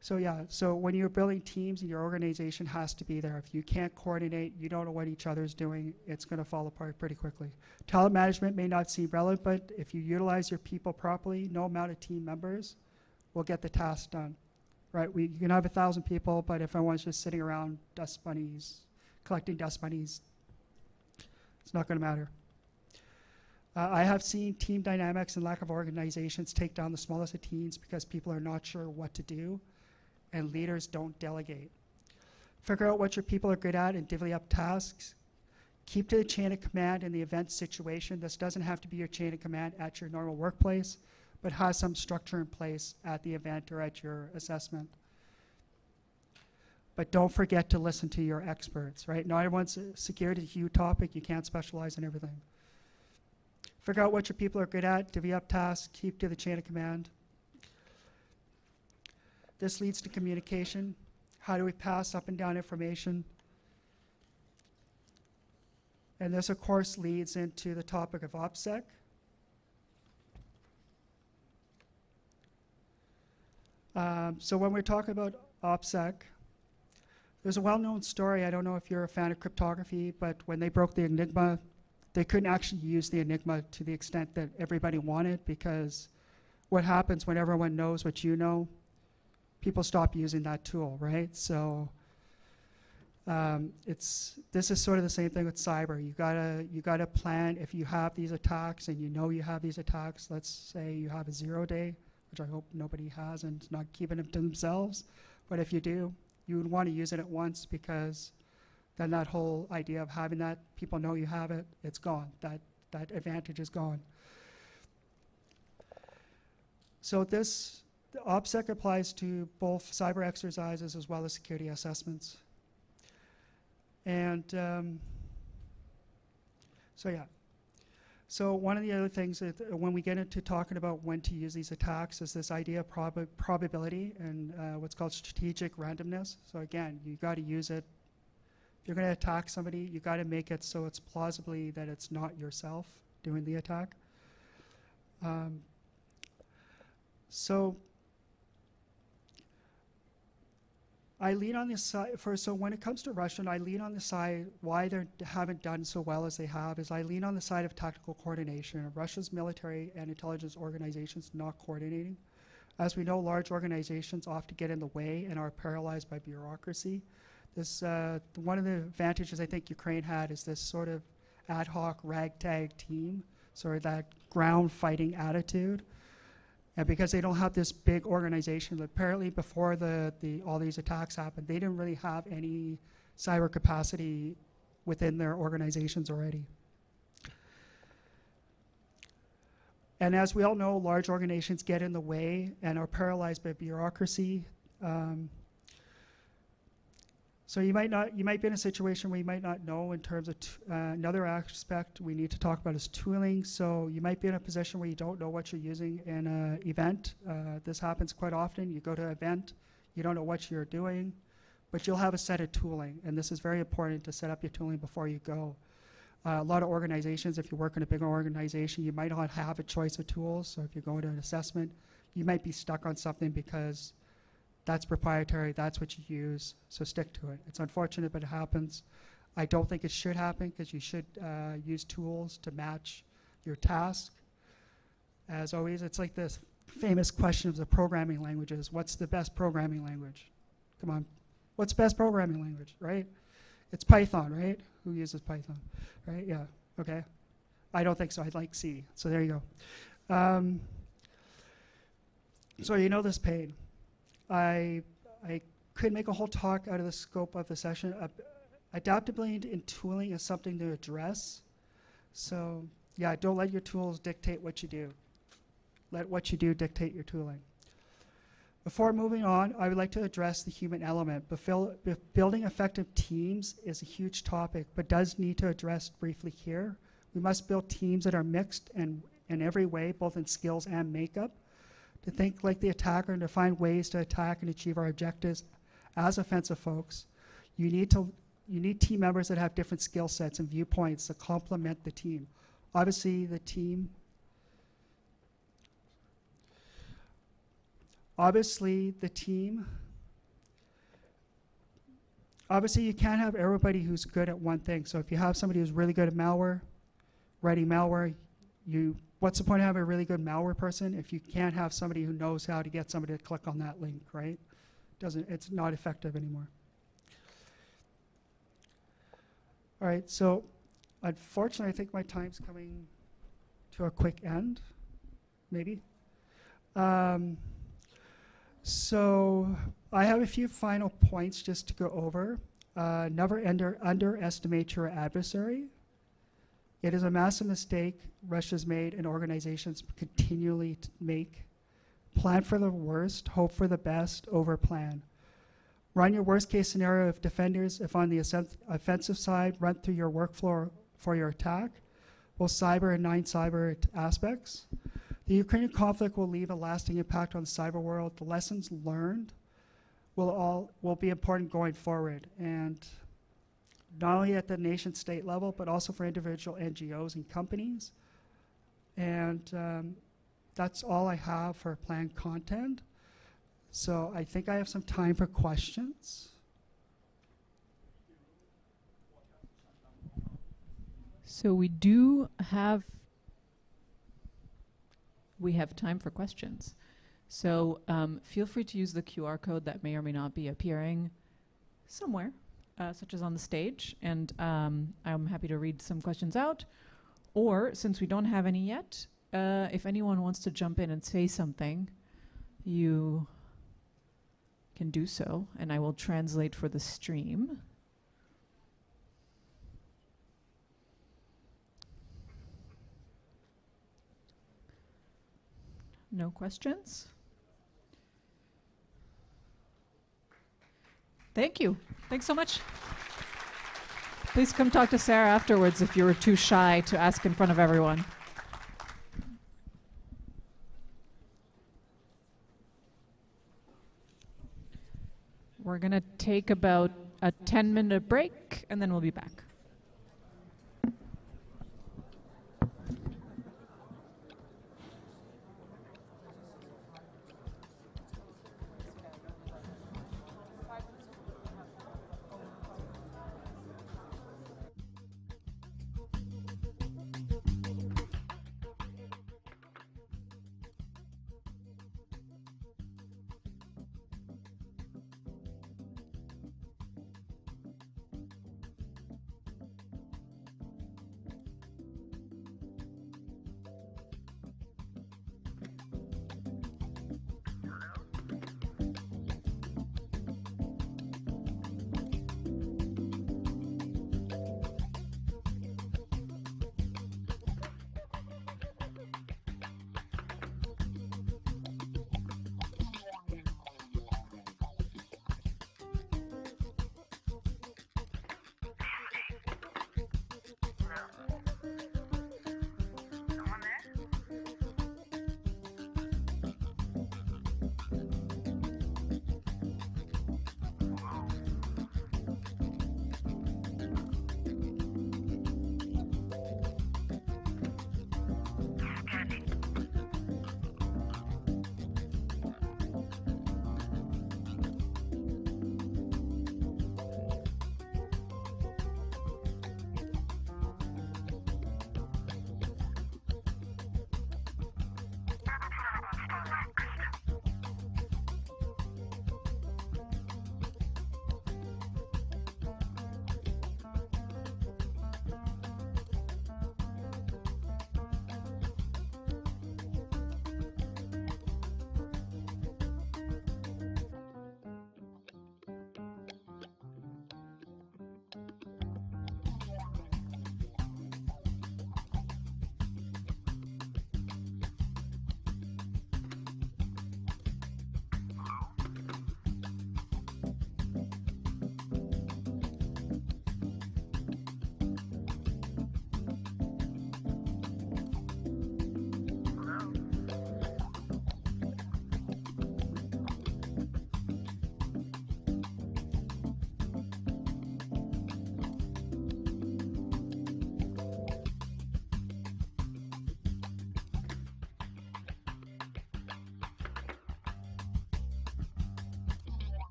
So yeah, so when you're building teams and your organization has to be there. If you can't coordinate, you don't know what each other's doing, it's going to fall apart pretty quickly. Talent management may not seem relevant, but if you utilize your people properly, no amount of team members will get the task done. Right? We, you can have a thousand people, but if everyone's just sitting around dust bunnies, collecting dust bunnies, it's not going to matter. Uh, I have seen team dynamics and lack of organizations take down the smallest of teams because people are not sure what to do and leaders don't delegate. Figure out what your people are good at and divvy up tasks. Keep to the chain of command in the event situation. This doesn't have to be your chain of command at your normal workplace, but has some structure in place at the event or at your assessment. But don't forget to listen to your experts, right? Not everyone's security is a huge topic. You can't specialize in everything. Figure out what your people are good at, divvy up tasks, keep to the chain of command. This leads to communication. How do we pass up and down information? And this, of course, leads into the topic of OPSEC. Um, so when we're talking about OPSEC, there's a well-known story. I don't know if you're a fan of cryptography, but when they broke the Enigma, they couldn't actually use the Enigma to the extent that everybody wanted because what happens when everyone knows what you know, people stop using that tool, right? So um, it's this is sort of the same thing with cyber. You gotta you gotta plan if you have these attacks and you know you have these attacks. Let's say you have a zero day, which I hope nobody has and not keeping them to themselves. But if you do, you would want to use it at once because then that whole idea of having that people know you have it, it's gone. That that advantage is gone. So this the OPSEC applies to both cyber exercises as well as security assessments. And um, so yeah. So one of the other things that uh, when we get into talking about when to use these attacks is this idea of prob probability and uh, what's called strategic randomness. So again, you got to use it. If you're going to attack somebody, you got to make it so it's plausibly that it's not yourself doing the attack. Um, so I lean on the side for so when it comes to Russian, I lean on the side why they haven't done so well as they have is I lean on the side of tactical coordination of Russia's military and intelligence organizations not coordinating. As we know, large organizations often get in the way and are paralyzed by bureaucracy. This uh, one of the advantages I think Ukraine had is this sort of ad hoc ragtag team, sort of that ground fighting attitude. And because they don't have this big organization, apparently before the, the, all these attacks happened, they didn't really have any cyber capacity within their organizations already. And as we all know, large organizations get in the way and are paralyzed by bureaucracy. Um, so you might not, you might be in a situation where you might not know in terms of uh, another aspect we need to talk about is tooling. So you might be in a position where you don't know what you're using in an event. Uh, this happens quite often. You go to an event, you don't know what you're doing, but you'll have a set of tooling, and this is very important to set up your tooling before you go. Uh, a lot of organizations, if you work in a bigger organization, you might not have a choice of tools. So if you're going to an assessment, you might be stuck on something because that's proprietary. That's what you use. So stick to it. It's unfortunate, but it happens. I don't think it should happen because you should uh, use tools to match your task. As always, it's like this famous question of the programming languages. What's the best programming language? Come on. What's best programming language, right? It's Python, right? Who uses Python, right? Yeah, okay. I don't think so. I'd like C. So there you go. Um, so you know this pain. I, I could make a whole talk out of the scope of the session. Uh, adaptability in tooling is something to address. So yeah, don't let your tools dictate what you do. Let what you do dictate your tooling. Before moving on, I would like to address the human element. building effective teams is a huge topic, but does need to address briefly here. We must build teams that are mixed and in every way, both in skills and makeup to think like the attacker and to find ways to attack and achieve our objectives as offensive folks. You need to you need team members that have different skill sets and viewpoints to complement the team. Obviously, the team obviously the team obviously you can't have everybody who's good at one thing. So if you have somebody who's really good at malware, writing malware, you what's the point of having a really good malware person if you can't have somebody who knows how to get somebody to click on that link, right? Doesn't it's not effective anymore. All right, so unfortunately, I think my time's coming to a quick end, maybe. Um, so I have a few final points just to go over. Uh, never under, underestimate your adversary. It is a massive mistake Russia's made and organizations continually make. Plan for the worst, hope for the best, over plan. Run your worst case scenario if defenders, if on the offensive side, run through your workflow for your attack, both cyber and non cyber aspects. The Ukrainian conflict will leave a lasting impact on the cyber world. The lessons learned will all will be important going forward. And not only at the nation state level, but also for individual NGOs and companies. And um, that's all I have for planned content. So I think I have some time for questions.
So we do have we have time for questions. So um, feel free to use the QR code that may or may not be appearing somewhere, uh, such as on the stage, and um, I'm happy to read some questions out. Or since we don't have any yet, uh, if anyone wants to jump in and say something, you can do so, and I will translate for the stream. No questions? Thank you. Thanks so much. Please come talk to Sarah afterwards if you were too shy to ask in front of everyone. We're going to take about a 10 minute break and then we'll be back.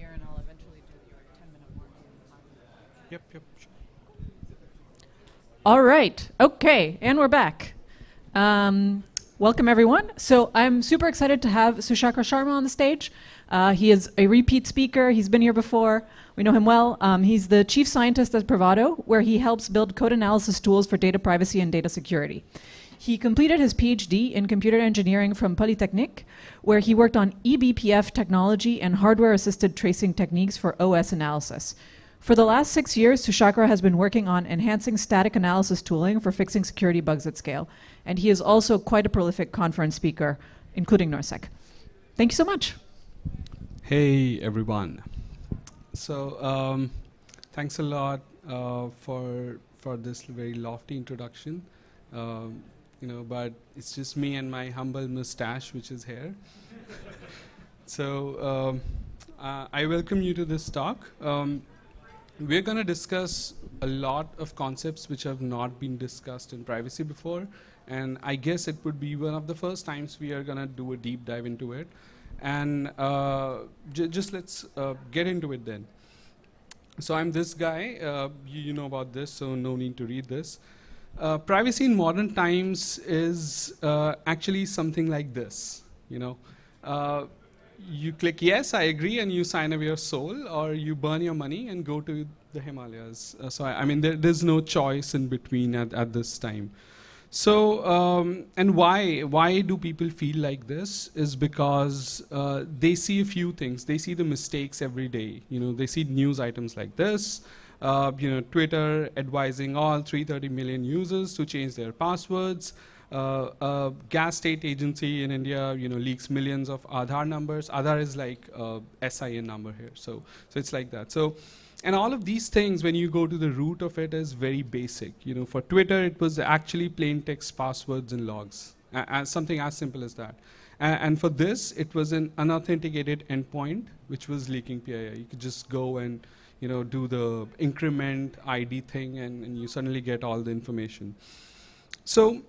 Here, and I'll eventually do your 10-minute warm
Yep, yep.
All right. Okay, and we're back. Um, welcome everyone. So I'm super excited to have Suchakra Sharma on the stage. Uh, he is a repeat speaker. He's been here before. We know him well. Um, he's the chief scientist at Privado, where he helps build code analysis tools for data privacy and data security. He completed his PhD in computer engineering from Polytechnique, where he worked on eBPF technology and hardware assisted tracing techniques for OS analysis. For the last six years, Suchakra has been working on enhancing static analysis tooling for fixing security bugs at scale. And he is also quite a prolific conference speaker, including NorthSec. Thank you so much.
Hey, everyone. So, um, thanks a lot uh, for for this very lofty introduction. Um, you know, but it's just me and my humble mustache, which is here. so, um, uh, I welcome you to this talk. Um, we're going to discuss a lot of concepts which have not been discussed in privacy before, and I guess it would be one of the first times we are going to do a deep dive into it. And uh, just let's uh, get into it then. So I'm this guy. Uh, you, you, know about this, so no need to read this. Uh, privacy in modern times is uh, actually something like this. You know, uh, you click yes, I agree, and you sign away your soul, or you burn your money and go to the Himalayas. Uh, so I, I mean, there, there's no choice in between at, at this time. So, um, and why why do people feel like this? Is because uh, they see a few things. They see the mistakes every day. You know, they see news items like this. Uh, you know, Twitter advising all 330 million users to change their passwords. Uh, a gas state agency in India, you know, leaks millions of Aadhaar numbers. Aadhaar is like a SIN number here, so so it's like that. So, and all of these things, when you go to the root of it, is very basic. You know, for Twitter, it was actually plain text passwords and logs, uh, something as simple as that. and for this, it was an unauthenticated endpoint, which was leaking PII. You could just go and you know, do the increment ID thing, and, and you suddenly get all the information. So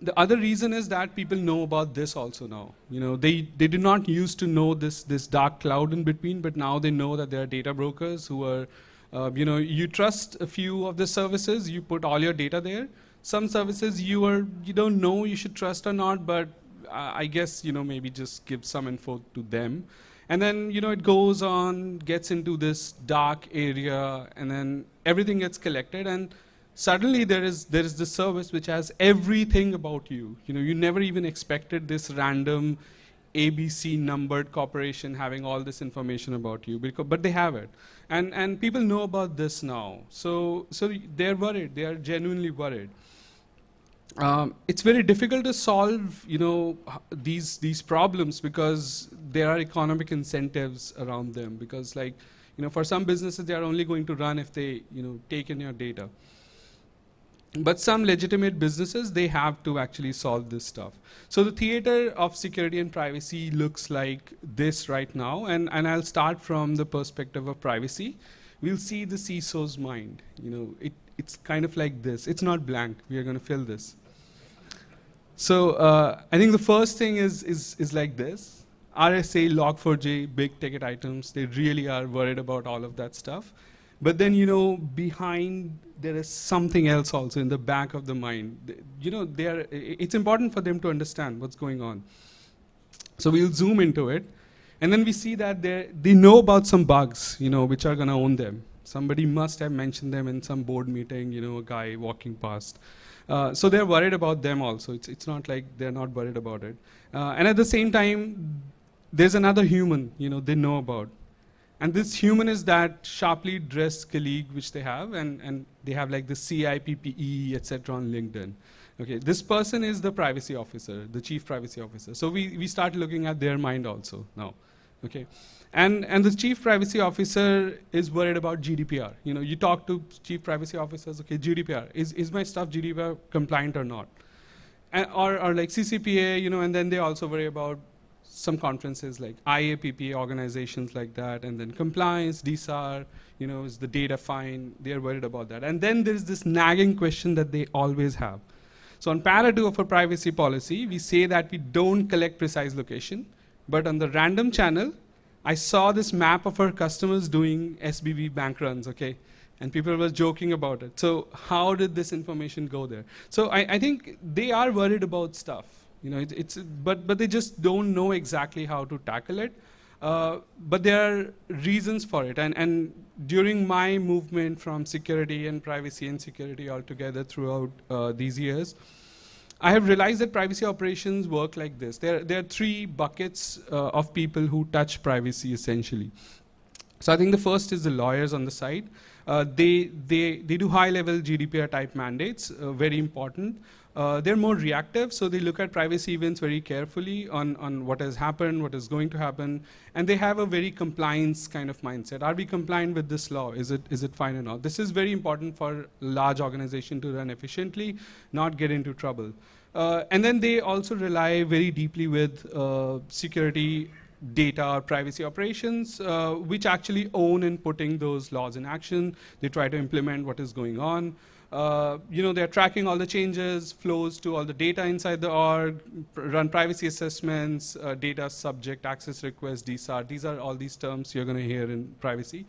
the other reason is that people know about this also now. You know, they, they did not used to know this, this dark cloud in between, but now they know that there are data brokers who are, uh, you know, you trust a few of the services, you put all your data there. Some services you are, you don't know you should trust or not, but uh, I guess, you know, maybe just give some info to them. And then, you know, it goes on, gets into this dark area, and then everything gets collected, and suddenly there is there is this service which has everything about you. You know, you never even expected this random ABC numbered corporation having all this information about you, because, but they have it. And, and people know about this now. So, so they're worried. They are genuinely worried um, it's very difficult to solve, you know, these these problems because there are economic incentives around them. Because, like, you know, for some businesses, they are only going to run if they, you know, take in your data. But some legitimate businesses, they have to actually solve this stuff. So the theater of security and privacy looks like this right now, and and I'll start from the perspective of privacy. We'll see the CISO's mind. You know, it it's kind of like this. It's not blank. We are going to fill this. So uh, I think the first thing is, is, is like this. RSA, Log4j, big ticket items, they really are worried about all of that stuff. But then, you know, behind there is something else also in the back of the mind. You know, they are, it's important for them to understand what's going on. So we'll zoom into it. And then we see that they know about some bugs, you know, which are going to own them. Somebody must have mentioned them in some board meeting, you know, a guy walking past. Uh, so they're worried about them also. It's, it's not like they're not worried about it. Uh, and at the same time, there's another human, you know, they know about. And this human is that sharply dressed colleague which they have, and, and they have like the CIPP/E, etc. on LinkedIn. Okay, this person is the privacy officer, the chief privacy officer. So we, we start looking at their mind also now. Okay. And, and the chief privacy officer is worried about GDPR. You know, you talk to chief privacy officers, okay, GDPR, is, is my stuff GDPR compliant or not? And, or, or like CCPA, you know, and then they also worry about some conferences like IAPP organizations like that, and then compliance, DSAR, you know, is the data fine? They're worried about that. And then there's this nagging question that they always have. So on para 2 of our privacy policy, we say that we don't collect precise location, but on the random channel, I saw this map of our customers doing SVB bank runs, okay? And people were joking about it. So how did this information go there? So I, I think they are worried about stuff. You know, it, it's, but, but they just don't know exactly how to tackle it. Uh, but there are reasons for it. And, and during my movement from security and privacy and security altogether throughout uh, these years, I have realized that privacy operations work like this. There, there are three buckets uh, of people who touch privacy essentially. So I think the first is the lawyers on the side. Uh, they, they, they do high level GDPR type mandates, uh, very important. Uh, they're more reactive, so they look at privacy events very carefully on, on what has happened, what is going to happen, and they have a very compliance kind of mindset. Are we compliant with this law? Is it, is it fine or not? This is very important for large organization to run efficiently, not get into trouble. Uh, and then they also rely very deeply with uh, security data or privacy operations, uh, which actually own in putting those laws in action. They try to implement what is going on. Uh, you know, they're tracking all the changes, flows to all the data inside the org, run privacy assessments, uh, data subject, access request, DSAR. These are all these terms you're going to hear in privacy.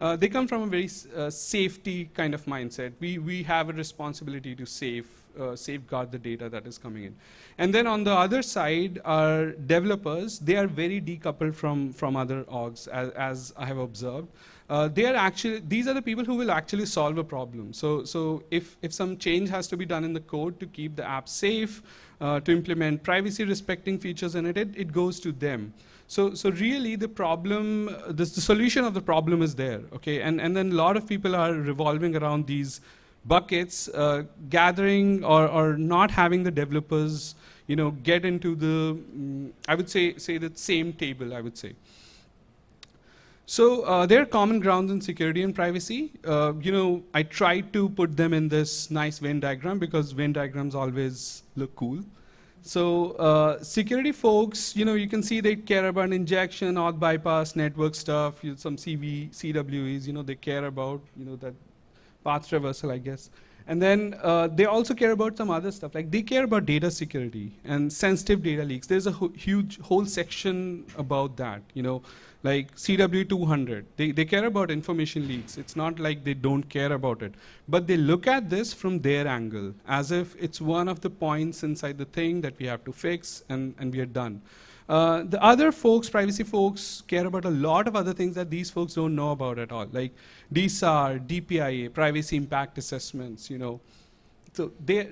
Uh, they come from a very uh, safety kind of mindset. We, we have a responsibility to save, uh, safeguard the data that is coming in. And then on the other side are developers. They are very decoupled from, from other orgs, as, as I have observed uh, they are actually these are the people who will actually solve a problem. So so if if some change has to be done in the code to keep the app safe, uh, to implement privacy respecting features in it, it, it goes to them. So, so really the problem, the, solution of the problem is there, okay? And, and then a lot of people are revolving around these buckets, uh, gathering or, or not having the developers, you know, get into the, mm, I would say, say the same table, I would say. So uh, there are common grounds in security and privacy. Uh, you know, I tried to put them in this nice Venn diagram because Venn diagrams always look cool. So uh, security folks, you know, you can see they care about injection, auth bypass, network stuff, some CV, CWEs, you know, they care about, you know, that path traversal, I guess. And then uh, they also care about some other stuff, like they care about data security and sensitive data leaks. There's a huge whole section about that, you know like CWE-200. They, they care about information leaks. It's not like they don't care about it. But they look at this from their angle, as if it's one of the points inside the thing that we have to fix and, and we are done. Uh, the other folks, privacy folks, care about a lot of other things that these folks don't know about at all, like DSAR, DPIA, privacy impact assessments, you know, so they,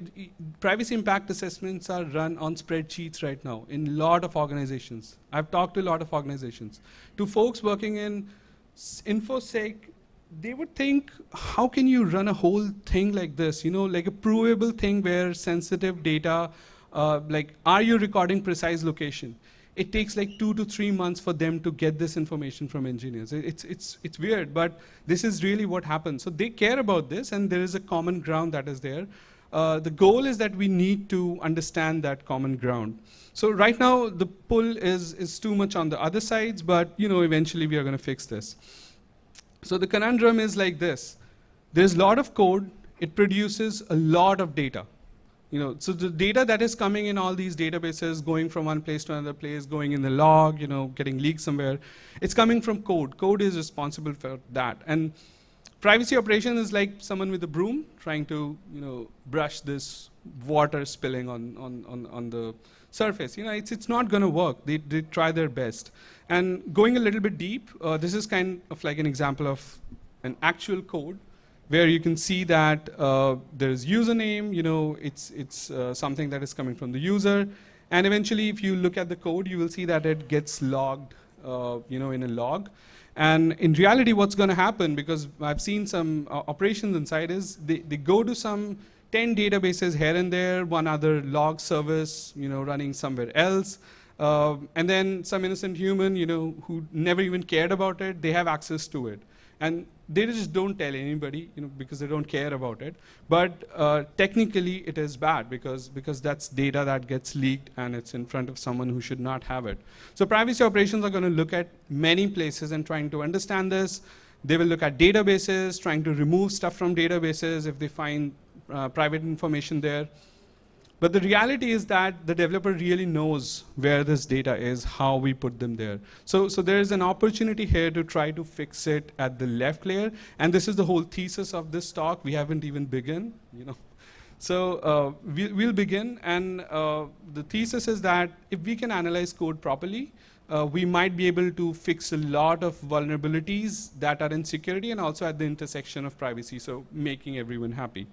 privacy impact assessments are run on spreadsheets right now in a lot of organizations. I've talked to a lot of organizations. To folks working in InfoSec, they would think, how can you run a whole thing like this? You know, like a provable thing where sensitive data, uh, like, are you recording precise location? It takes like two to three months for them to get this information from engineers. It's, it's, it's weird, but this is really what happens. So they care about this, and there is a common ground that is there. Uh, the goal is that we need to understand that common ground. So right now, the pull is, is too much on the other sides, but you know, eventually we are going to fix this. So the conundrum is like this. There's a lot of code. It produces a lot of data. You know, so the data that is coming in all these databases, going from one place to another place, going in the log, you know, getting leaked somewhere, it's coming from code. Code is responsible for that. And privacy operation is like someone with a broom trying to, you know, brush this water spilling on, on, on, on the surface. You know, it's, it's not going to work. They, they try their best. And going a little bit deep, uh, this is kind of like an example of an actual code where you can see that uh, there's username, you know, it's, it's uh, something that is coming from the user. And eventually, if you look at the code, you will see that it gets logged, uh, you know, in a log. And in reality, what's going to happen, because I've seen some uh, operations inside, is they, they go to some 10 databases here and there, one other log service, you know, running somewhere else. Uh, and then some innocent human, you know, who never even cared about it, they have access to it. And they just don't tell anybody, you know, because they don't care about it. But uh, technically, it is bad because because that's data that gets leaked and it's in front of someone who should not have it. So privacy operations are going to look at many places and trying to understand this. They will look at databases, trying to remove stuff from databases if they find uh, private information there. But the reality is that the developer really knows where this data is, how we put them there. So, so there is an opportunity here to try to fix it at the left layer. And this is the whole thesis of this talk. We haven't even begun, you know. So uh, we, will begin, and uh, the thesis is that if we can analyze code properly, uh, we might be able to fix a lot of vulnerabilities that are in security and also at the intersection of privacy, so making everyone happy.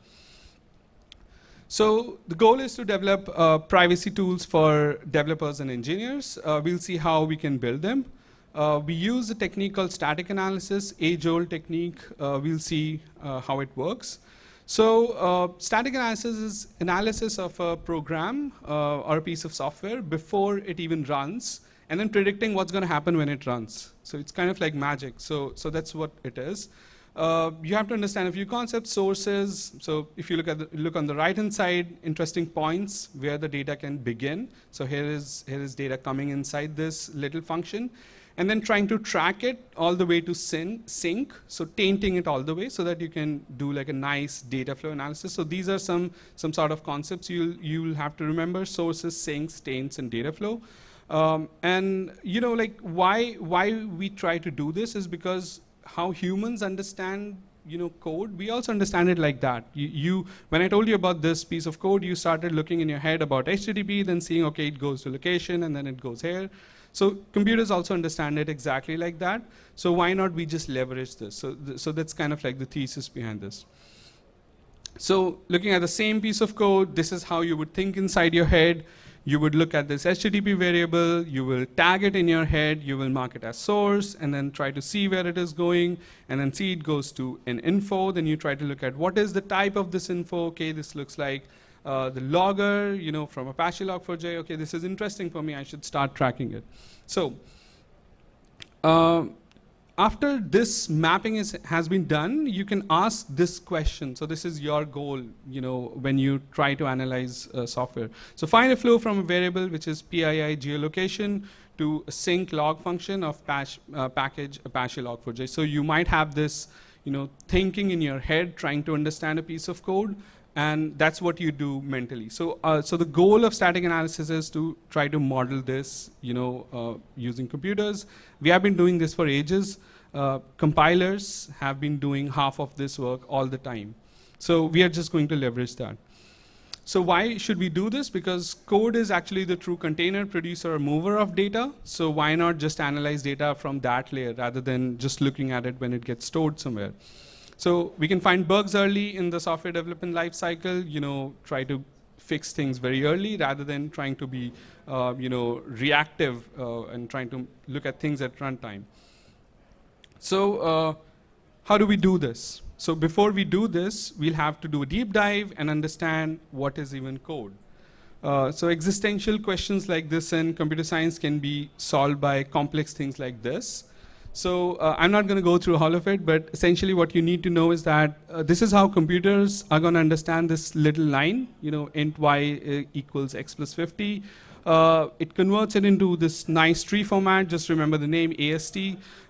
So the goal is to develop uh, privacy tools for developers and engineers. Uh, we'll see how we can build them. Uh, we use a technique called static analysis, age-old technique. we'll see how it works. So uh, static analysis is analysis of a program uh, or a piece of software before it even runs, and then predicting what's going to happen when it runs. So it's kind of like magic. So, so that's what it is. Uh, you have to understand a few concepts, sources. So if you look at the, look on the right-hand side, interesting points where the data can begin. So here is here is data coming inside this little function, and then trying to track it all the way to sink, so tainting it all the way so that you can do like a nice data flow analysis. So these are some, some sort of concepts you'll, you'll have to remember, sources, sinks, taints, and data flow. Um, and you know, like why, why we try to do this is because how humans understand you know code we also understand it like that you, you, when i told you about this piece of code you started looking in your head about http then seeing okay it goes to location and then it goes here so computers also understand it exactly like that. So why not we just leverage this? So, th so that's kind of like the thesis behind this. So looking at the same piece of code, this is how you would think inside your head. You would look at this HTTP variable, you will tag it in your head, you will mark it as source, and then try to see where it is going, and then see it goes to an info, then you try to look at what is the type of this info, okay, this looks like uh, the logger, you know, from Apache Log4j, okay, this is interesting for me, I should start tracking it. So, uh, after this mapping is, has been done, you can ask this question. So this is your goal, you know, when you try to analyze uh, software. So find a flow from a variable, which is PII geolocation, to a sink log function of patch, uh, package Apache Log4j. So you might have this, you know, thinking in your head, trying to understand a piece of code, and that's what you do mentally. So, uh, so the goal of static analysis is to try to model this, you know, uh, using computers. We have been doing this for ages. Uh, compilers have been doing half of this work all the time. So we are just going to leverage that. So why should we do this? Because code is actually the true container producer or mover of data. So why not just analyze data from that layer rather than just looking at it when it gets stored somewhere? So we can find bugs early in the software development lifecycle, you know, try to fix things very early rather than trying to be, uh, you know, reactive uh, and trying to look at things at runtime. So uh, how do we do this? So before we do this, we'll have to do a deep dive and understand what is even code. Uh, so existential questions like this in computer science can be solved by complex things like this. So uh, I'm not going to go through all of it, but essentially what you need to know is that uh, this is how computers are going to understand this little line, you know, int y uh, equals x plus 50. Uh, it converts it into this nice tree format, just remember the name AST.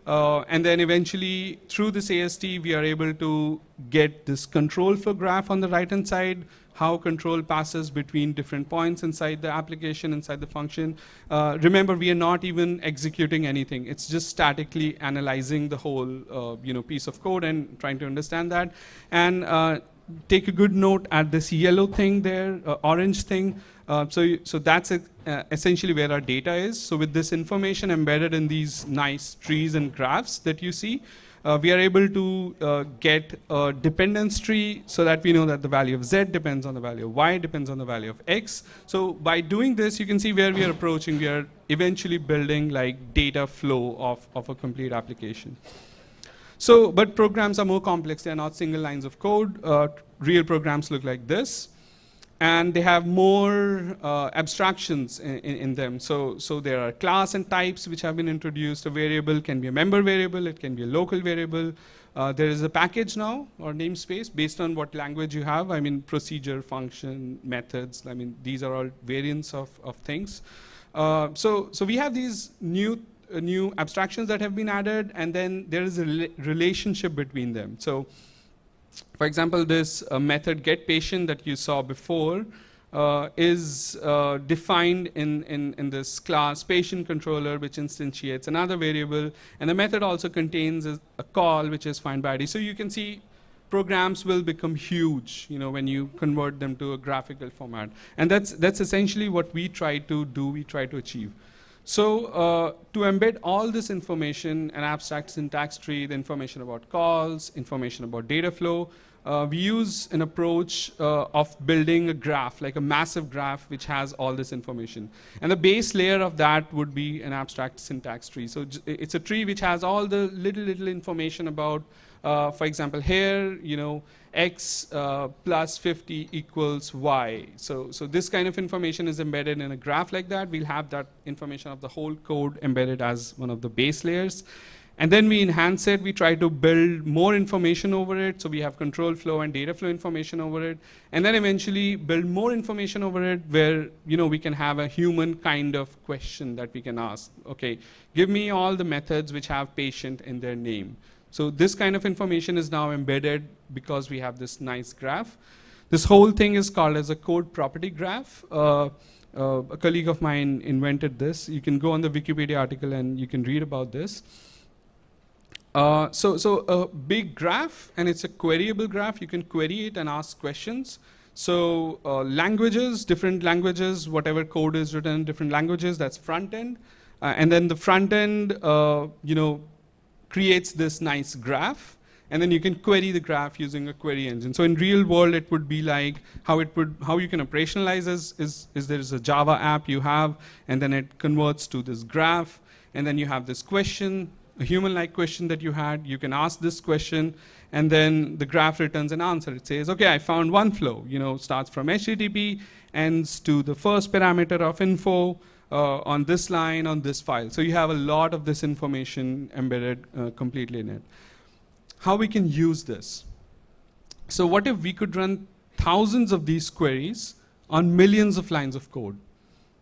Uh, and then eventually, through this AST, we are able to get this control flow graph on the right-hand side, how control passes between different points inside the application, inside the function. Uh, remember, we are not even executing anything. It's just statically analyzing the whole uh, you know, piece of code and trying to understand that. And uh, take a good note at this yellow thing there, uh, orange thing. Uh, so, so that's uh, essentially where our data is. So with this information embedded in these nice trees and graphs that you see, uh, we are able to uh, get a dependence tree so that we know that the value of z depends on the value of y, depends on the value of x. So by doing this, you can see where we are approaching. We are eventually building like data flow of, of a complete application. So, but programs are more complex. They're not single lines of code. Uh, real programs look like this and they have more uh, abstractions in, in, in, them. So, so there are class and types which have been introduced. A variable can be a member variable, it can be a local variable. Uh, there is a package now, or namespace, based on what language you have. I mean, procedure, function, methods. I mean, these are all variants of, of things. Uh, so, so we have these new uh, new abstractions that have been added, and then there is a relationship between them. So for example, this uh, method get patient that you saw before, uh, is uh, defined in, in, in this class patient controller, which instantiates another variable. And the method also contains a, a call, which is find ID. So you can see programs will become huge, you know, when you convert them to a graphical format. And that's, that's essentially what we try to do, we try to achieve. So uh, to embed all this information, an abstract syntax tree, the information about calls, information about data flow, uh, we use an approach uh, of building a graph, like a massive graph which has all this information. And the base layer of that would be an abstract syntax tree. So it's a tree which has all the little, little information about, uh, for example, here, you know, x uh, plus 50 equals y. So, so this kind of information is embedded in a graph like that. We'll have that information of the whole code embedded as one of the base layers. And then we enhance it, we try to build more information over it, so we have control flow and data flow information over it, and then eventually build more information over it where you know we can have a human kind of question that we can ask. Okay, give me all the methods which have patient in their name. So this kind of information is now embedded because we have this nice graph. This whole thing is called as a code property graph. Uh, uh, a colleague of mine invented this. You can go on the Wikipedia article and you can read about this. Uh, so, so a big graph, and it's a queryable graph. You can query it and ask questions. So uh, languages, different languages, whatever code is written in different languages, that's front end. Uh, and then the front end, uh, you know, creates this nice graph. And then you can query the graph using a query engine. So in real world, it would be like how it would, how you can operationalize is, is, is there is a Java app you have, and then it converts to this graph, and then you have this question, a human-like question that you had. You can ask this question, and then the graph returns an answer. It says, okay, I found one flow. You know, starts from HTTP, ends to the first parameter of info uh, on this line on this file. So you have a lot of this information embedded uh, completely in it. How we can use this? So what if we could run thousands of these queries on millions of lines of code?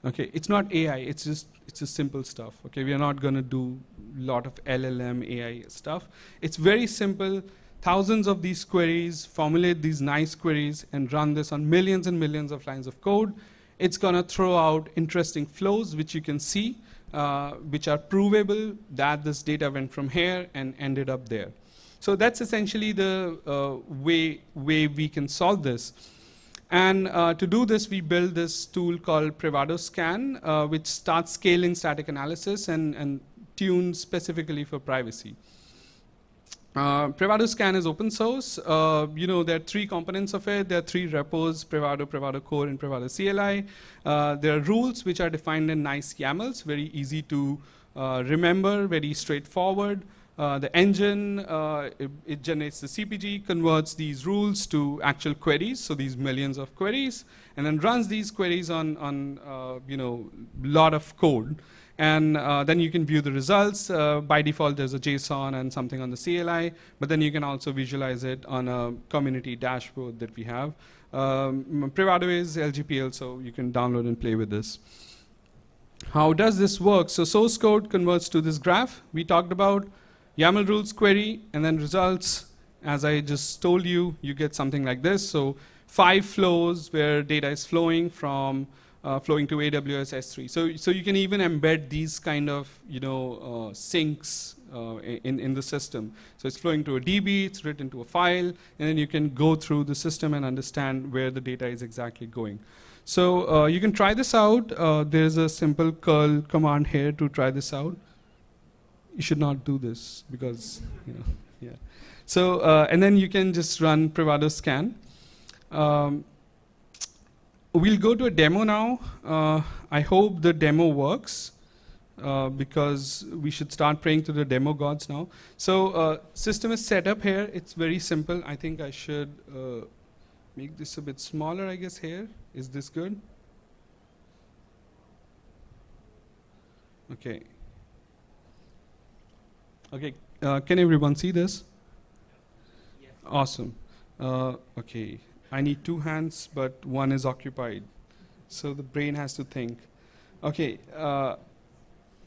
Okay, it's not AI. It's just it's just simple stuff. Okay, we are not going to do a lot of LLM AI stuff. It's very simple. Thousands of these queries, formulate these nice queries, and run this on millions and millions of lines of code. It's going to throw out interesting flows, which you can see, uh, which are provable that this data went from here and ended up there. So that's essentially the uh, way, way we can solve this. And uh, to do this, we built this tool called Privado Scan, uh, which starts scaling static analysis and, and tuned specifically for privacy. Uh, Privado Scan is open source. Uh, you know, there are three components of it. There are three repos, Privado, Privado Core, and Privado CLI. Uh, there are rules which are defined in nice YAMLs, very easy to uh, remember, very straightforward. Uh, the engine, it, it, generates the CPG, converts these rules to actual queries, so these millions of queries, and then runs these queries on, on you know, lot of code. And uh, then you can view the results. Uh, by default, there's a JSON and something on the CLI, but then you can also visualize it on a community dashboard that we have. Um, Privado is LGPL, so you can download and play with this. How does this work? So source code converts to this graph we talked about. YAML rules query, and then results. As I just told you, you get something like this. So five flows where data is flowing from uh, flowing to AWS S3. So, so you can even embed these kind of you know uh, sinks uh, in in the system. So it's flowing to a DB, it's written to a file, and then you can go through the system and understand where the data is exactly going. So uh, you can try this out. Uh, there's a simple curl command here to try this out you should not do this because, you know, yeah. So, uh, and then you can just run Privado scan. Um, we'll go to a demo now. Uh, I hope the demo works. Uh, because we should start praying to the demo gods now. So uh, system is set up here. It's very simple. I think I should uh, make this a bit smaller, I guess, here. Is this good? Okay. Okay, uh, can everyone see this? Yes. Awesome. Uh, okay, I need two hands, but one is occupied. So the brain has to think. Okay, uh,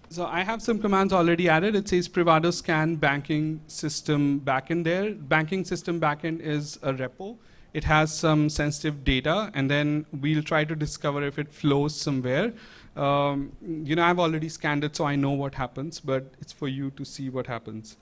so I have some commands already added. It says Privado scan banking system backend there. Banking system backend is a repo. it has some sensitive data, and then we'll try to discover if it flows somewhere. Um, you know, I've already scanned it, so I know what happens, but it's for you to see what happens.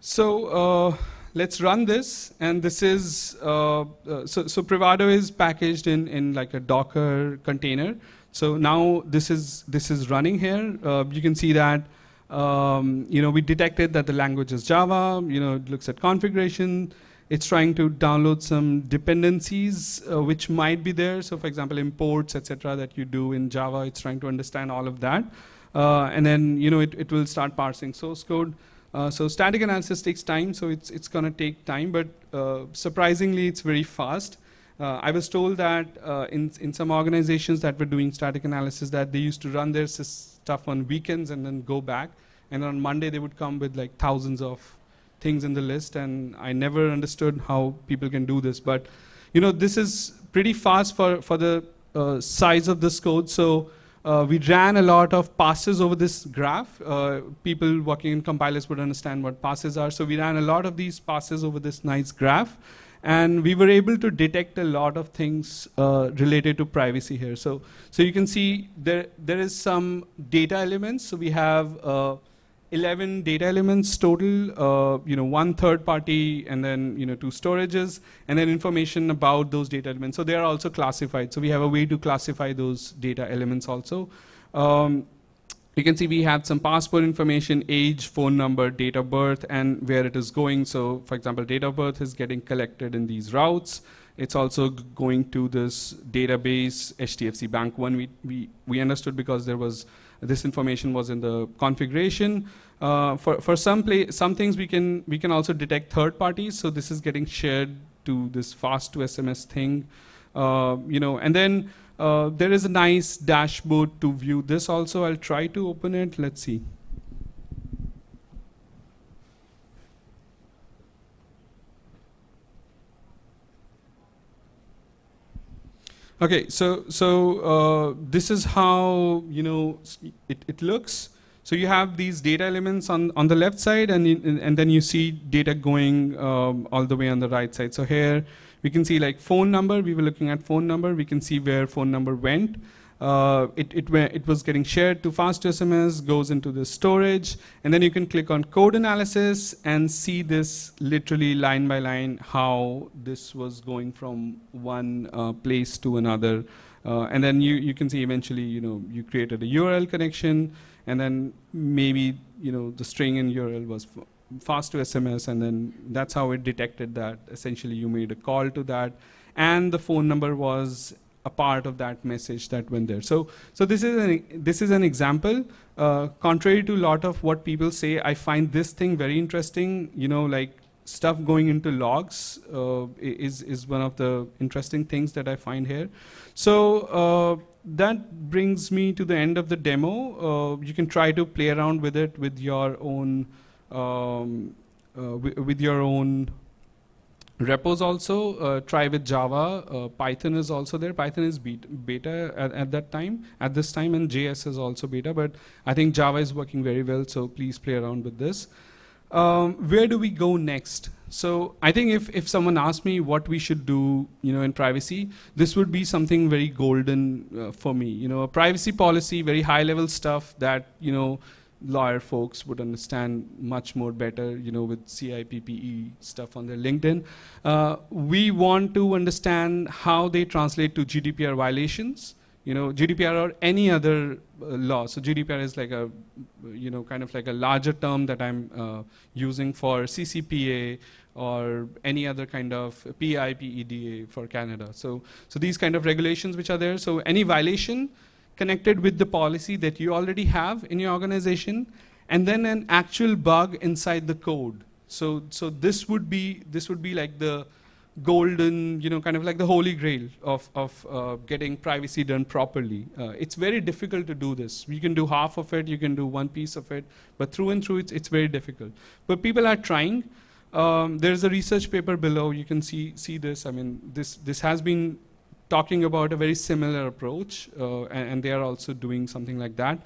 So uh, let's run this, and this is uh, uh, so so Privado is packaged in in like a Docker container. So now this is this is running here. Uh, you can see that um, you know we detected that the language is Java. You know it looks at configuration. It's trying to download some dependencies uh, which might be there. So for example, imports, etc., that you do in Java. It's trying to understand all of that, uh, and then you know it, it will start parsing source code. Uh, so static analysis takes time, so it's it's going to take time, but uh, surprisingly, it's very fast. Uh, I was told that uh, in in some organizations that were doing static analysis, that they used to run their stuff on weekends and then go back, and on Monday they would come with like thousands of things in the list, and I never understood how people can do this. But you know, this is pretty fast for for the uh, size of this code, so. Uh, we ran a lot of passes over this graph. Uh, people working in compilers would understand what passes are. So we ran a lot of these passes over this nice graph. And we were able to detect a lot of things uh, related to privacy here. So, so you can see there, there is some data elements. So we have uh, 11 data elements total, uh, you know, one third party and then, you know, two storages and then information about those data elements. So they are also classified. So we have a way to classify those data elements also. Um, you can see we have some passport information, age, phone number, date of birth, and where it is going. So for example, date of birth is getting collected in these routes. It's also going to this database, HDFC Bank one. We, we, we understood because there was this information was in the configuration. Uh, for for some play, some things we can we can also detect third parties. So this is getting shared to this Fast2SMS thing, uh, you know. And then uh, there is a nice dashboard to view this. Also, I'll try to open it. Let's see. Okay, so so uh, this is how you know it, it looks. So you have these data elements on, on the left side, and and then you see data going um, all the way on the right side. So here we can see like phone number. We were looking at phone number. We can see where phone number went. Uh, it, it, it was getting shared to fast SMS, goes into the storage, and then you can click on code analysis and see this literally line by line how this was going from one uh, place to another. Uh, and then you, you can see eventually, you know, you created a URL connection, and then maybe, you know, the string in URL was Fast2SMS, and then that's how it detected that essentially you made a call to that, and the phone number was a part of that message that went there. So, so this is an this is an example. Uh, contrary to a lot of what people say, I find this thing very interesting. You know, like stuff going into logs uh, is is one of the interesting things that I find here. So uh, that brings me to the end of the demo. Uh, you can try to play around with it with your own um, uh, with your own repos also uh, try with java uh, python is also there. Python is beta at, at, that time at this time and js is also beta but i think java is working very well so please play around with this. Um, where do we go next? So i think if, if someone asked me what we should do you know in privacy this would be something very golden uh, for me. You know a privacy policy very high level stuff that you know lawyer folks would understand much more better, you know, with CIPP/E stuff on their LinkedIn. Uh, we want to understand how they translate to GDPR violations, you know, GDPR or any other uh, law. So GDPR is like a, you know, kind of like a larger term that I'm uh, using for CCPA or any other kind of PIPEDA for Canada. So, so these kind of regulations which are there. So any violation, connected with the policy that you already have in your organization, and then an actual bug inside the code. So, so this would be this would be like the golden, you know, kind of like the holy grail of of uh, getting privacy done properly. Uh, it's very difficult to do this. You can do half of it, you can do one piece of it, but through and through, it's it's very difficult. But people are trying. Um, there's a research paper below. You can see see this. I mean, this this has been talking about a very similar approach, uh, and, and, they are also doing something like that.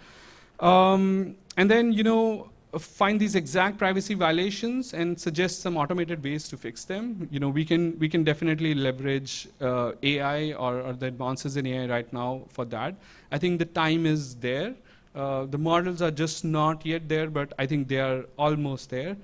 Um, and then, you know, find these exact privacy violations and suggest some automated ways to fix them. You know, we can we can definitely leverage uh, AI or, or, the advances in AI right now for that. I think the time is there. Uh, the models are just not yet there, but I think they are almost there.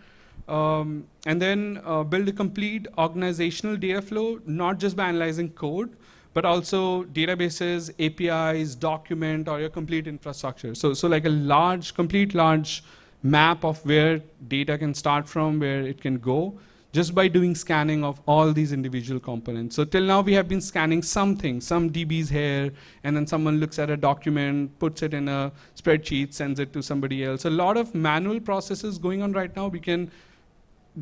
Um, and then uh, build a complete organizational data flow, not just by analyzing code, but also databases, APIs, document, or your complete infrastructure. So, so like a large, complete large map of where data can start from, where it can go, just by doing scanning of all these individual components. So till now we have been scanning something, some DBs here, and then someone looks at a document, puts it in a spreadsheet, sends it to somebody else. A lot of manual processes going on right now. We can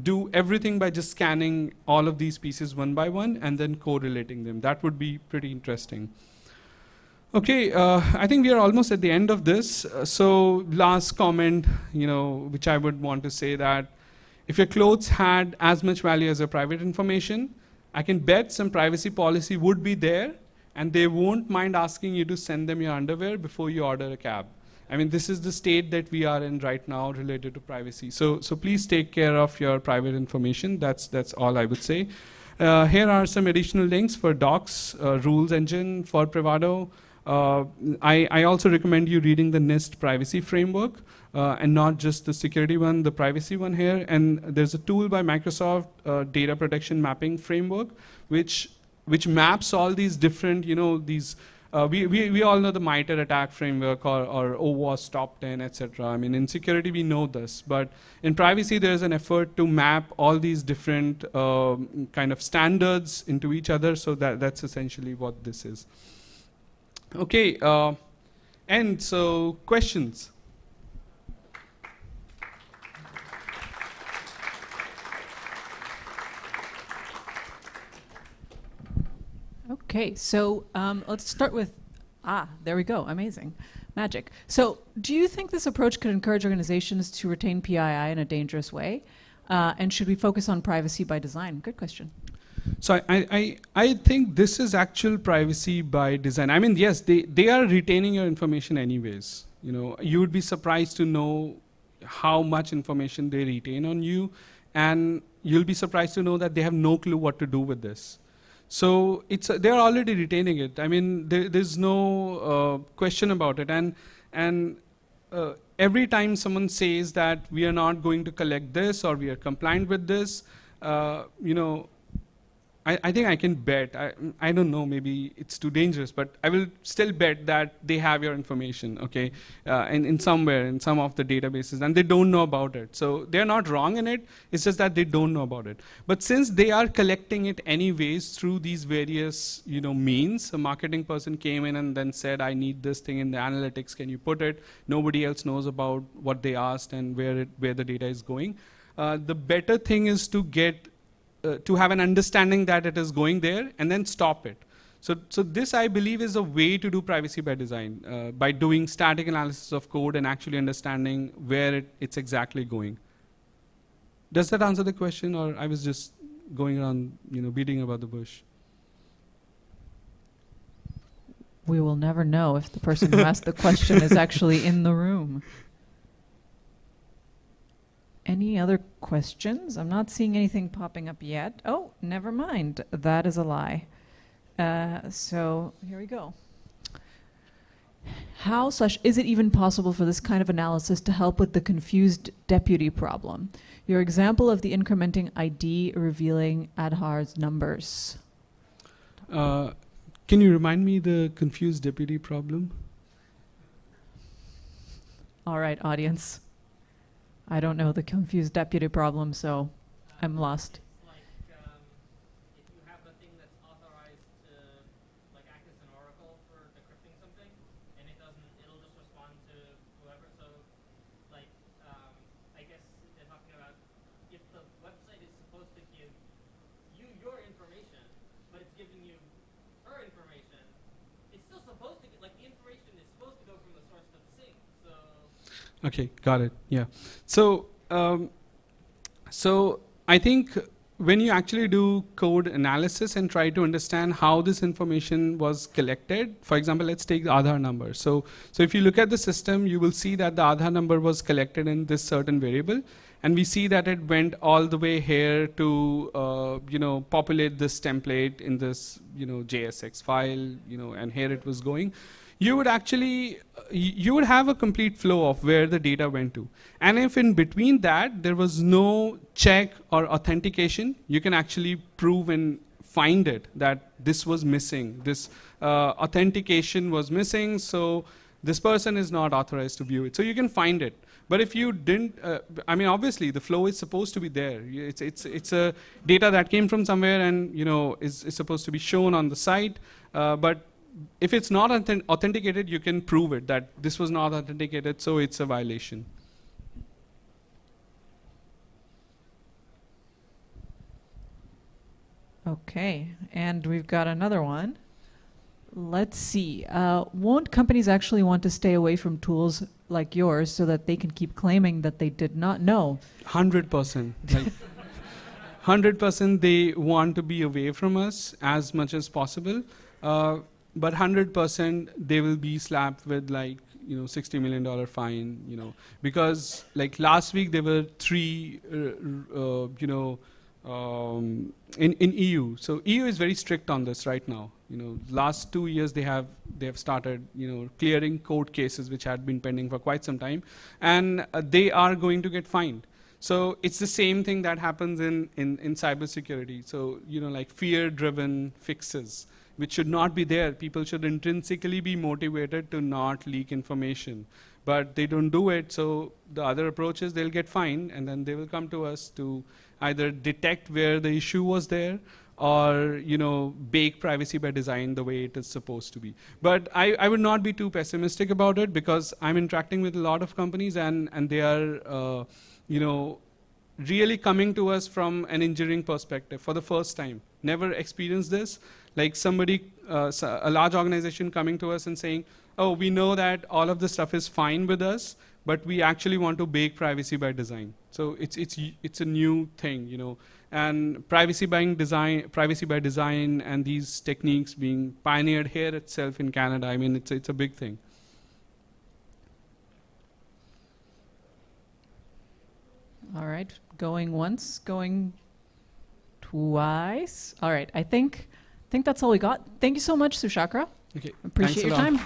do everything by just scanning all of these pieces one by one and then correlating them. That would be pretty interesting. Okay, uh, I think we are almost at the end of this. Uh, so last comment, you know, which I would want to say that if your clothes had as much value as your private information, I can bet some privacy policy would be there and they won't mind asking you to send them your underwear before you order a cab. I mean, this is the state that we are in right now related to privacy. So, so please take care of your private information. That's, that's all I would say. Uh, here are some additional links for docs, uh, rules engine for Privado. Uh, I, I also recommend you reading the NIST privacy framework uh, and not just the security one, the privacy one here. And there's a tool by Microsoft, uh, data protection mapping framework, which, which maps all these different, you know, these uh, we, we, we all know the MITRE ATT&CK framework or, or OWASP top 10, etc. I mean, in security, we know this. But in privacy, there's an effort to map all these different um, kind of standards into each other. So that, that's essentially what this is. Okay, uh, and so questions?
Okay, so um, let's start with, ah, there we go, amazing, magic. So do you think this approach could encourage organizations to retain PII in a dangerous way? Uh, and should we focus on privacy by design? Good question.
So I, I, I think this is actual privacy by design. I mean, yes, they, they are retaining your information anyways. You know, you would be surprised to know how much information they retain on you, and you'll be surprised to know that they have no clue what to do with this. So it's uh, they're already retaining it. I mean, there, there's no uh, question about it. And and uh, every time someone says that we are not going to collect this or we are compliant with this, uh, you know, I, think I can bet, I, I don't know, maybe it's too dangerous, but I will still bet that they have your information, okay, uh, in, in somewhere, in some of the databases, and they don't know about it. So they're not wrong in it, it's just that they don't know about it. But since they are collecting it anyways through these various, you know, means, a marketing person came in and then said, I need this thing in the analytics, can you put it? Nobody else knows about what they asked and where, it, where the data is going. Uh, the better thing is to get uh, to have an understanding that it is going there and then stop it. So, so this, I believe, is a way to do privacy by design, uh, by doing static analysis of code and actually understanding where it, it's exactly going. Does that answer the question, or I was just going around, you know, beating about the bush?
We will never know if the person who asked the question is actually in the room. Any other questions? I'm not seeing anything popping up yet. Oh, never mind. That is a lie. Uh, so here we go. How slash is it even possible for this kind of analysis to help with the confused deputy problem? Your example of the incrementing ID revealing Aadhaar's numbers.
Uh, can you remind me the confused deputy problem?
All right, audience. I don't know the confused deputy problem, so I'm lost.
Okay, got it. Yeah. So, um, so I think when you actually do code analysis and try to understand how this information was collected, for example, let's take the Aadhaar number. So, so if you look at the system, you will see that the Aadhaar number was collected in this certain variable, and we see that it went all the way here to, uh, you know, populate this template in this, you know, JSX file, you know, and here it was going you would actually you would have a complete flow of where the data went to. And if in between that there was no check or authentication, you can actually prove and find it that this was missing. This uh, authentication was missing, so this person is not authorized to view it. So you can find it. But if you didn't, uh, I mean, obviously the flow is supposed to be there. It's, it's, it's a data that came from somewhere and you know is, is supposed to be shown on the site. Uh, but if it's not authenticated, you can prove it that this was not authenticated, so it's a violation.
Okay, and we've got another one. Let's see. Uh, won't companies actually want to stay away from tools like yours so that they can keep claiming that they did not know?
100%. Like 100% they want to be away from us as much as possible. Uh, but 100% they will be slapped with like you know 60 million dollar fine you know. Because like last week there were three uh, uh, you know um, in in EU so EU is very strict on this right now. You know last two years they have they have started you know clearing court cases which had been pending for quite some time and uh, they are going to get fined. So it's the same thing that happens in in in cybersecurity. So you know like fear driven fixes which should not be there. People should intrinsically be motivated to not leak information. But they don't do it, so the other approach is they'll get fined, and then they will come to us to either detect where the issue was there or you know bake privacy by design the way it is supposed to be but I, I would not be too pessimistic about it because i'm interacting with a lot of companies and and they are uh, you know really coming to us from an engineering perspective for the first time never experienced this like somebody, uh, a large organization coming to us and saying, oh, we know that all of this stuff is fine with us, but we actually want to bake privacy by design. So it's, it's, it's a new thing, you know. And privacy by design, privacy by design and these techniques being pioneered here itself in Canada, I mean, it's, it's a big thing.
All right, going once, going twice. All right, I think think that's all we got. Thank you so much, Sushakra.
Okay.
Appreciate your time.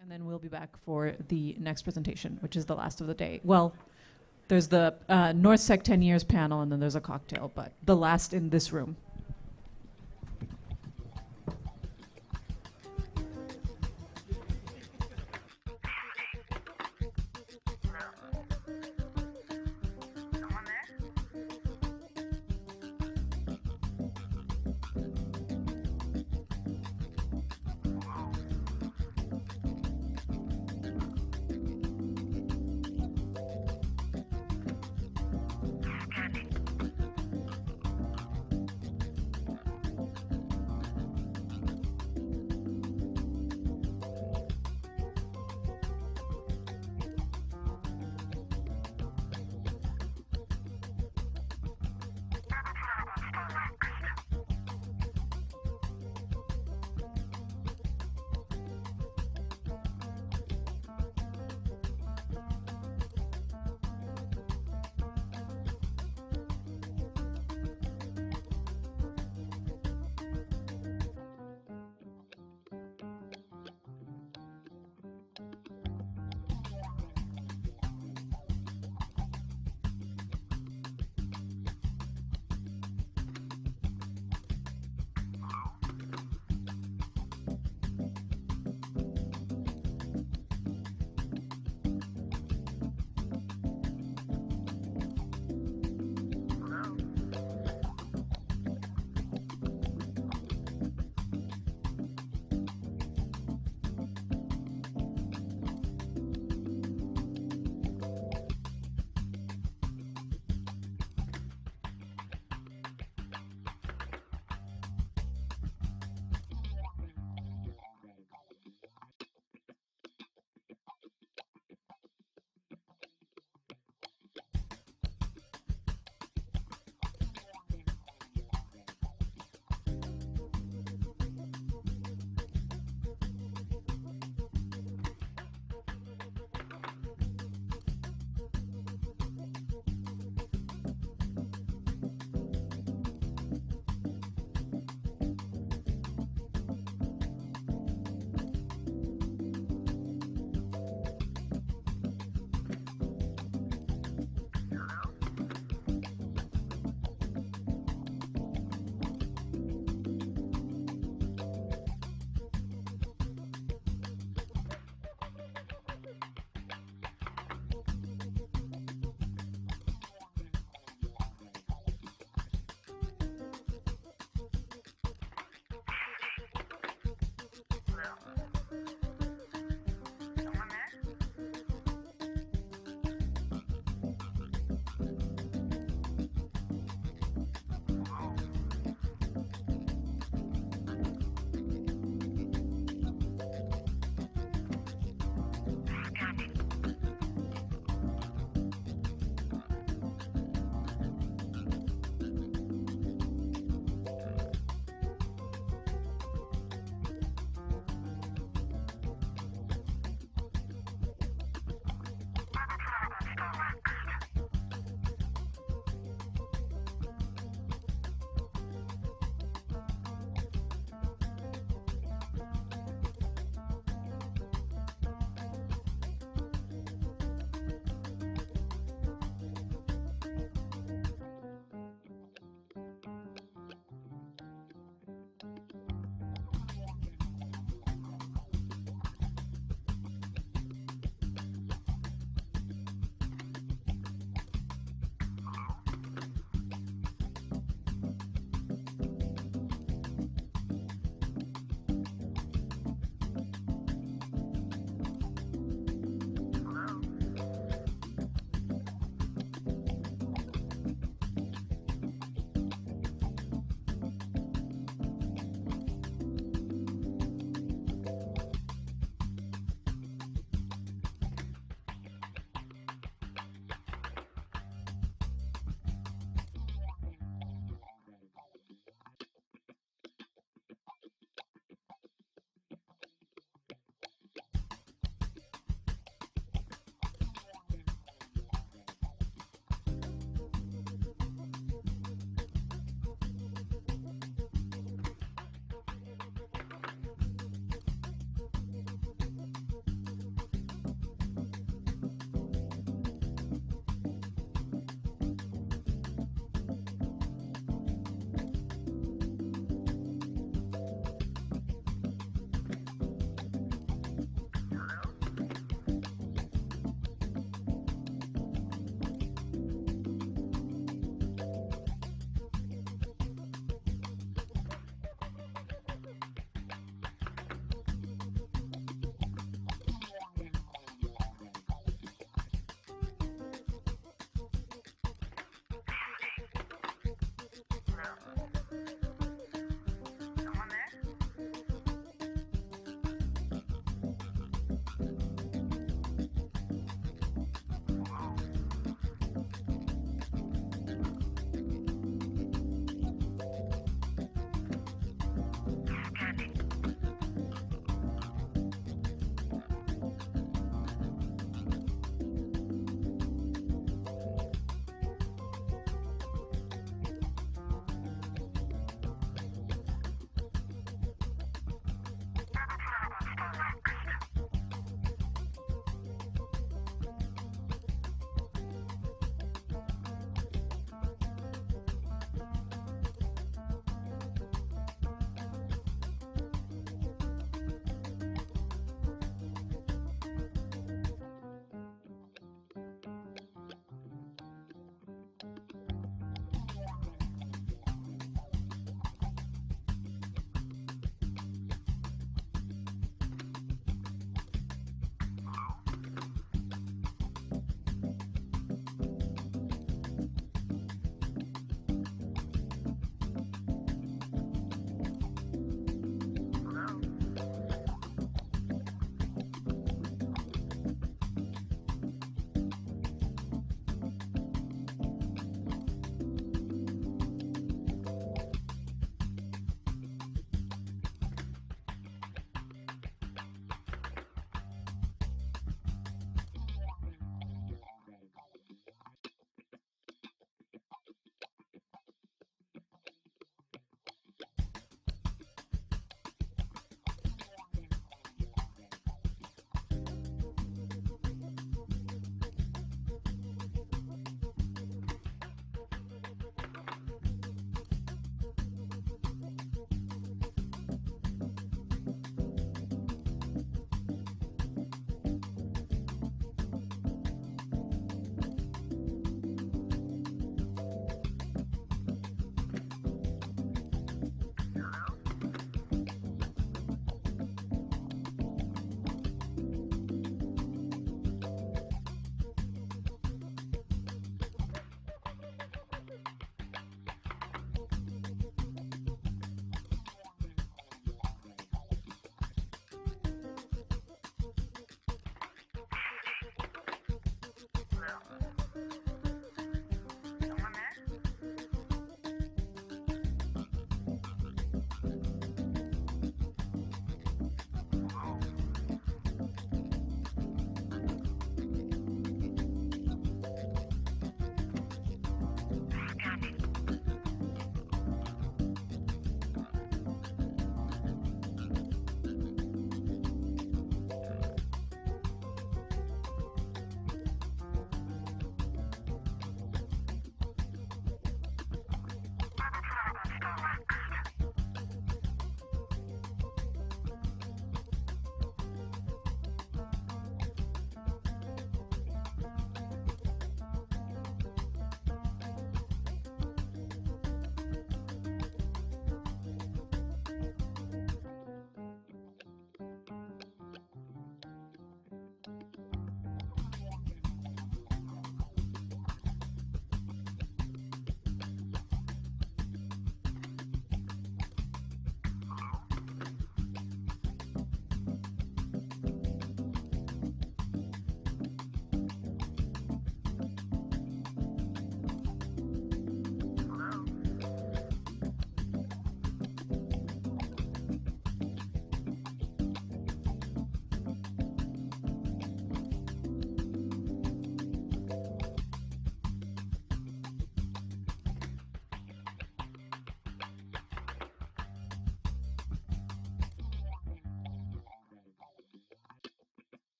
And then we'll be back for the next presentation, which is the last of the day. Well, there's the uh, NorthSec 10 years panel, and then there's a cocktail, but the last in this room.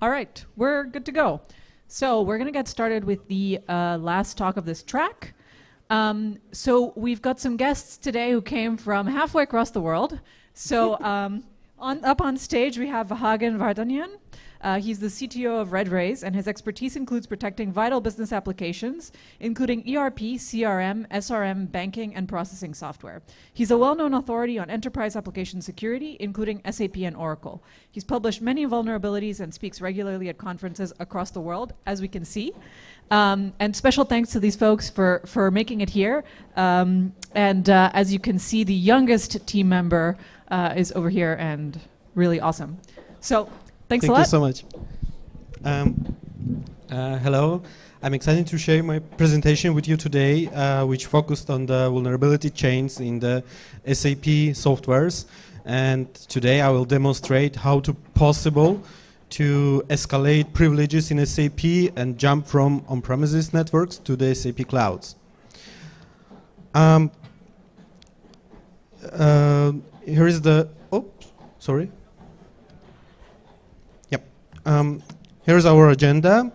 All right, we're good to go. So we're going to get started with the uh, last talk of this track. Um, so we've got some guests today who came from halfway across the world. So um, on, up on stage we have Vahagn Vardanyan. Uh, he's the CTO of RedRace, and his expertise includes protecting vital business applications, including ERP, CRM, SRM, banking, and processing software. He's a well known authority on enterprise application security, including SAP and Oracle. He's published many vulnerabilities and speaks regularly at conferences across the world, as we can see. Um, and special thanks to these folks for, for making it here. Um, and uh, as you can see, the youngest team member uh, is over here and really awesome. So Thanks
Thank
a lot.
you so much. Um, uh, hello. I'm excited to share my presentation with you today, uh, which focused on the vulnerability chains in the SAP softwares. And today I will demonstrate how to possible to escalate privileges in SAP and jump from on-premises networks to the SAP clouds. Um, uh, here is the, oh, sorry. Um, here's our agenda,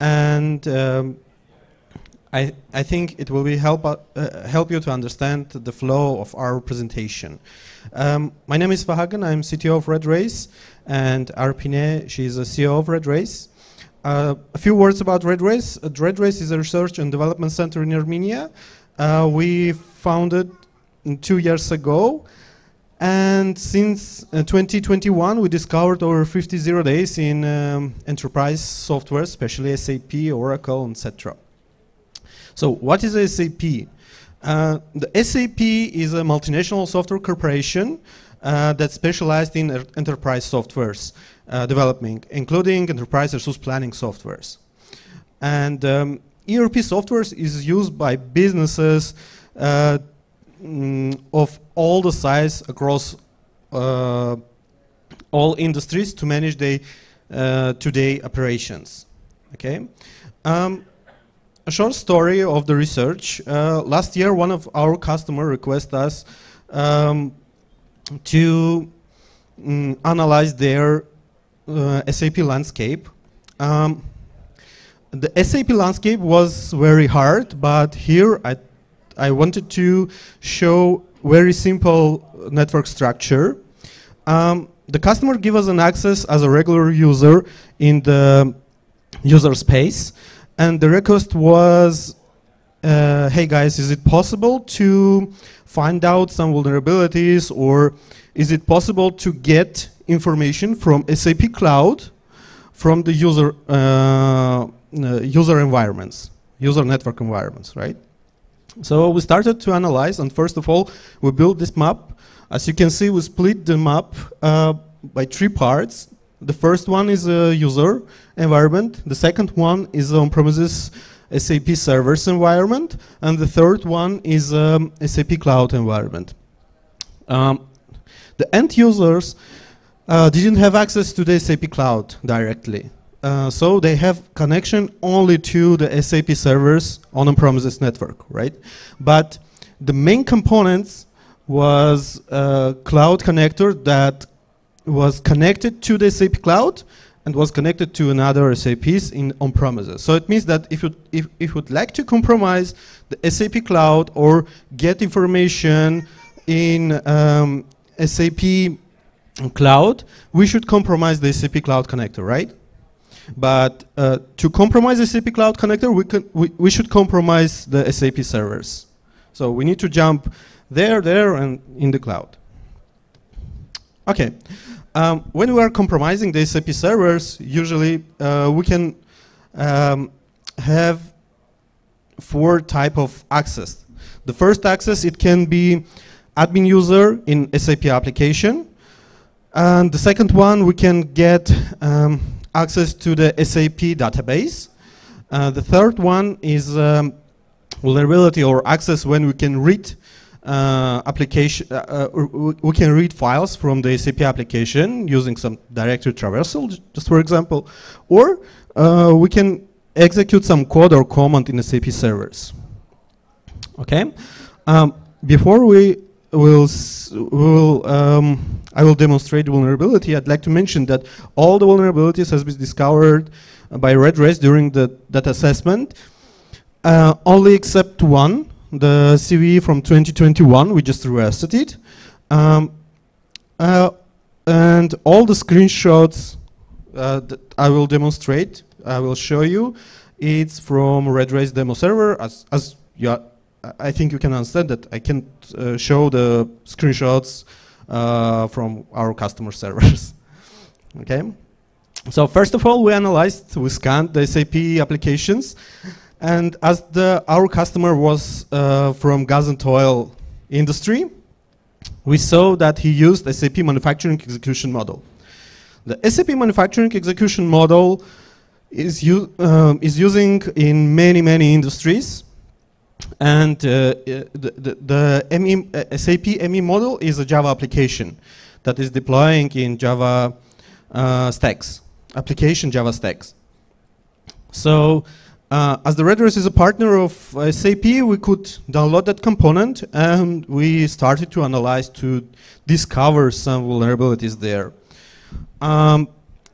and um, I, I think it will be help, uh, help you to understand the flow of our presentation. Um, my name is Vahagn, I'm CTO of RedRace, and Arpine, she's a CEO of RedRace. Uh, a few words about RedRace. Uh, RedRace is a research and development center in Armenia. Uh, we founded two years ago, and since uh, 2021, we discovered over 50 zero days in um, enterprise software, especially SAP, Oracle, etc. So what is SAP? Uh, the SAP is a multinational software corporation uh, that specialized in er enterprise softwares uh, development, including enterprise resource planning softwares. And um, ERP softwares is used by businesses uh, mm, of all the size across uh, all industries to manage their uh, today operations. Okay. Um, a short story of the research. Uh, last year, one of our customer requested us um, to mm, analyze their uh, SAP landscape. Um, the SAP landscape was very hard, but here I I wanted to show very simple network structure. Um, the customer give us an access as a regular user in the user space, and the request was, uh, hey guys, is it possible to find out some vulnerabilities, or is it possible to get information from SAP Cloud from the user uh, uh, user environments, user network environments, right? So we started to analyze, and first of all, we built this map. As you can see, we split the map uh, by three parts. The first one is a user environment. The second one is on-premises SAP servers environment. And the third one is um, SAP cloud environment. Um, the end users uh, didn't have access to the SAP cloud directly. Uh, so they have connection only to the SAP servers on a premises network, right? But the main components was a cloud connector that was connected to the SAP cloud and was connected to another SAPs in on premises. So it means that if you if, if would like to compromise the SAP cloud or get information in um, SAP cloud, we should compromise the SAP cloud connector, right? But uh, to compromise the SAP Cloud Connector, we, can, we, we should compromise the SAP servers. So we need to jump there, there, and in the cloud. Okay. Um, when we are compromising the SAP servers, usually uh, we can um, have four type of access. The first access, it can be admin user in SAP application. And the second one, we can get um, access to the SAP database. Uh, the third one is um, vulnerability or access when we can read uh, application, uh, uh we can read files from the SAP application using some directory traversal, just for example, or uh, we can execute some code or command in SAP servers. Okay, um, before we will will um, I will demonstrate vulnerability, I'd like to mention that all the vulnerabilities has been discovered uh, by Redress during the that assessment, uh, only except one, the CVE from 2021. We just reversed it, um, uh, and all the screenshots uh, that I will demonstrate, I will show you. It's from Redress demo server, as as you I- think you can understand that I can't uh, show the screenshots uh, from our customer servers. okay. So first of all, we analyzed, we scanned the SAP applications, and as the our customer was uh, from gas and oil industry, we saw that he used SAP manufacturing execution model. The SAP manufacturing execution model is, um, is using in many, many industries. And uh, the, the, the ME, uh, SAP ME model is a Java application that is deploying in Java uh, stacks, application Java stacks. So, uh, as the Redress is a partner of SAP, we could download that component and we started to analyze to discover some vulnerabilities there. Um,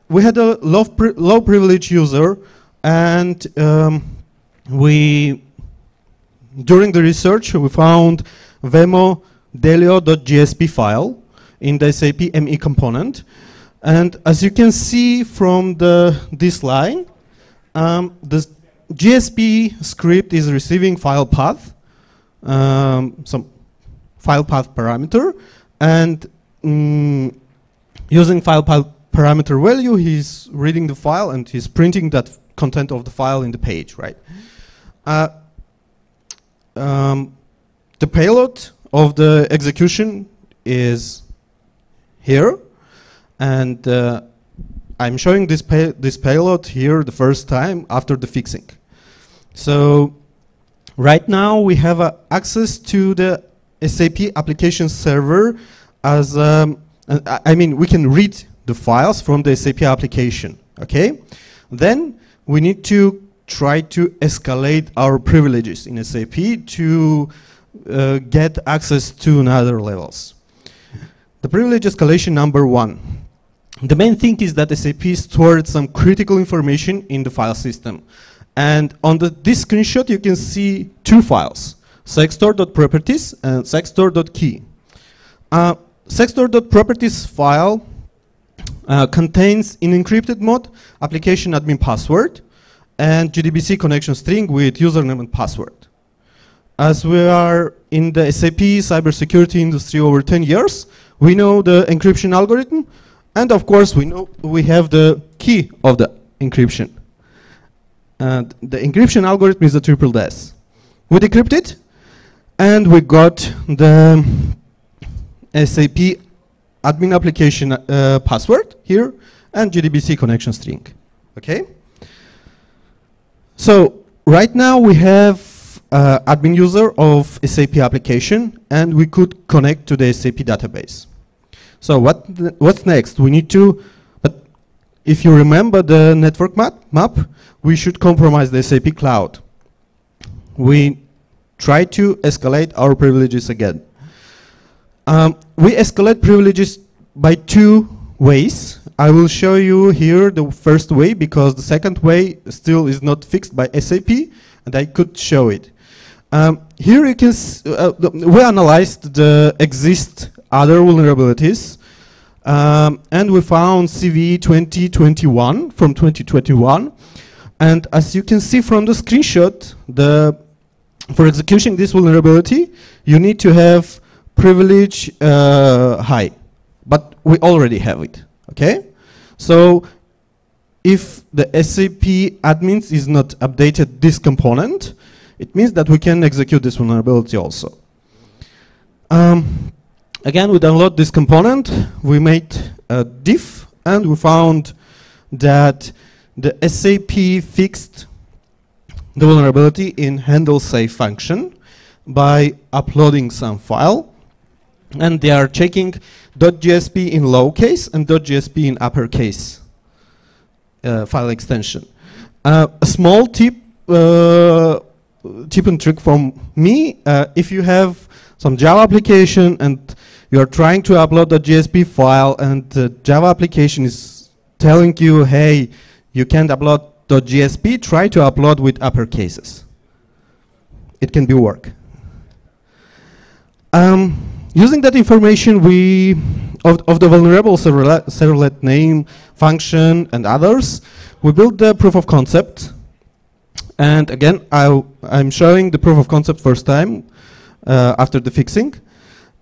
we had a low, pri- low privilege user and um, we during the research, we found Vemo delio.gsp file in the SAP ME component. And as you can see from the, this line, um, the GSP script is receiving file path, um, some file path parameter, and mm, using file path parameter value, he's reading the file and he's printing that content of the file in the page, right? Uh, um, the payload of the execution is here, and uh, I'm showing this pay this payload here the first time after the fixing. So right now we have uh, access to the SAP application server as um, uh, I I mean we can read the files from the SAP application. Okay, then we need to try to escalate our privileges in SAP to uh, get access to another levels. The privilege escalation number one. The main thing is that SAP stored some critical information in the file system. And on the, this screenshot, you can see two files, sextor.properties and sextor.key. Uh, file uh, contains in encrypted mode application admin password, and JDBC connection string with username and password. As we are in the SAP cybersecurity industry over 10 years, we know the encryption algorithm, and of course we know we have the key of the encryption. And the encryption algorithm is the triple DES. We decrypt it, and we got the SAP admin application uh, password here, and JDBC connection string. Okay? So right now we have uh, admin user of SAP application and we could connect to the SAP database. So what what's next? We need to, but if you remember the network map, map, we should compromise the SAP cloud. We try to escalate our privileges again. Um, we escalate privileges by two ways. I will show you here the first way because the second way still is not fixed by SAP and I could show it. Um, here you can, uh, we analyzed the exist other vulnerabilities um, and we found CV 2021 from 2021 and as you can see from the screenshot, the for executing this vulnerability, you need to have privilege uh, high, but we already have it. Okay, so if the SAP admins is not updated this component, it means that we can execute this vulnerability also. Um, again, we download this component, we made a diff, and we found that the SAP fixed the vulnerability in handle save function by uploading some file and they are checking .gsp in lowercase and .gsp in uppercase uh, file extension. Uh, a small tip, uh, tip and trick from me, uh, if you have some Java application and you're trying to upload the GSP file and the Java application is telling you, hey, you can't upload .gsp, try to upload with uppercases. It can be work. Um, using that information, we of, of the vulnerable servlet, servlet name, function, and others, we built the proof of concept. And again, I, I'm showing the proof of concept first time uh, after the fixing.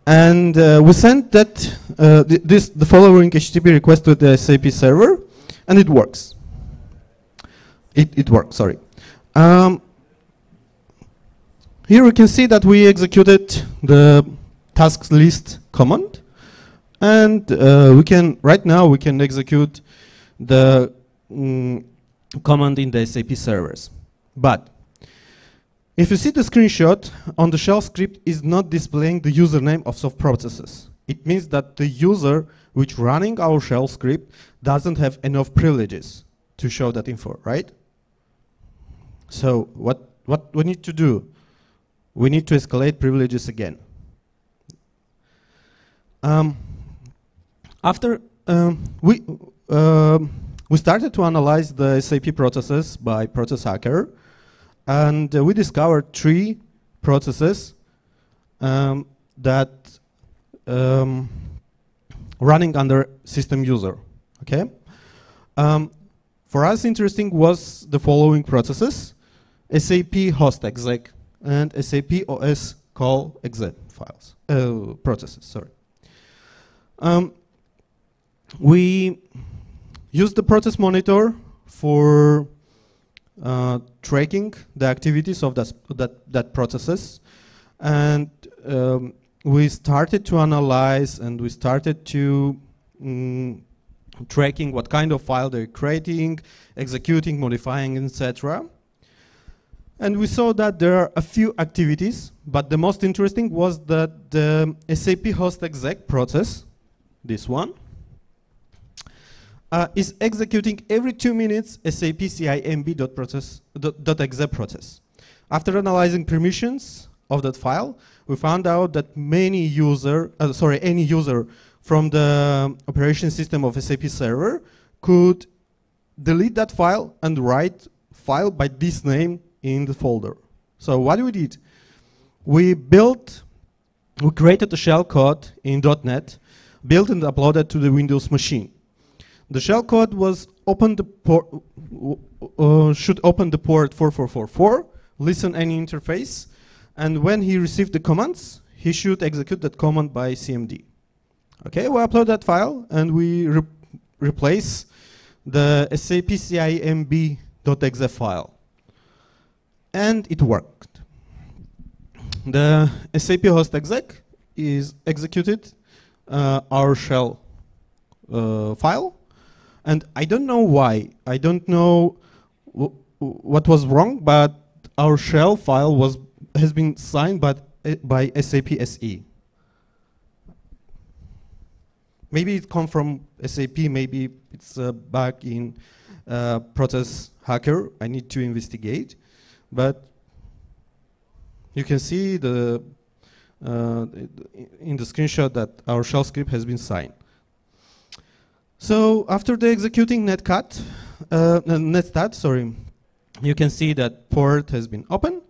And uh, we sent that uh, th this the following HTTP request to the SAP server, and it works. It, it works, sorry. Um, here we can see that we executed the task list command. And uh, we can, right now, we can execute the mm, command in the SAP servers. But if you see the screenshot, on the shell script is not displaying the username of soft processes. It means that the user which running our shell script doesn't have enough privileges to show that info, right? So what, what we need to do? We need to escalate privileges again. Um, after um, we, uh, we started to analyze the SAP processes by Process Hacker, and uh, we discovered three processes um, that um, running under system user. Okay, um, for us interesting was the following processes: SAP host exec and SAP OS call exec files uh, processes. Sorry. Um, we use the process monitor for uh, tracking the activities of that, that, that processes. And um, we started to analyze and we started to mm, tracking what kind of file they're creating, executing, modifying, etc. And we saw that there are a few activities, but the most interesting was that the SAP host exec process, this one, uh, is executing every two minutes SAP CIMB process, dot, exe process. After analyzing permissions of that file, we found out that many user, uh, sorry, any user from the operation system of SAP server could delete that file and write file by this name in the folder. So what we did, we built, we created a shell code in .NET, built and uploaded to the Windows machine. The shell code was open the port, uh, should open the port 4444, listen any interface, and when he received the commands, he should execute that command by CMD. Okay, we upload that file and we re replace the SAP CIMB.exe file. And it worked. The SAP host exec is executed our shell uh, file and I don't know why. I don't know what was wrong, but our shell file was has been signed by, uh, by SAP SE. Maybe it come from SAP, maybe it's a bug in uh, Process Hacker. I need to investigate. But you can see the uh, in the screenshot that our shell script has been signed. So after the executing netcat, uh, netstat, sorry, you can see that port has been open,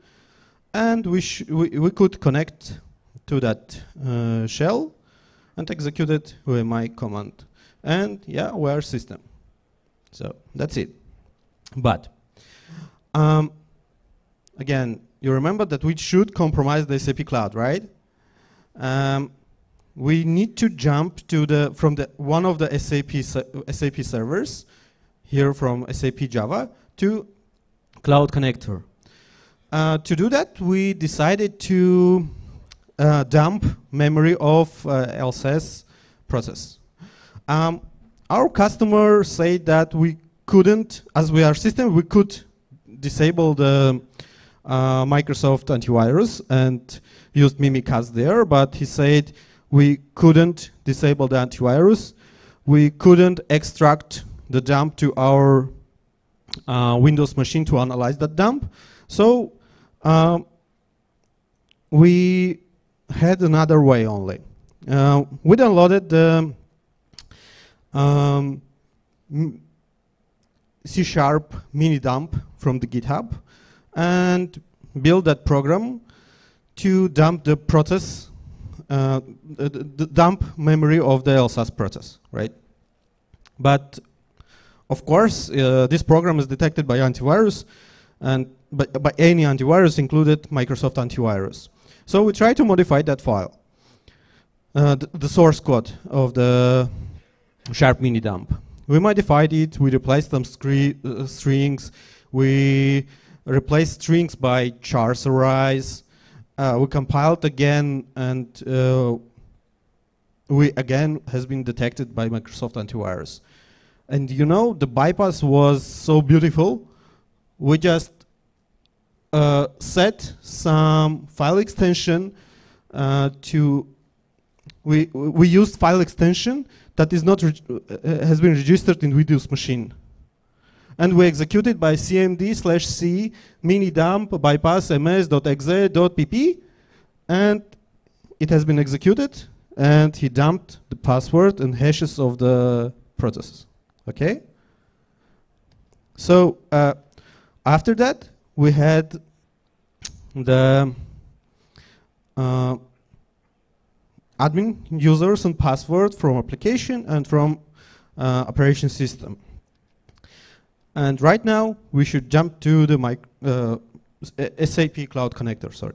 and we, we, we, could connect to that uh, shell and execute it with my command. And yeah, we are system. So that's it. But um, again, you remember that we should compromise the SAP cloud, right? Um, we need to jump to the from the one of the SAP SAP servers here from SAP Java to Cloud Connector. Uh, to do that, we decided to uh, dump memory of uh, LSS process. Um, our customer said that we couldn't, as we are system, we could disable the Microsoft antivirus and used Mimikatz there, but he said we couldn't disable the antivirus. We couldn't extract the dump to our uh, Windows machine to analyze that dump. So um, we had another way only. Uh, we downloaded the um, C sharp mini dump from the GitHub and build that program to dump the process, uh, the, the, dump memory of the LSASS process, right? But of course, uh, this program is detected by antivirus and by, by any antivirus included Microsoft antivirus. So we try to modify that file, uh, th the source code of the sharp mini dump. We modified it, we replaced some uh, strings, we replaced strings by chars arrays, uh, we compiled again and uh, we again has been detected by Microsoft antivirus. And you know, the bypass was so beautiful, we just uh, set some file extension uh, to, we, we used file extension that is not uh, has been registered in Windows machine. And we executed by cmd slash c mini dump bypass ms.exe.pp and it has been executed and he dumped the password and hashes of the process. Okay? So uh, after that, we had the uh, admin users and password from application and from uh, operation system. And right now, we should jump to the uh, SAP Cloud Connector, sorry.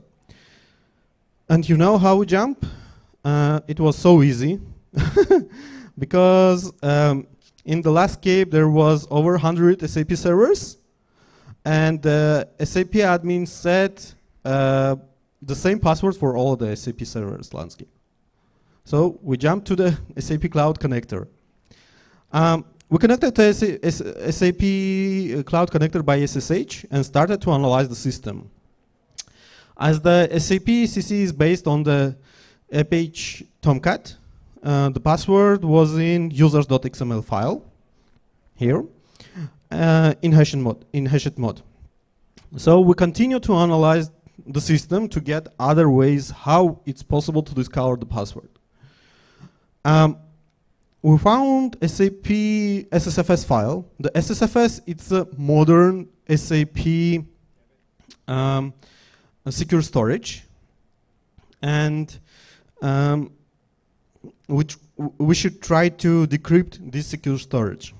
And you know how we jump? Uh, it was so easy because um, in the last cape there was over 100 SAP servers and the SAP admin set uh, the same password for all the SAP servers landscape. So we jump to the SAP Cloud Connector. Um, we connected to SAP uh, Cloud Connector by SSH and started to analyze the system. As the SAP CC is based on the Apache Tomcat, uh, the password was in users.xml file here uh, in hashed mode. In hashed mode. So we continue to analyze the system to get other ways how it's possible to discover the password. Um, we found SAP SSFS file. The SSFS it's a modern SAP um, secure storage, and um, which we should try to decrypt this secure storage.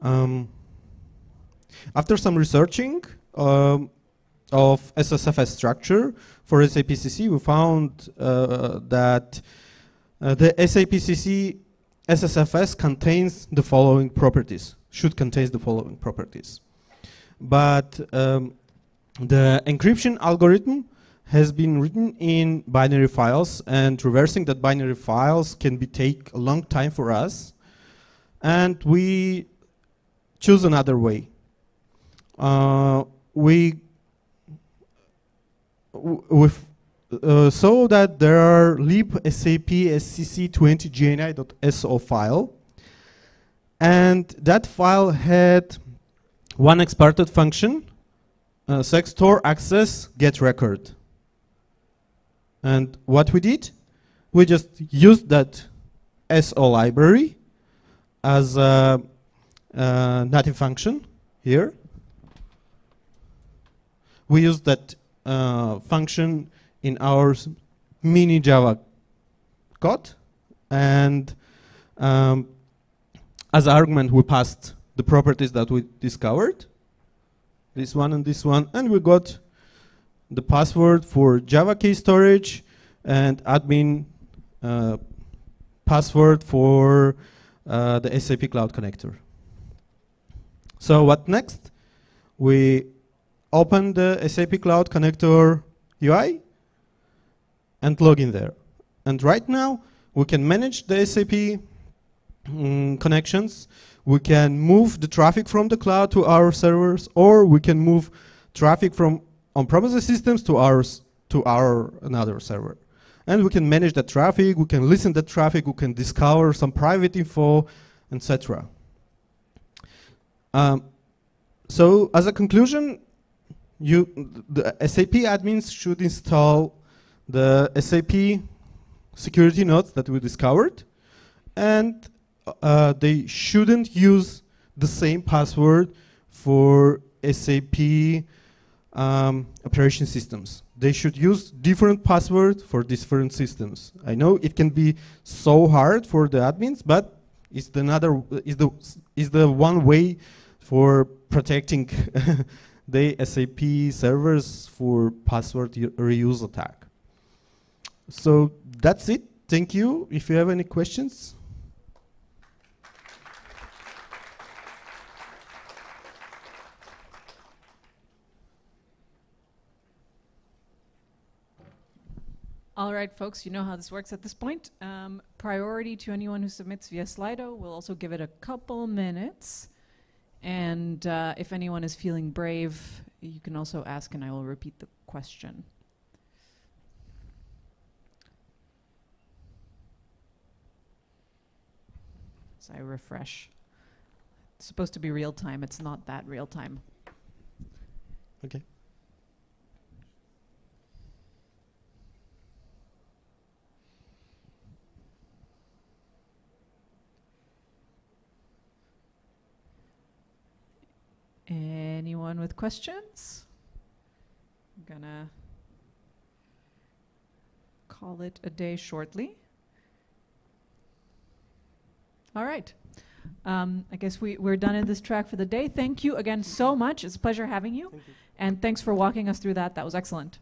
Um, after some researching um, of SSFS structure, for SAPCC, we found uh, that uh, the SAPCC SSFS contains the following properties, should contain the following properties. But um, the encryption algorithm has been written in binary files and reversing that binary files can be take a long time for us and we choose another way. Uh, we with uh, so that there are lib sap scc20 gni.so file. And that file had one exported function uh, sextor access get record. And what we did? We just used that so library as a, a native function here. We used that uh, function in our mini Java code. And um, as argument, we passed the properties that we discovered, this one and this one, and we got the password for Java key storage and admin uh, password for uh, the SAP Cloud Connector. So what next? We open the SAP Cloud Connector UI and log in there. And right now, we can manage the SAP mm, connections. We can move the traffic from the cloud to our servers, or we can move traffic from on-premises systems to ours to our another server. And we can manage that traffic, we can listen to that traffic, we can discover some private info, etc. Um, so as a conclusion, you the SAP admins should install the SAP security nodes that we discovered, and uh, they shouldn't use the same password for SAP um, operation systems. They should use different password for different systems. I know it can be so hard for the admins, but it's the another is the is the one way for protecting the SAP servers for password reuse attack. So that's it. Thank you. If you have any questions.
All right, folks, you know how this works at this point. Um, priority to anyone who submits via Slido. We'll also give it a couple minutes. And uh, if anyone is feeling brave, you can also ask, and I will repeat the question. As I refresh. It's supposed to be real time. It's not that real time.
Okay.
Anyone with questions? I'm gonna call it a day shortly. All right. Um, I guess we, we're done in this track for the day. Thank you again so much. It's a pleasure having you. And thanks for walking us through that. That was excellent.